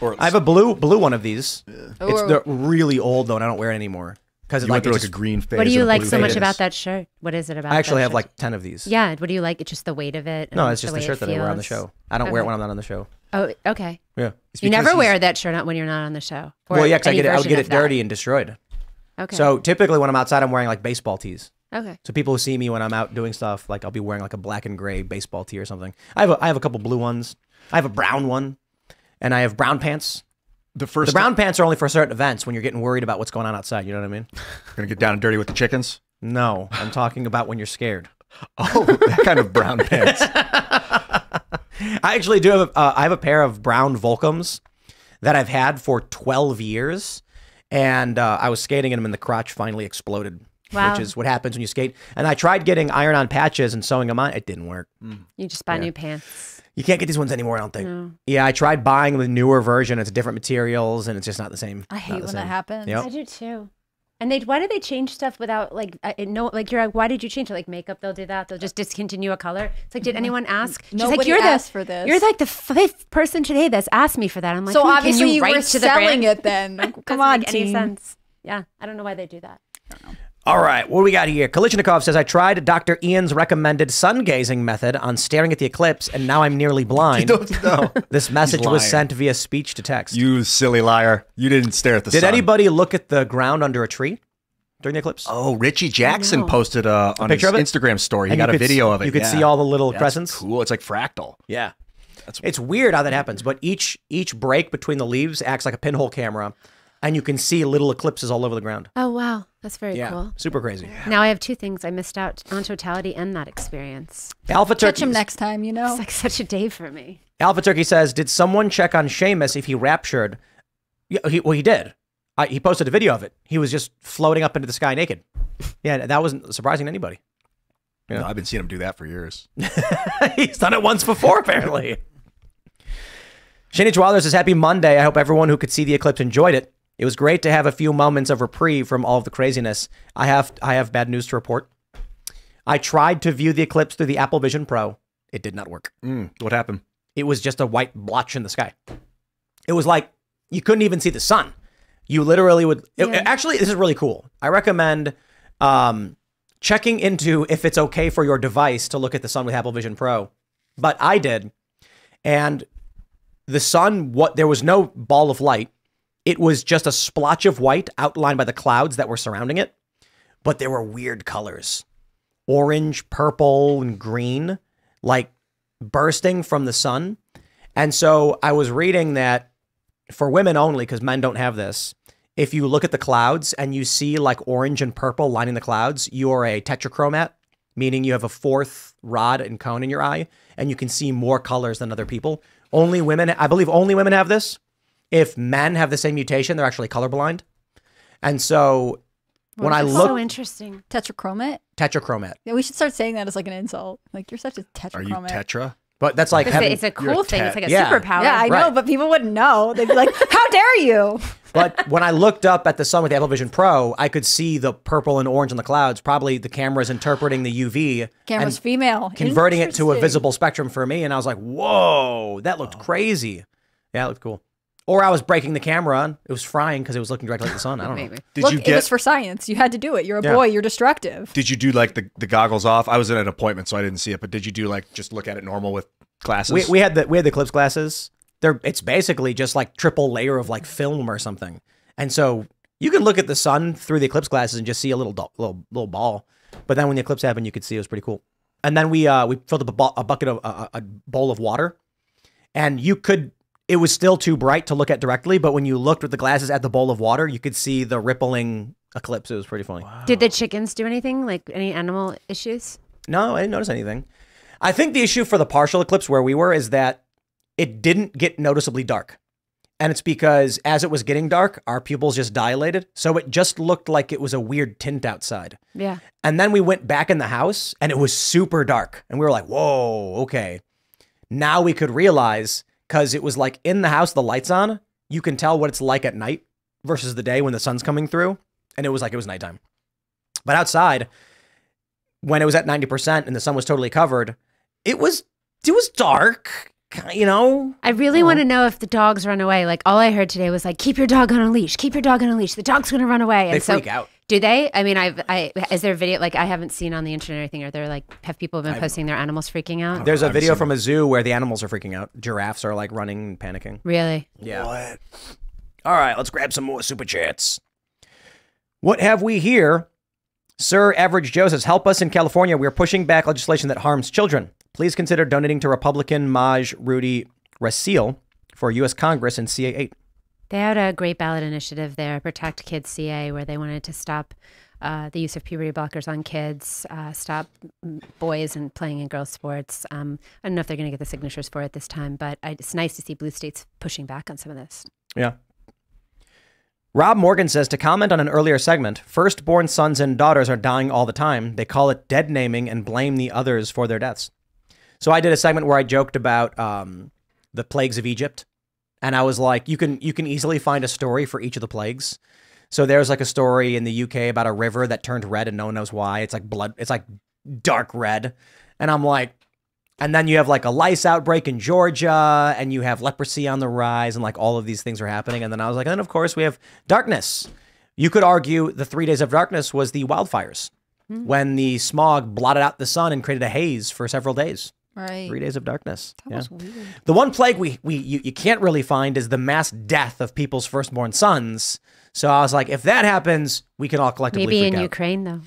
Or I have a blue blue one of these. It's they're really old though, and I don't wear it anymore because like, through like a green phase. What do you like so much about that shirt? What is it about? I actually have shirt? like ten of these. Yeah. What do you like? It's just the weight of it. No, it's just the the shirt that I wear on the show. I don't wear it when I'm not on the show. Oh, okay. Yeah. You never wear that shirt out when you're not on the show. Well, yeah, because I get it, I would get it dirty and destroyed. Okay. So typically when I'm outside, I'm wearing like baseball tees. okay. So people who see me when I'm out doing stuff, like I'll be wearing like a black and gray baseball tee or something. I have a, I have a couple blue ones. I have a brown one, and I have brown pants. The first The brown pants are only for certain events when you're getting worried about what's going on outside. You know what I mean? gonna get down and dirty with the chickens. No, I'm talking about when you're scared. Oh, that kind of brown pants. I actually do have. A, uh, I have a pair of brown Volcums that I've had for 12 years, and uh, I was skating in them, and the crotch finally exploded. Wow. Which is what happens when you skate. And I tried getting iron-on patches and sewing them on. It didn't work. You just buy new pants. You can't get these ones anymore. I don't think. Yeah, I tried buying the newer version. It's different materials, and it's just not the same. I hate when same. that happens. Yep. I do too. And they why do they change stuff without like I I know like you're like why did you change it like makeup they'll do that they'll just discontinue a color it's like did anyone ask She's like Nobody you're asked the for this. you're like the fifth person today that's asked me for that I'm like so "Hmm, obviously can you, you, write were to the selling brand? it then. Come on, make any sense yeah I don't know why they do that All right, what do we got here? Kalichnikov says I tried Dr. Ian's recommended sun gazing method on staring at the eclipse, and now I'm nearly blind. no, This message was sent via speech to text. you silly liar! You didn't stare at the sun. Did sun. anybody look at the ground under a tree during the eclipse? Oh, Richie Jackson posted uh, on his picture of it? Instagram story. He And got a could video s- of it. you could yeah. see all the little That's crescents? Cool. It's like fractal. Yeah. That's it's weird how that happens, but each each break between the leaves acts like a pinhole camera, and you can see little eclipses all over the ground. oh wow that's very Yeah, cool super crazy. now I have two things I missed out on totality and that experience Alpha Catch Turkey. him next time, you know. it's like such a day for me Alpha Turkey says, "Did someone check on Seamus if he raptured?" Yeah, he, well, he did. I, he posted a video of it. He was just floating up into the sky naked. Yeah, that wasn't surprising to anybody. No, I've been seeing him do that for years. He's done it once before, apparently. Shani Wilder says, Happy Monday. I hope everyone who could see the eclipse enjoyed it. It was great to have a few moments of reprieve from all of the craziness. I have I have bad news to report. I tried to view the eclipse through the Apple Vision Pro. It did not work. Mm, what happened? It was just a white blotch in the sky. It was like you couldn't even see the sun. You literally would. it- actually, this is really cool. I recommend um, checking into if it's okay for your device to look at the sun with Apple Vision Pro. But I did, and the sun. What there was no ball of light. It was just a splotch of white outlined by the clouds that were surrounding it. But there were weird colors orange, purple, and green, like bursting from the sun. And so I was reading that for women only, because men don't have this, if you look at the clouds and you see like orange and purple lining the clouds, you are a tetrachromat, meaning you have a fourth rod and cone in your eye, and you can see more colors than other people. Only women, I believe only women have this. If men have the same mutation, they're actually colorblind. And so when I That's look so interesting Tetrachromat. tetrachromat, Yeah, we should start saying that as like an insult. Like you're such a tetrachromat. Are you tetra? but that's like it's, having, a, it's a you're a cool thing it's like a Yeah. superpower yeah, I know, but people wouldn't know. They'd be like, "How dare you?" But when I looked up at the sun with the Apple Vision Pro, I could see the purple and orange on the clouds. Probably the camera's interpreting the UV, Camera's and female, converting it to a visible spectrum for me. And I was like, "Whoa, that looked crazy." Yeah, it looked cool. Or I was breaking the camera on; it was frying because it was looking directly at the sun. I don't know. maybe Did Look, you it get? was for science. You had to do it. You're a Yeah. boy. You're destructive. did you do like the, the goggles off? I was at an appointment, so I didn't see it. But did you do like just look at it normal with glasses? We, we had the we had the Eclipse glasses. They're it's basically just like triple layer of like film or something. And so you can look at the sun through the Eclipse glasses and just see a little do- little little ball. But then when the eclipse happened, you could see it was pretty cool. And then we uh we filled up a, bu- a bucket of a, a a bowl of water, and you could. It was still too bright to look at directly, but when you looked with the glasses at the bowl of water, you could see the rippling eclipse. It was pretty funny. Did the chickens do anything? Like any animal issues? No, I didn't notice anything. I think the issue for the partial eclipse where we were is that it didn't get noticeably dark. And it's because as it was getting dark, our pupils just dilated. So it just looked like it was a weird tint outside. Yeah. And then we went back in the house and it was super dark. And we were like, whoa, okay. Now we could realize because it was like in the house, the lights on, you can tell what it's like at night versus the day when the sun's coming through. And it was like it was nighttime. But outside, when it was at 90% and the sun was totally covered, it was it was dark, you know. I really oh. want to know if the dogs run away. Like all I heard today was like, keep your dog on a leash, keep your dog on a leash. The dog's gonna run away. They And so, freak out. Do they? I mean, I've I is there a video like I haven't seen on the internet or anything? Are there like have people been posting their animals freaking out? There's a video from a zoo where the animals are freaking out. Giraffes are like running and panicking. Really? Yeah. What? All right, let's grab some more super chats. What have we here? Sir Average Joe says, help us in California. We are pushing back legislation that harms children. Please consider donating to Republican Maj Rudy Recile for U.S. Congress in CA 8. They had a great ballot initiative there, Protect Kids CA, where they wanted to stop uh, the use of puberty blockers on kids, uh, stop boys and playing in girls' sports. Um, I don't know if they're going to get the signatures for it this time, but I, it's nice to see blue states pushing back on some of this. Yeah. Rob Morgan says to comment on an earlier segment, firstborn sons and daughters are dying all the time. They call it dead naming and blame the others for their deaths. So I did a segment where I joked about um, the plagues of Egypt, and I was like, you can you can easily find a story for each of the plagues. So there's like a story in the UK about a river that turned red and no one knows why. It's like blood. It's like dark red, and I'm like, and then you have like a lice outbreak in Georgia, and you have leprosy on the rise, and like all of these things are happening. And then I was like, and then of course we have darkness. You could argue the three days of darkness was the wildfires hmm. when the smog blotted out the sun and created a haze for several days. Right. Three days of darkness. That yeah. was weird. The one plague we we you, you can't really find is the mass death of people's firstborn sons. So I was like, if that happens, we can all collectively Maybe freak in out. Ukraine, though.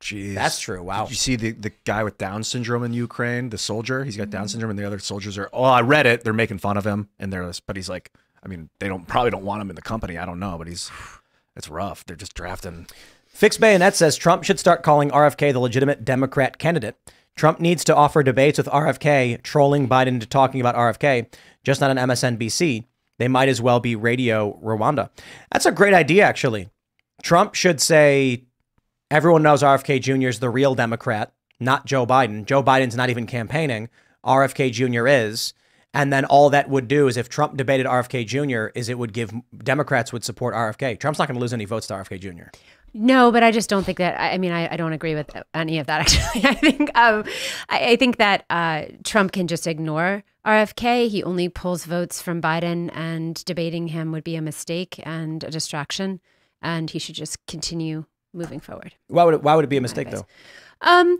Jeez. That's true. Wow. Did you see the, the guy with Down syndrome in Ukraine, the soldier? He's got Down mm-hmm. syndrome, and the other soldiers are. Oh, I read it. They're making fun of him, and they're. But he's like, I mean, they don't probably don't want him in the company. I don't know, but he's. It's rough. They're just drafting. Fix Bayonet says Trump should start calling RFK the legitimate Democrat candidate. Trump needs to offer debates with RFK, trolling Biden into talking about RFK, just not on MSNBC. They might as well be Radio Rwanda. That's a great idea, actually. Trump should say everyone knows RFK Jr. is the real Democrat, not Joe Biden. Joe Biden's not even campaigning. RFK Jr. is. And then all that would do is if Trump debated RFK Jr., is it would give Democrats would support RFK. Trump's not going to lose any votes to RFK Jr. No, but I just don't think that. I mean, I, I don't agree with any of that. Actually, I think um, I, I think that uh, Trump can just ignore RFK. He only pulls votes from Biden, and debating him would be a mistake and a distraction. And he should just continue moving forward. Why would it, why would it be a mistake though? Um,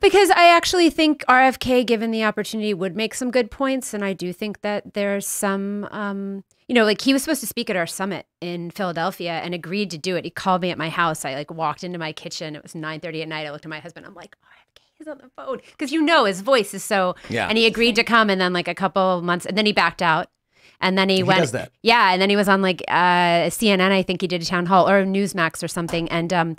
because I actually think RFK, given the opportunity, would make some good points, and I do think that there's some, um, you know, like he was supposed to speak at our summit in Philadelphia and agreed to do it. He called me at my house. I like walked into my kitchen. It was 9:30 at night. I looked at my husband. I'm like, RFK is on the phone because you know his voice is so. Yeah. And he agreed to come, and then like a couple of months, and then he backed out. And then he, He went. does that. Yeah, and then he was on like uh, CNN. I think he did a town hall or Newsmax or something, and um,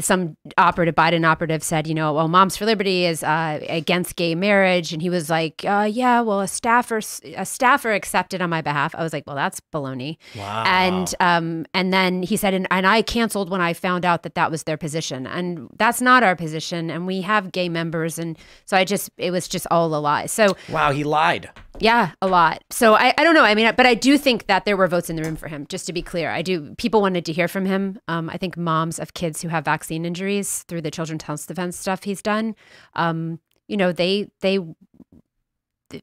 some operative, Biden operative said, you know, well, Moms for Liberty is uh, against gay marriage, and he was like, uh, yeah, well, a staffer, a staffer accepted on my behalf. I was like, well, that's baloney. Wow. And um, and then he said, and, and I canceled when I found out that that was their position, and that's not our position, and we have gay members, and so I just, it was just all a lie. So Wow, he lied. Yeah, a lot. So I, I don't know. I mean, but I do think that there were votes in the room for him. Just to be clear, I do. People wanted to hear from him. Um, I think moms of kids who have vaccine injuries through the children's health defense stuff he's done, um, you know, they they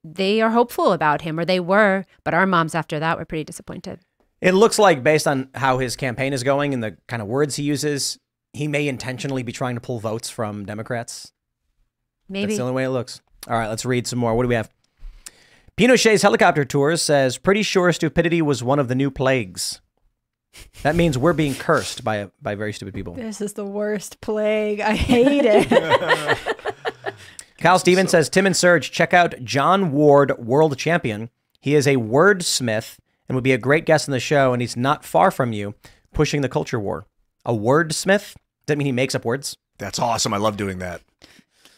they are hopeful about him, or they were. But our moms after that were pretty disappointed. It looks like, based on how his campaign is going and the kind of words he uses, he may intentionally be trying to pull votes from Democrats. Maybe. That's the only way it looks. All right, let's read some more. What do we have? Pinochet's helicopter tour says, pretty sure stupidity was one of the new plagues. That means we're being cursed by by very stupid people. This is the worst plague. I hate it. Kyle Stevens says, Tim and Serge, check out John Ward, world champion. He is a wordsmith and would be a great guest on the show, and he's not far from you, pushing the culture war. a wordsmith. Doesn't mean he makes up words. That's awesome. I love doing that.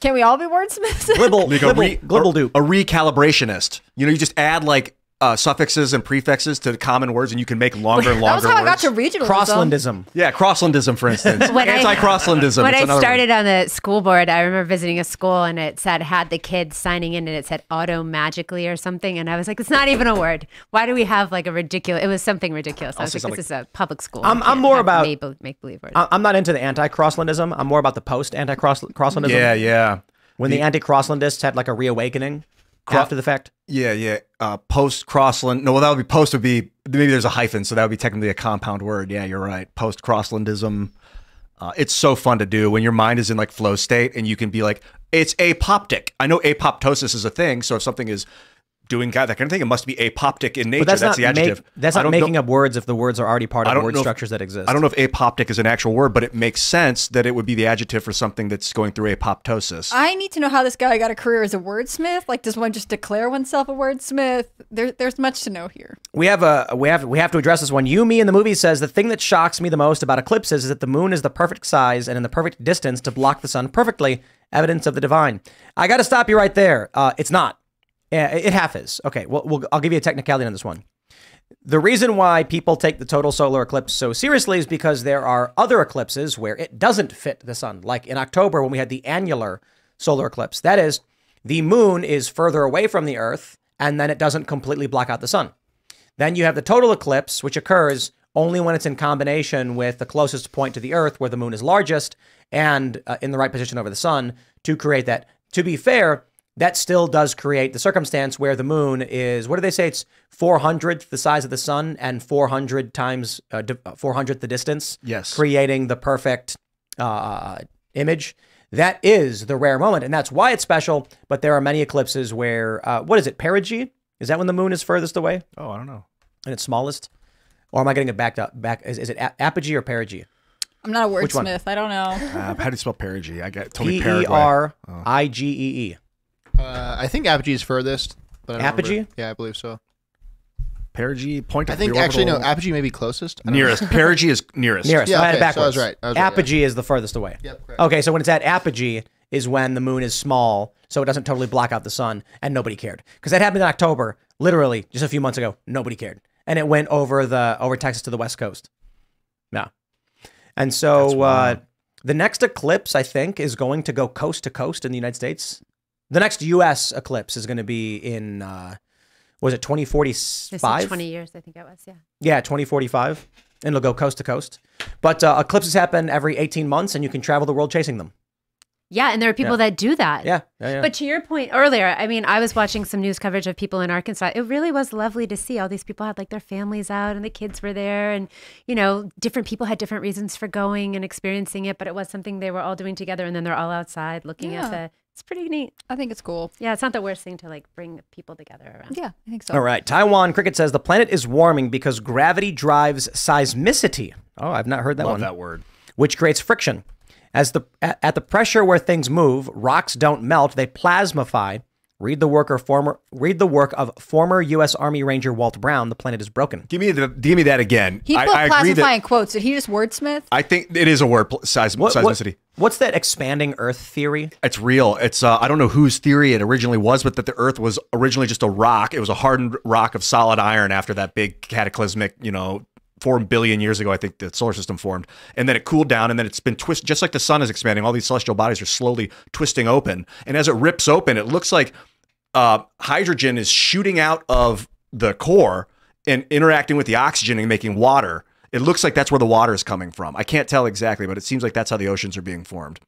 Can we all be wordsmiths? Glibble, Like a, glibble, re, glibble do. a recalibrationist. You know, you just add like uh, suffixes and prefixes to common words, and you can make longer and that was longer how I got words. to regionalism. Crosslandism. yeah, crosslandism, for instance. Anti-crosslandism. When it's I another one. started on the school board, I remember visiting a school and it said had the kids signing in and it said auto magically or something, and I was like, it's not even a word. Why do we have like a ridiculous? It was something ridiculous. I was like, this is a public school. I'm- I'm more about- make, make believe words. I- I'm not into the anti-crosslandism. I'm more about the post-anti-crosslandism. Yeah, yeah. When the, anti-crosslandists had like a reawakening after the fact. Yeah, yeah. Uh, post Crossland. No, well, that would be post would be maybe there's a hyphen, so that would be technically a compound word. Yeah, you're right. Post Crosslandism. Uh, it's so fun to do when your mind is in like flow state and you can be like, it's apoptic. I know apoptosis is a thing, so if something is doing that kind of thing, it must be apoptic in nature. But that's, that's, not the adjective. Make, that's I not making know- up words if the words are already part of don't word know if- structures that exist. I don't know if apoptic is an actual word, but it makes sense that it would be the adjective for something that's going through apoptosis. I need to know how this guy got a career as a wordsmith. Like, does one just declare oneself a wordsmith? There, there's much to know here. We have a we have we have to address this one. You me in the movie says the thing that shocks me the most about eclipses is that the moon is the perfect size and in the perfect distance to block the sun perfectly. Evidence of the divine. I got to stop you right there. Uh, it's not. Yeah, it half is. Okay, well, we'll I'll give you a technicality on this one. The reason why people take the total solar eclipse so seriously is because there are other eclipses where it doesn't fit the sun. Like in October when we had the annular solar eclipse. That is, the moon is further away from the Earth and then it doesn't completely block out the sun. Then you have the total eclipse, which occurs only when it's in combination with the closest point to the Earth, where the moon is largest and uh, in the right position over the sun to create that. To be fair, that still does create the circumstance where the moon is, what do they say? It's 400th the size of the sun and 400 times, uh, uh, 400th the distance. Yes. Creating the perfect uh, image. That is the rare moment, and that's why it's special. But there are many eclipses where, uh, what is it, perigee? Is that when the moon is furthest away? oh, I don't know. and it's smallest? Or am I getting it backed up? Back is, is it a- apogee or perigee? I'm not a wordsmith. I don't know. Uh, how do you spell perigee? I got told me P E Paraguay. R Oh. I G E E. Uh, I think apogee is furthest. But I don't remember. Apogee? Yeah, I believe so. Perigee point. I think actually no, apogee may be closest. I don't know. nearest. perigee is nearest. Nearest. Yeah, I had it okay, so I was backwards. right. I was right, yeah. apogee is the furthest away. Yep, correct. Okay, so when it's at apogee is when the moon is small, so it doesn't totally block out the sun, and nobody cared because that happened in October, literally just a few months ago. Nobody cared, and it went over the over Texas to the west coast. Yeah, and so uh, the next eclipse I think is going to go coast to coast in the United States. The next U.S. eclipse is going to be in uh, was it twenty forty They said five? 20 years, I think it was. Yeah. Yeah, 2045. And it'll go coast to coast. But uh, eclipses happen every 18 months and you can travel the world chasing them. Yeah, and there are people Yeah. that do that. Yeah. yeah, yeah. But to your point earlier, I mean, I was watching some news coverage of people in Arkansas. It really was lovely to see all these people had like their families out and the kids were there and you know, different people had different reasons for going and experiencing it, but it was something they were all doing together and then they're all outside looking at the It's pretty neat. I think it's cool. Yeah, it's not the worst thing to like bring people together around. Yeah, I think so. All right. Taiwan Cricket says the planet is warming because gravity drives seismicity. Oh, I've not heard that Love one. that word. Which creates friction. As the at, at the pressure where things move, rocks don't melt; they plasmify. Read the work of former read the work of former U.S. Army Ranger Walt Brown. The planet is broken. Give me the give me that again. He I, put I agree plastify that quotes. Did he just wordsmith? I think it is a word pl- seis- What- what- what's that expanding Earth theory? It's real. It's uh, I don't know whose theory it originally was, but that the Earth was originally just a rock. It was a hardened rock of solid iron after that big cataclysmic, you know, four billion years ago. I think the solar system formed, and then it cooled down, and then it's been twisted. Just like the sun is expanding, all these celestial bodies are slowly twisting open, and as it rips open, it looks like uh, hydrogen is shooting out of the core and interacting with the oxygen and making water. It looks like that's where the water is coming from. I can't tell exactly, but it seems like that's how the oceans are being formed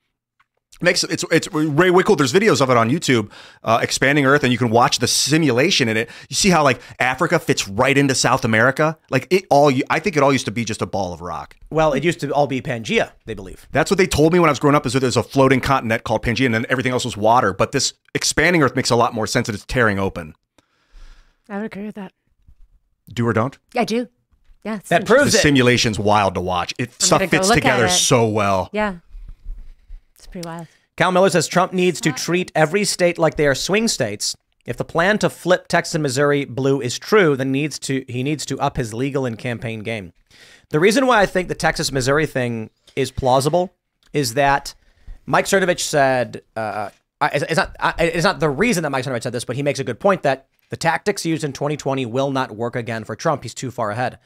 makes it's it's way way. There's videos of it on YouTube, uh, expanding Earth, and you can watch the simulation in it. You see how like Africa fits right into South America. Like it all, I think it all used to be just a ball of rock. Well, it used to all be Pangea, they believe. That's what they told me when I was growing up. Is that there's a floating continent called Pangea, and then everything else was water. But this expanding Earth makes a lot more sense that it's tearing open. I would agree with that. Do or don't. I do. Yeah. That interesting. proves The it. simulation's wild to watch. It stuff gonna go fits together it. so well. Yeah. Pretty wild. Cal Miller says Trump needs to treat every state like they are swing states If the plan to flip Texas and Missouri blue is true, then needs to he needs to up his legal and campaign game. The reason why I think the Texas Missouri thing is plausible is that Mike Cernovich said uh, it's it's not it's not the reason that Mike Cernovich said this, but he makes a good point that the tactics used in 2020 will not work again for Trump. He's too far ahead.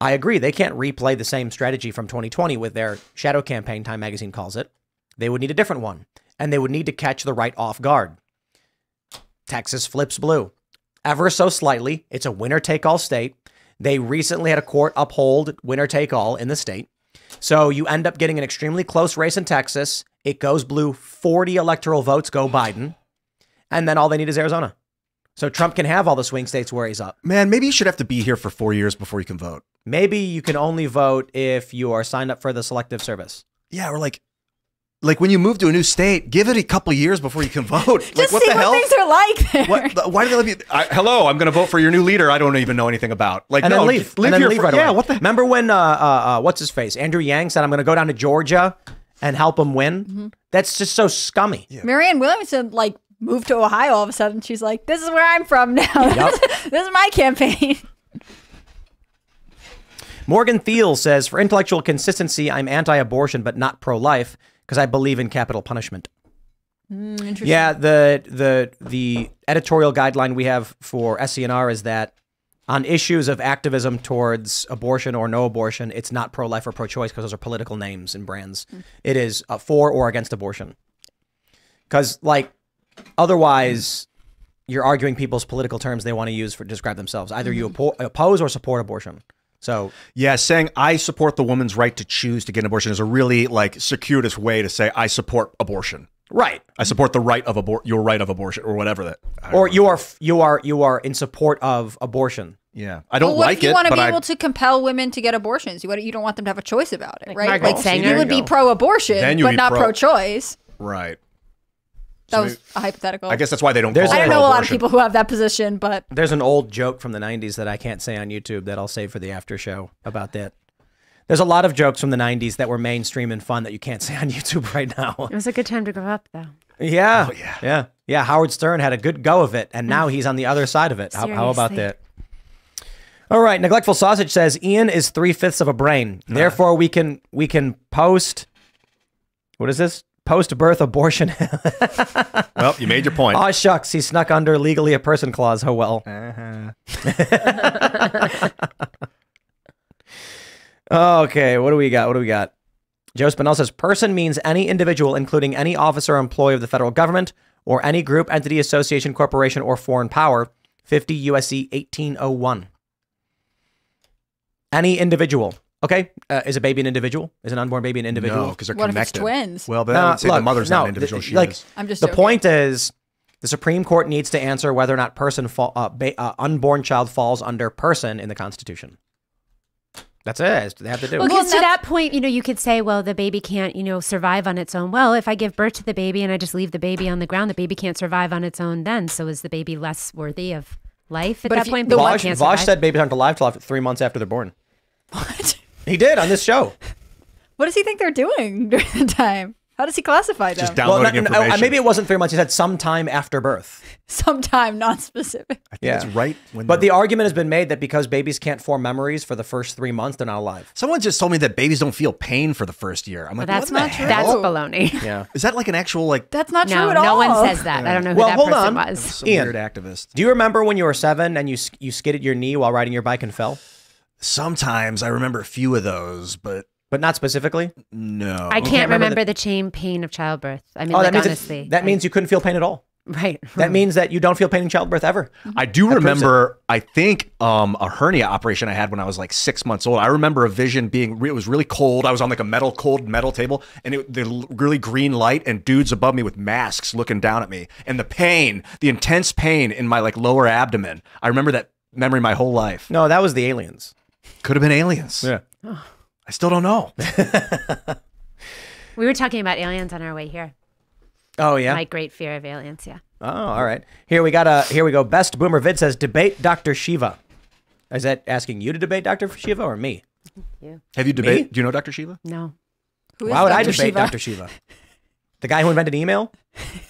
I agree. They can't replay the same strategy from 2020 with their shadow campaign, Time Magazine calls it. They would need a different one, and they would need to catch the right off guard. Texas flips blue. Ever so slightly. It's a winner take all state. They recently had a court uphold winner take all in the state. So you end up getting an extremely close race in Texas. It goes blue. 40 electoral votes go Biden. And then all they need is Arizona. So Trump can have all the swing states where he's up. Man, maybe you should have to be here for four years before you can vote. Maybe you can only vote if you are signed up for the selective service. Yeah, or like, like when you move to a new state, give it a couple of years before you can vote. like, Just what see the what hell? things are like there. What, the- why do they let you? I, hello, I'm going to vote for your new leader. I don't even know anything about. Like, and no, then leave. live and then here leave for, right yeah. away. What the? Remember when uh, uh, uh, what's his face? Andrew Yang said, "I'm going to go down to Georgia and help him win." Mm-hmm. That's just so scummy. Marianne Williamson like moved to Ohio all of a sudden. She's like, "This is where I'm from now. this is my campaign." Morgan Thiel says, "For intellectual consistency, I'm anti-abortion but not pro-life because I believe in capital punishment." Mm. Yeah, the the the editorial guideline we have for SCNR is that on issues of activism towards abortion or no abortion, it's not pro-life or pro-choice because those are political names and brands. It is uh, for or against abortion. Because like otherwise, you're arguing people's political terms they want to use for to describe themselves. Either you oppo- oppose or support abortion. So Yeah, saying I support the woman's right to choose to get an abortion is a really like circuitous way to say I support abortion. right, I support the right of abor- your right of abortion or whatever that. Or you are you are you are in support of abortion. yeah, I don't Well, what like if you it, want to be I, able to compel women to get abortions? You, you don't want them to have a choice about it, right? Margaret like saying you would There be pro-abortion, but not pro-choice. right. That So was a hypothetical. I guess that's why they don't. There's call I don't know a lot of people who have that position, but There's an old joke from the 90s that I can't say on YouTube that I'll save for the after show about that. There's a lot of jokes from the 90s that were mainstream and fun that you can't say on YouTube right now. It was a good time to grow up, though. Yeah. Oh, yeah. Yeah. Yeah. Howard Stern had a good go of it, and now he's on the other side of it. How, how about that? All right. Neglectful Sausage says Ian is three fifths of a brain. Therefore, we can we can post. What is this? Post birth abortion. Well, you made your point. Aw, shucks. He snuck under legally a person clause. Oh, well. Uh-huh. okay. What do we got? What do we got? Joe Spinell says person means any individual, including any officer or employee of the federal government or any group, entity, association, corporation, or foreign power. 50 USC 1801. Any individual. Okay. Uh, is a baby an individual? Is an unborn baby an individual? No, because they're What if it's connected. twins? Well, but No, I would say look, the mother's no, not an individual. th- She like, is. I'm just the joking. point is the Supreme Court needs to answer whether or not person fall, uh, ba- uh, unborn child falls under person in the Constitution. That's it. That's what They have to do. Well, Well, because to that point, you know, you could say, well, the baby can't, you know, survive on its own. Well, if I give birth to the baby and I just leave the baby on the ground, the baby can't survive on its own then. So is the baby less worthy of life at But that if you- point? the because it Vaush, can't Vaush said babies aren't alive till after three months after they're born. what? He did on this show. What does he think they're doing during the time? How does he classify them? Just downloading no, no, uh, information. maybe it wasn't three months. He said sometime after birth. Sometime non-specific. I think Yeah. it's right when. But the they're- argument has been made that because babies can't form memories for the first three months, they're not alive. someone just told me that babies don't feel pain for the first year. I'm Well, like, that's what the not true. hell? That's baloney. Yeah. Is that like an actual like That's not no, true at all. no one says that. I don't know who Well, that hold person on. was. some Ian. weird activist? Do you remember when you were seven and you s- you skidded your knee while riding your bike and fell? Sometimes I remember a few of those, but But not specifically. no. I can't, can't remember remember, the- the chain pain of childbirth. I mean, Oh, like, that means it- honestly. that I- means you couldn't feel pain at all. right. That means that you don't feel pain in childbirth ever. I do proves remember, I think, um, a hernia operation I had when I was like six months old. I remember a vision being, re- it was really cold. I was on like a metal, cold metal table and it, the really green light and dudes above me with masks looking down at me. And the pain, the intense pain in my like lower abdomen. I remember that memory my whole life. No, that was the aliens. Could have been aliens. Yeah. I still don't know. we were talking about aliens on our way here. Oh yeah. My great fear of aliens. Yeah. Oh, all right. Here we got a. Here we go. Best boomer vid says debate Dr. Shiva. Is that asking you to debate Dr. Shiva or me? You. Have you debated? Do you know Dr. Shiva? No. Who is Why would I debate Shiva? Dr. Shiva? The guy who invented email?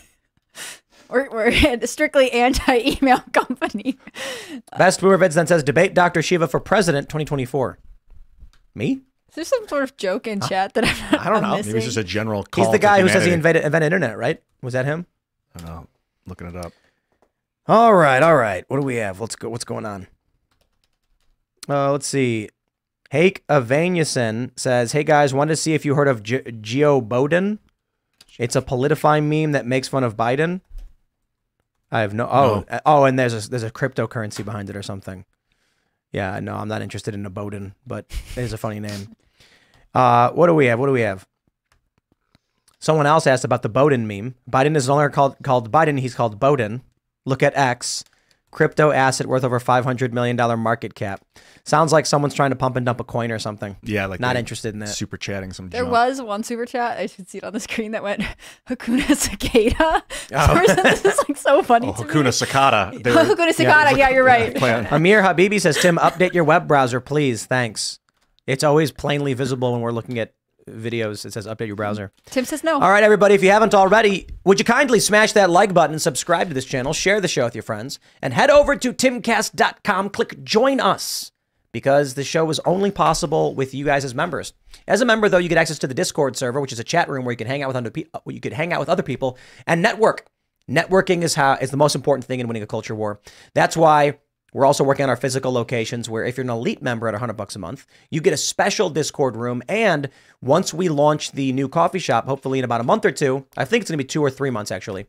we're, we're a strictly anti-email company. Best Boomer Vids then says debate Dr. Shiva for president 2024. Me? Is there some sort of joke in chat that I'm not I don't I'm know. missing? Maybe it's just a general call. He's the to guy who says he humanity. invented, invented internet, right? Was that him? I don't know. Looking it up. All right, all right. What do we have? Let's go. What's going on? Uh, let's see. Hake Avaniason says, "Hey guys, wanted to see if you heard of G- Jeo Boden. It's a politifying meme that makes fun of Biden. I have no. Oh, uh, oh, and there's a there's a cryptocurrency behind it or something. Yeah, no, I'm not interested in a Boden, but it is a funny name. Uh, what do we have? What do we have? Someone else asked about the Boden meme. Biden is no longer called called Biden. He's called Boden. Look at X. Crypto asset worth over $500 million market cap. Sounds like someone's trying to pump and dump a coin or something. Yeah, like Not interested in that. Super chatting some. There junk. was one super chat. I should see it on the screen that went Hakuna Cicada. Oh. For some reason, this is like so funny. Oh, to me. Hakuna Cicada. They were- Hakuna Cicada. Yeah, you're right. Plan. Amir Habibi says, Tim, update your web browser, please. Thanks. It's always plainly visible when we're looking at videos. It says update your browser. Tim says no. All right, everybody, if you haven't already, would you kindly smash that like button subscribe to this channel, share the show with your friends, and head over to timcast.com, click join us, because the show is only possible with you guys as members. As a member, though, you get access to the Discord server, which is a chat room where you can hang out with other people, uh, you could hang out with other people and network. Networking is how is the most important thing in winning a culture war. That's why we're also working on our physical locations where if you're an elite member at 100 bucks a month, you get a special Discord room and once we launch the new coffee shop, hopefully in about a month or two, I think it's going to be 2 or 3 months actually.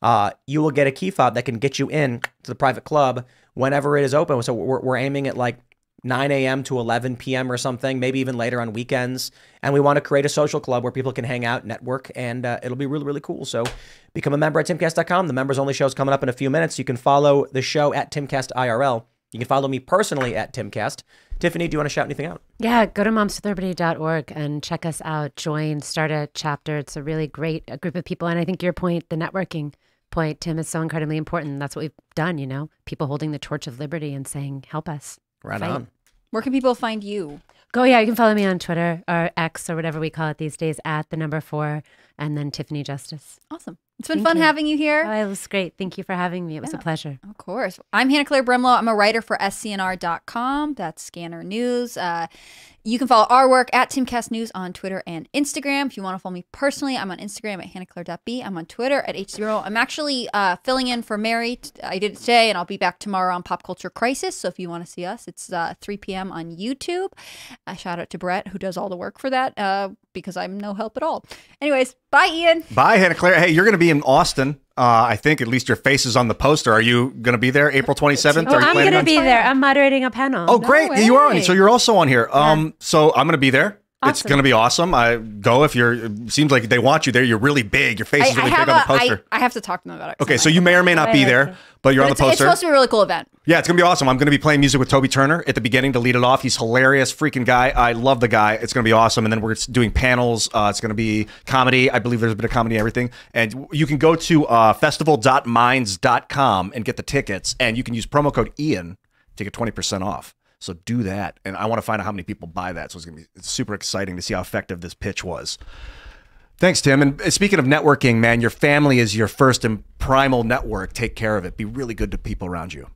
Uh, you will get a key fob that can get you in to the private club whenever it is open. So we're, we're aiming at like 9 a.m. to 11 p.m. or something, maybe even later on weekends. And we want to create a social club where people can hang out, network, and uh, it'll be really, really cool. So become a member at timcast.com. The members only show is coming up in a few minutes. You can follow the show at timcastirl. You can follow me personally at timcast. Tiffany, do you want to shout anything out? Yeah, go to momswithliberty.org and check us out. Join, start a chapter. It's a really great uh group of people. And I think your point, the networking point, Tim, is so incredibly important. That's what we've done, you know, people holding the torch of liberty and saying, help us. Right Fight. on. Where can people find you? Go, yeah, you can follow me on Twitter or X or whatever we call it these days at the number four and then Tiffany Justice. Awesome. It's been Thank fun you. having you here. Oh, it was great. Thank you for having me. It was a pleasure. Of course. I'm Hannah Claire Brimelow. I'm a writer for scnr.com. That's Scanner News. Uh, you can follow our work at Timcast News on Twitter and Instagram. If you want to follow me personally, I'm on Instagram at hannahclaire.b. I'm on Twitter at h0. I'm actually uh, filling in for Mary. I did it today, and I'll be back tomorrow on Pop Culture Crisis. So if you want to see us, it's uh, 3 p.m. on YouTube. Uh, shout out to Brett, who does all the work for that, uh, because I'm no help at all. Anyways, bye, Ian. Bye, Hannah Claire. Hey, you're going to be in Austin. Uh, I think at least your face is on the poster. Are you going to be there April 27th? Oh, Are you I'm going to on- be there. I'm moderating a panel. Oh, great. Yeah, you are on it. So you're also on here. Um, so I'm going to be there. It's going to be awesome. I go if you're. It seems like they want you there. You're really big. Your face I, is really I big on the poster. I have to talk to them about it. okay, so you may or may not be there, but you're But on the poster. it's supposed to be a really cool event. Yeah, it's gonna be awesome. I'm gonna be playing music with Toby Turner at the beginning to lead it off. He's hilarious, freaking guy. I love the guy. It's gonna be awesome. And then we're doing panels. Uh, it's gonna be comedy. I believe there's a bit of comedy and everything. And you can go to uh, festival.minds.com and get the tickets. And you can use promo code Ian to get 20% off. So do that. And I want to find out how many people buy that. So it's gonna be super exciting to see how effective this pitch was. Thanks, Tim. And speaking of networking, man, your family is your first and primal network. Take care of it. Be really good to people around you.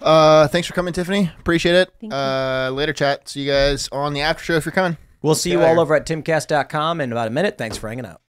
Uh, thanks for coming, Tiffany. Appreciate it. Thank Uh, later, chat. See you guys on the after show if you're coming. We'll see you you all over at timcast.com in about a minute. Thanks for hanging out.